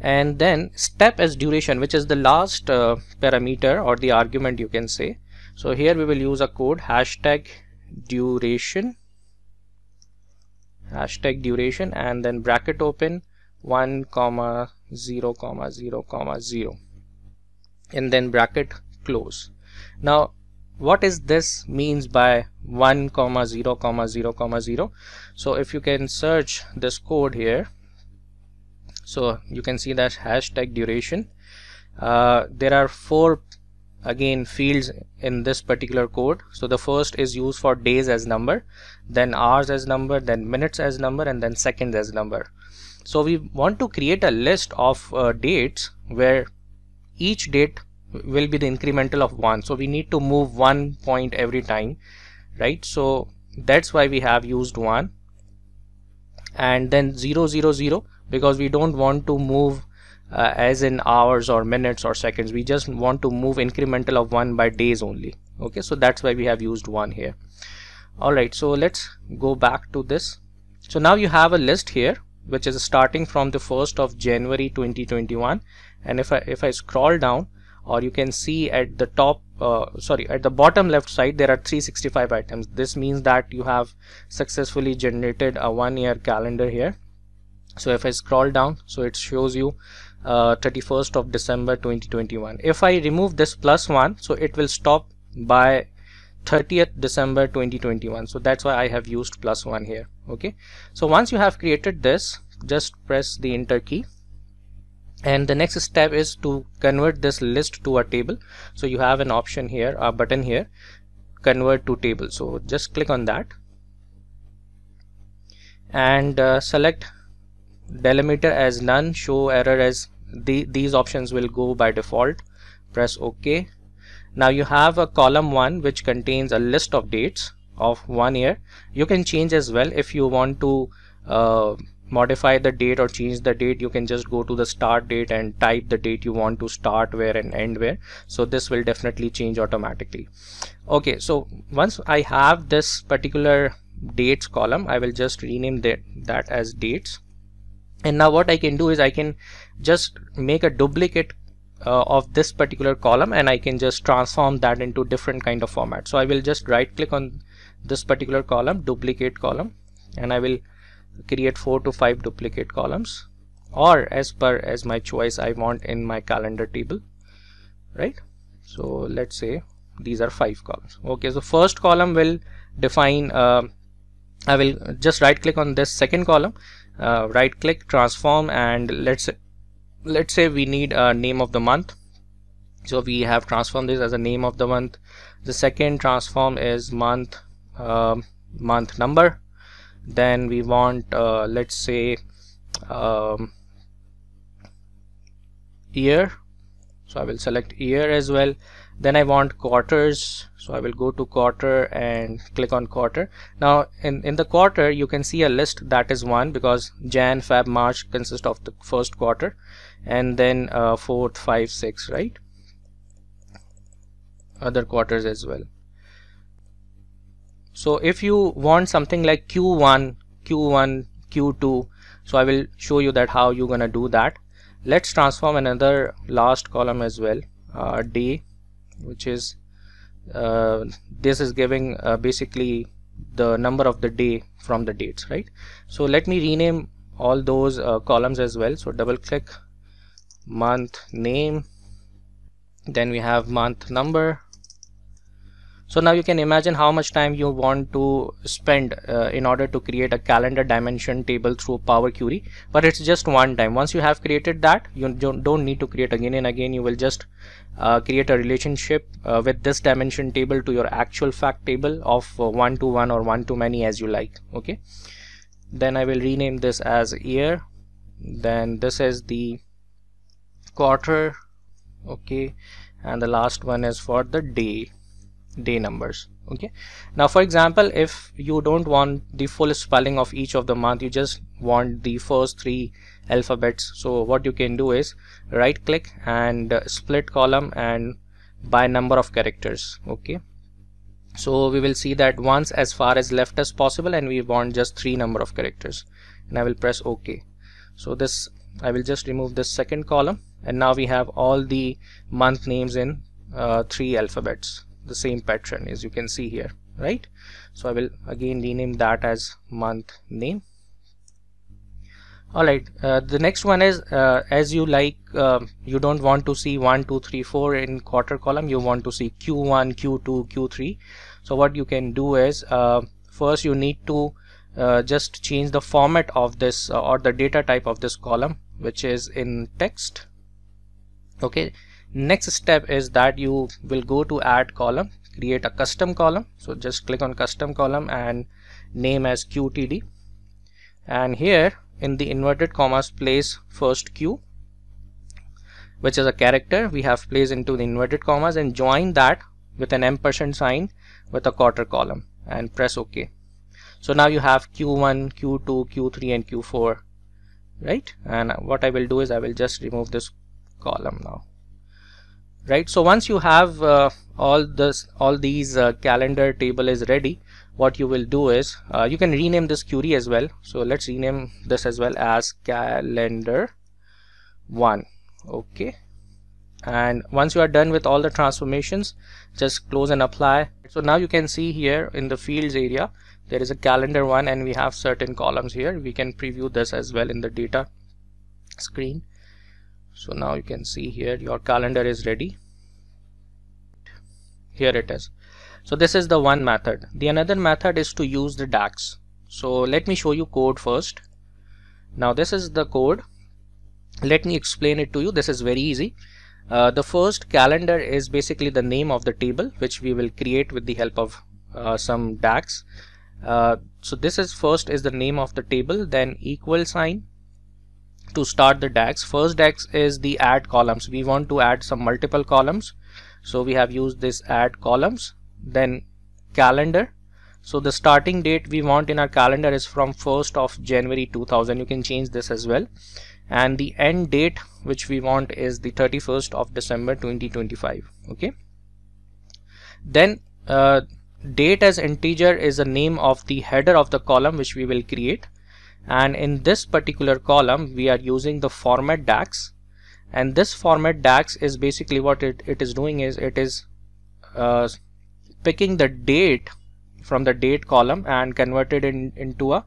And then step as duration which is the last uh, parameter or the argument you can say. So here we will use a code hashtag duration hashtag duration and then bracket open 1 comma 0 comma 0 comma 0 and then bracket close. Now what is this means by 1 comma 0 comma 0 comma 0 so if you can search this code here so you can see that hashtag duration. Uh, there are four again fields in this particular code. So the first is used for days as number then hours as number then minutes as number and then seconds as number. So we want to create a list of uh, dates where each date will be the incremental of one. So we need to move one point every time right? So that's why we have used one. And then 0 0 0 because we don't want to move uh, as in hours or minutes or seconds. We just want to move incremental of one by days only. Okay so that's why we have used one here. All right so let's go back to this. So now you have a list here which is starting from the 1st of January 2021 and if I if I scroll down or you can see at the top uh, sorry at the bottom left side there are 365 items. This means that you have successfully generated a one year calendar here. So if I scroll down so it shows you uh, 31st of December 2021 if I remove this plus one so it will stop by 30th December 2021 so that's why I have used plus one here. Okay? So once you have created this just press the enter key and the next step is to convert this list to a table. So you have an option here a button here convert to table. So just click on that. And uh, select delimiter as none show error as the, these options will go by default. Press ok. Now you have a column 1 which contains a list of dates of one year. You can change as well if you want to uh, modify the date or change the date you can just go to the start date and type the date you want to start where and end where. So this will definitely change automatically. Okay so once I have this particular dates column I will just rename that, that as dates. And now what I can do is I can just make a duplicate uh, of this particular column and I can just transform that into different kind of format. So I will just right click on this particular column duplicate column and I will create four to five duplicate columns or as per as my choice I want in my calendar table right? So let's say these are five columns. Okay so first column will define uh, I will just right click on this second column uh, right click transform and let's say, let's say we need a name of the month. So we have transformed this as a name of the month. The second transform is month uh, month number then we want uh, let's say um, year. So I will select year as well. Then I want quarters. So I will go to quarter and click on quarter. Now in in the quarter you can see a list that is one because Jan Feb March consist of the first quarter and then uh, fourth five six right? Other quarters as well so if you want something like q1 q1 q2 so I will show you that how you're gonna do that. Let's transform another last column as well uh, day which is uh, this is giving uh, basically the number of the day from the dates right? So let me rename all those uh, columns as well. So double click month name then we have month number so now you can imagine how much time you want to spend uh, in order to create a calendar dimension table through Power Query. But it's just one time. Once you have created that, you don't need to create again and again. You will just uh, create a relationship uh, with this dimension table to your actual fact table of uh, one to one or one to many as you like. Okay. Then I will rename this as year. Then this is the quarter. Okay. And the last one is for the day day numbers okay? Now for example if you don't want the full spelling of each of the month you just want the first three alphabets. So what you can do is right click and uh, split column and by number of characters okay? So we will see that once as far as left as possible and we want just three number of characters. And I will press OK. So this I will just remove this second column. And now we have all the month names in uh, three alphabets the same pattern as you can see here right? So I will again rename that as month name. Alright uh, the next one is uh, as you like uh, you don't want to see 1 2 3 4 in quarter column. You want to see q1 q2 q3 so what you can do is uh, first you need to uh, just change the format of this uh, or the data type of this column which is in text. Okay next step is that you will go to add column create a custom column. So just click on custom column and name as qtd and here in the inverted commas place first q which is a character. We have placed into the inverted commas and join that with an ampersand sign with a quarter column and press ok. So now you have q1 q2 q3 and q4 right? And what I will do is I will just remove this column now right? So once you have uh, all this all these uh, calendar table is ready what you will do is uh, you can rename this query as well. So let's rename this as well as calendar one. Okay? And once you are done with all the transformations just close and apply. So now you can see here in the fields area there is a calendar one and we have certain columns here. We can preview this as well in the data screen so now you can see here your calendar is ready. Here it is. So this is the one method. The another method is to use the DAX. So let me show you code first. Now this is the code. Let me explain it to you. This is very easy. Uh, the first calendar is basically the name of the table which we will create with the help of uh, some DAX. Uh, so this is first is the name of the table then equal sign to start the DAX. First DAX is the add columns. We want to add some multiple columns. So we have used this add columns. Then calendar. So the starting date we want in our calendar is from 1st of January 2000. You can change this as well. And the end date which we want is the 31st of December 2025. Okay. Then uh, date as integer is the name of the header of the column which we will create and in this particular column we are using the format DAX. And this format DAX is basically what it, it is doing is it is uh, picking the date from the date column and converted in into a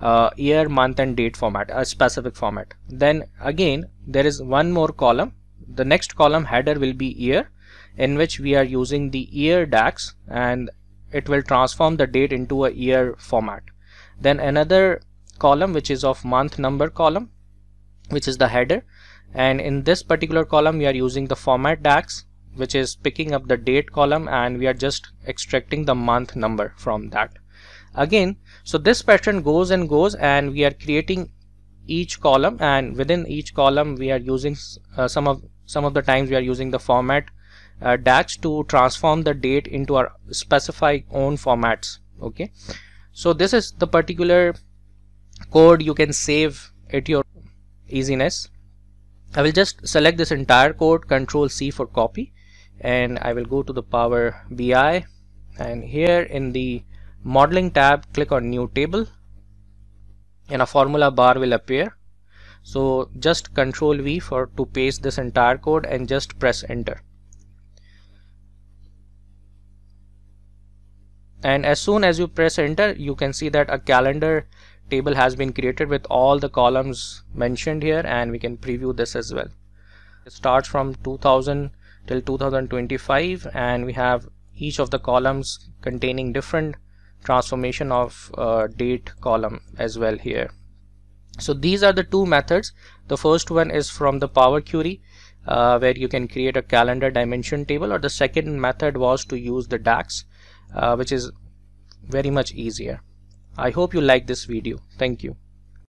uh, year month and date format a specific format. Then again there is one more column. The next column header will be year in which we are using the year DAX and it will transform the date into a year format. Then another column which is of month number column which is the header. And in this particular column we are using the format DAX which is picking up the date column and we are just extracting the month number from that. Again so this pattern goes and goes and we are creating each column and within each column we are using uh, some of some of the times we are using the format uh, DAX to transform the date into our specified own formats okay? So this is the particular code you can save at your easiness. I will just select this entire code control C for copy and I will go to the Power BI and here in the modeling tab click on new table and a formula bar will appear. So just control V for to paste this entire code and just press enter. And as soon as you press enter you can see that a calendar table has been created with all the columns mentioned here and we can preview this as well. It starts from 2000 till 2025 and we have each of the columns containing different transformation of uh, date column as well here. So these are the two methods. The first one is from the power query uh, where you can create a calendar dimension table or the second method was to use the DAX uh, which is very much easier I hope you like this video. Thank you